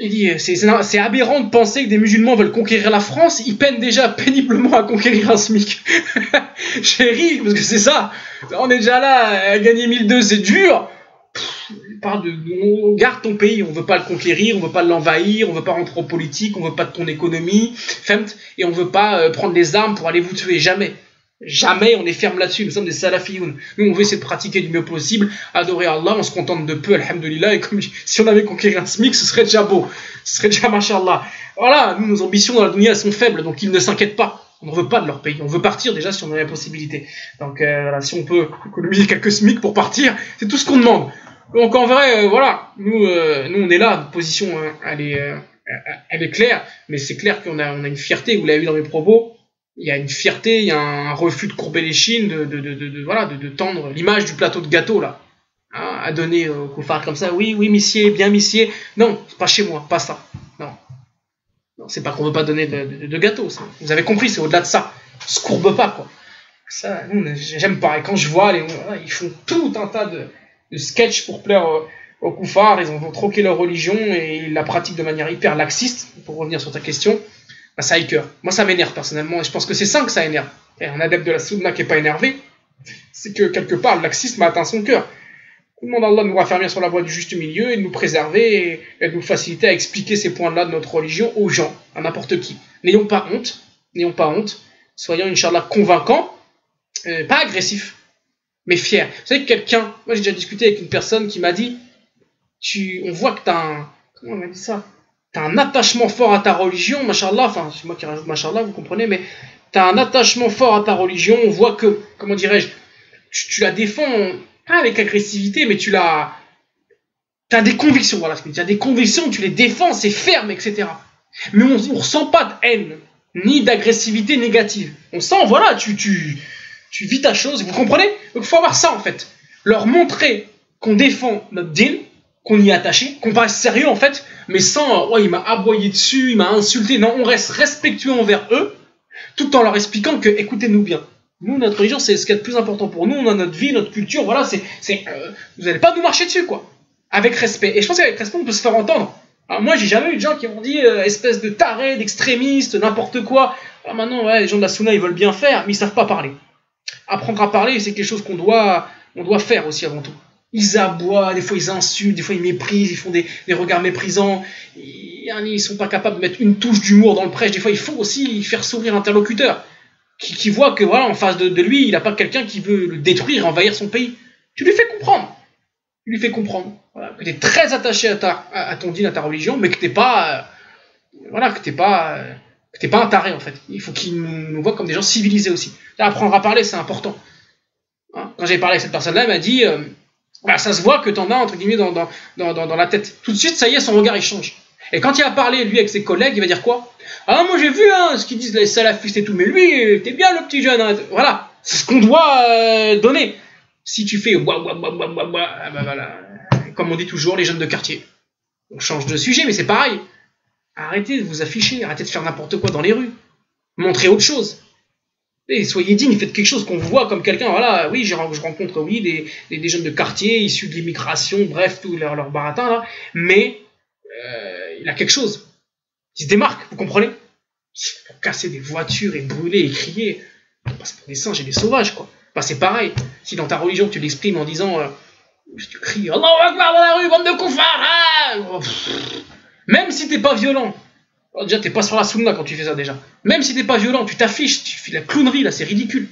Speaker 1: Il dit, c'est aberrant de penser que des musulmans veulent conquérir la France, ils peinent déjà péniblement à conquérir un SMIC. J'ai ri, parce que c'est ça. On est déjà là, à gagner 1002, c'est dur. parle de, on garde ton pays, on veut pas le conquérir, on veut pas l'envahir, on veut pas rentrer en politique, on veut pas de ton économie, et on veut pas euh, prendre les armes pour aller vous tuer, jamais. Jamais on est ferme là-dessus, nous sommes des salafioun. Nous on veut essayer de pratiquer du mieux possible, adorer Allah, on se contente de peu, alhamdulillah, et comme si on avait conquis un SMIC, ce serait déjà beau, ce serait déjà mashallah. Voilà, nous, nos ambitions dans la dunya sont faibles, donc ils ne s'inquiètent pas. On ne veut pas de leur pays, on veut partir déjà si on a la possibilité. Donc euh, voilà, si on peut économiser quelques SMIC pour partir, c'est tout ce qu'on demande. Donc en vrai, euh, voilà, nous, euh, nous on est là, notre position, elle, est, elle est claire, mais c'est clair qu'on a, on a une fierté, vous l'avez vu dans mes propos, il y a une fierté, il y a un refus de courber les chines, de, voilà, de, tendre l'image du plateau de gâteau là, hein, à donner au koufar comme ça. Oui, oui, missier, bien missier. Non, pas chez moi, pas ça. Non, c'est pas qu'on veut pas donner de, gâteau. Vous avez compris, c'est au-delà de ça. On se courbe pas quoi. Ça, j'aime pas. Et quand je vois, ils font tout un tas de, sketchs pour plaire aux koufars. Ils ont troqué leur religion et ils la pratiquent de manière hyper laxiste. Pour revenir sur ta question bah, ça cœur. Moi, ça m'énerve personnellement, et je pense que c'est ça que ça énerve. Et un adepte de la Sunna qui n'est pas énervé, c'est que quelque part, le laxisme a atteint son cœur. On demande à Allah de nous raffermir sur la voie du juste milieu et de nous préserver et de nous faciliter à expliquer ces points-là de notre religion aux gens, à n'importe qui. N'ayons pas honte, n'ayons pas honte, soyons, Inch'Allah, convaincants, euh, pas agressifs, mais fiers. Vous savez que quelqu'un, moi j'ai déjà discuté avec une personne qui m'a dit, tu, on voit que tu as un, comment on m'a dit ça? Tu as un attachement fort à ta religion, machallah, enfin, c'est moi qui rajoute machallah, vous comprenez, mais tu as un attachement fort à ta religion, on voit que, comment dirais-je, tu, la défends, pas avec agressivité, mais tu la. Tu as des convictions, voilà, tu as des convictions, tu les défends, c'est ferme, etc. Mais on ne ressent pas de haine, ni d'agressivité négative. On sent, voilà, tu, tu, tu vis ta chose, vous comprenez? Donc il faut avoir ça, en fait. Leur montrer qu'on défend notre deal, qu'on y est attaché, qu'on paraisse sérieux, en fait, mais sans, ouais, il m'a aboyé dessus, il m'a insulté. Non, on reste respectueux envers eux, tout en leur expliquant que, écoutez-nous bien, nous, notre religion, c'est ce qui est le plus important pour nous, on a notre vie, notre culture, voilà, c'est, c'est, euh, vous n'allez pas nous marcher dessus, quoi. Avec respect. Et je pense qu'avec respect, on peut se faire entendre. Alors moi, j'ai jamais eu de gens qui m'ont dit, euh, espèce de taré, d'extrémiste, n'importe quoi. Alors maintenant, ouais, les gens de la Sunna, ils veulent bien faire, mais ils savent pas parler. Apprendre à parler, c'est quelque chose qu'on doit, on doit faire aussi avant tout ils aboient, des fois ils insultent, des fois ils méprisent, ils font des, regards méprisants, ils, ils sont pas capables de mettre une touche d'humour dans le prêche. Des fois il faut aussi faire sourire l'interlocuteur, qui, qui, voit que voilà en face de, lui, il n'a pas quelqu'un qui veut le détruire, envahir son pays. Tu lui fais comprendre. Tu lui fais comprendre que tu es très attaché à, ton dîne, à ta religion, mais que t'es pas, euh, voilà, que t'es pas, euh, que t'es pas un taré en fait. Il faut qu'il nous, nous comme des gens civilisés aussi. Apprendre à parler, c'est important. Hein, quand j'ai parlé avec cette personne-là, elle m'a dit. Euh, bah, ça se voit que tu en as, entre guillemets, dans, dans, dans, dans, la tête. Tout de suite, ça y est, son regard, il change. Et quand il a parlé, lui, avec ses collègues, il va dire quoi? Ah, moi j'ai vu hein, ce qu'ils disent les salafistes et tout, mais lui, t'es bien le petit jeune. Hein. Voilà, c'est ce qu'on doit euh, donner. Si tu fais bah, voilà. Comme on dit toujours, les jeunes de quartier. On change de sujet, mais c'est pareil. Arrêtez de vous afficher, arrêtez de faire n'importe quoi dans les rues. Montrez autre chose. Et soyez digne, faites quelque chose qu'on voit comme quelqu'un. Voilà, oui, je, rencontre, oui, des, jeunes de quartier issus de l'immigration, bref, tout leur, leur baratin là. Mais euh, il a quelque chose. Il se démarque, vous comprenez? Pour casser des voitures et brûler et crier, passe pour des singes et des sauvages, quoi. Bah, c'est pareil. Si dans ta religion tu l'exprimes en disant, euh, tu cries Allah Akbar dans la rue, bande de koufars, hein même si t'es pas violent, Oh, déjà, t'es pas sur la sunna quand tu fais ça déjà. Même si t'es pas violent, tu t'affiches, tu fais la clownerie là, c'est ridicule.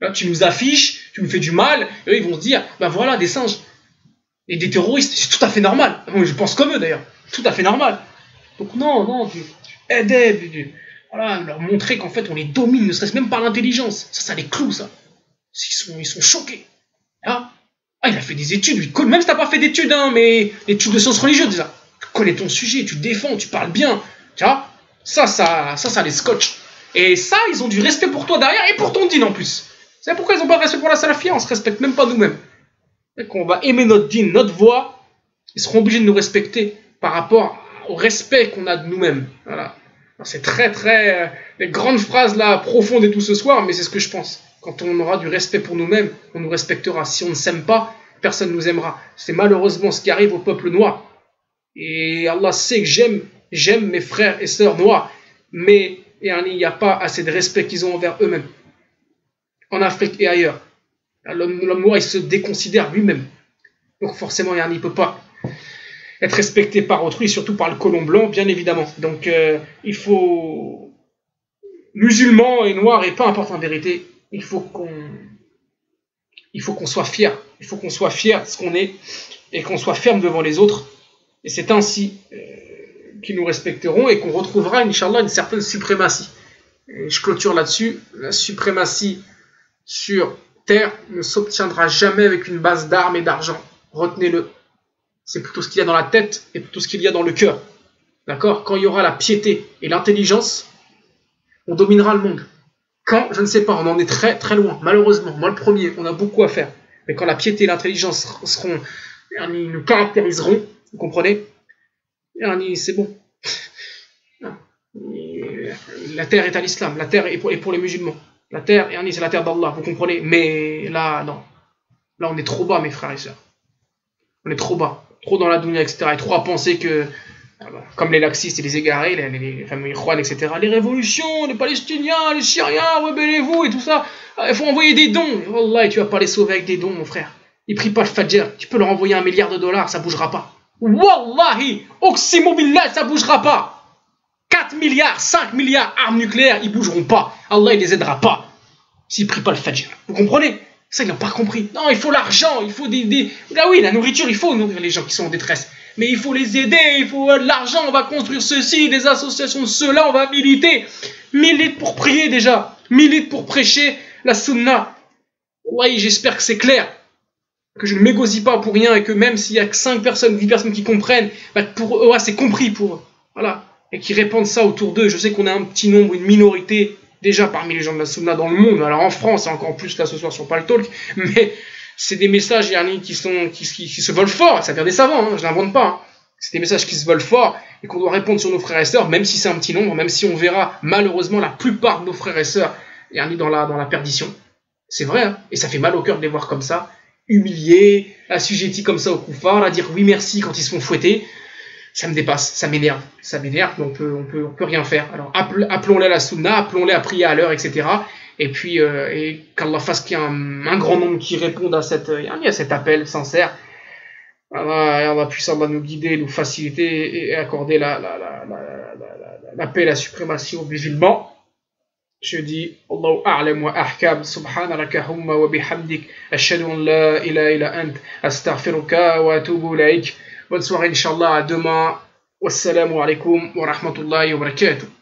Speaker 1: Là, tu nous affiches, tu nous fais du mal, et eux ils vont se dire, ben voilà, des singes. Et des terroristes, c'est tout à fait normal. Moi, je pense comme eux d'ailleurs. Tout à fait normal. Donc non, non, tu, tu voilà, leur montrer qu'en fait on les domine, ne serait-ce même par l'intelligence. Ça, ça les cloue, ça. Ils sont, ils sont choqués. Ah, ah, il a fait des études, même si t'as pas fait d'études, hein, mais études de sciences religieuses déjà. Tu connais ton sujet, tu défends, tu parles bien, tu ça, ça, ça, ça les scotch. Et ça, ils ont du respect pour toi derrière et pour ton din en plus. C'est pourquoi ils n'ont pas de respect pour la salafia On se respecte même pas nous-mêmes. Qu'on va aimer notre din, notre voix. Ils seront obligés de nous respecter par rapport au respect qu'on a de nous-mêmes. Voilà. C'est très, très. Euh, les grandes phrases là, profondes et tout ce soir, mais c'est ce que je pense. Quand on aura du respect pour nous-mêmes, on nous respectera. Si on ne s'aime pas, personne ne nous aimera. C'est malheureusement ce qui arrive au peuple noir Et Allah sait que j'aime, j'aime mes frères et sœurs noirs, mais il n'y a pas assez de respect qu'ils ont envers eux-mêmes, en Afrique et ailleurs. L'homme noir, il se déconsidère lui-même. Donc forcément, il ne peut pas être respecté par autrui, surtout par le colon blanc, bien évidemment. Donc euh, il faut musulman et noir et peu importe en vérité, il faut qu'on il faut qu'on soit fier. Il faut qu'on soit fier de ce qu'on est et qu'on soit ferme devant les autres. Et c'est ainsi euh, qu'ils nous respecteront et qu'on retrouvera, Inch'Allah, une certaine suprématie. Et je clôture là-dessus. La suprématie sur terre ne s'obtiendra jamais avec une base d'armes et d'argent. Retenez-le. C'est plutôt ce qu'il y a dans la tête et plutôt ce qu'il y a dans le cœur. D'accord? Quand il y aura la piété et l'intelligence, on dominera le monde. Quand, je ne sais pas, on en est très très loin, malheureusement. Moi le premier, on a beaucoup à faire. Mais quand la piété et l'intelligence seront, nous caractériseront, vous comprenez? C'est bon. La terre est à l'islam, la terre est pour, les musulmans. La terre, c'est la terre d'Allah, vous comprenez Mais là, non. Là, on est trop bas, mes frères et sœurs. On est trop bas, trop dans la dunya, etc. Et trop à penser que comme les laxistes et les égarés, les, les, familles etc. Les révolutions, les Palestiniens, les Syriens, rebellez-vous et tout ça. Il faut envoyer des dons. Wallah, tu vas pas les sauver avec des dons, mon frère. Ils prient pas le Fajr. Tu peux leur envoyer un milliard de dollars, ça bougera pas. Wallahi, Oxymobillah, ça bougera pas. 4 milliards, 5 milliards armes nucléaires, ils bougeront pas. Allah, il les aidera pas. S'ils prient pas le Fajr. Vous comprenez? Ça, ils n'ont pas compris. Non, il faut l'argent, il faut des, des... Ah oui, la nourriture, il faut nourrir les gens qui sont en détresse mais il faut les aider, il faut de l'argent, on va construire ceci, des associations, cela, on va militer. Milite pour prier déjà, milite pour prêcher la sunna. Oui, j'espère que c'est clair, que je ne m'égosille pas pour rien et que même s'il y a que 5 personnes, 10 personnes qui comprennent, bah, pour eux, c'est compris pour eux. Voilà. Et qui répandent ça autour d'eux. Je sais qu'on a un petit nombre, une minorité déjà parmi les gens de la sunna dans le monde. Alors en France, encore plus là ce soir sur Talk, mais c'est des messages yani, qui, sont, qui, se veulent fort, ça vient des savants, hein, je n'invente pas. Hein. C'est des messages qui se veulent fort et qu'on doit répondre sur nos frères et sœurs, même si c'est un petit nombre, même si on verra malheureusement la plupart de nos frères et sœurs yani, dans, la, dans la perdition. C'est vrai, hein et ça fait mal au cœur de les voir comme ça, humiliés, assujettis comme ça au koufar, à dire oui merci quand ils se font fouetter. Ça me dépasse, ça m'énerve, ça m'énerve, mais on peut, on, peut, on peut rien faire. Alors appelons-les à la sunna, appelons-les à prier à l'heure, etc et puis euh, et qu'Allah fasse qu'il y ait un, grand nombre qui répondent à, cette, euh, à cet appel sincère. Allah, Allah puisse Allah nous guider, nous faciliter et accorder la, la, la, la, paix, la suprématie aux musulmans. Je dis Allahu a'lam wa ahkam subhanaka humma wa bihamdik ashhadu an la ilaha illa ant astaghfiruka wa atubu ilaik. Bonne soirée inshallah à demain. Wassalamu alaikum wa rahmatullahi wa barakatuh.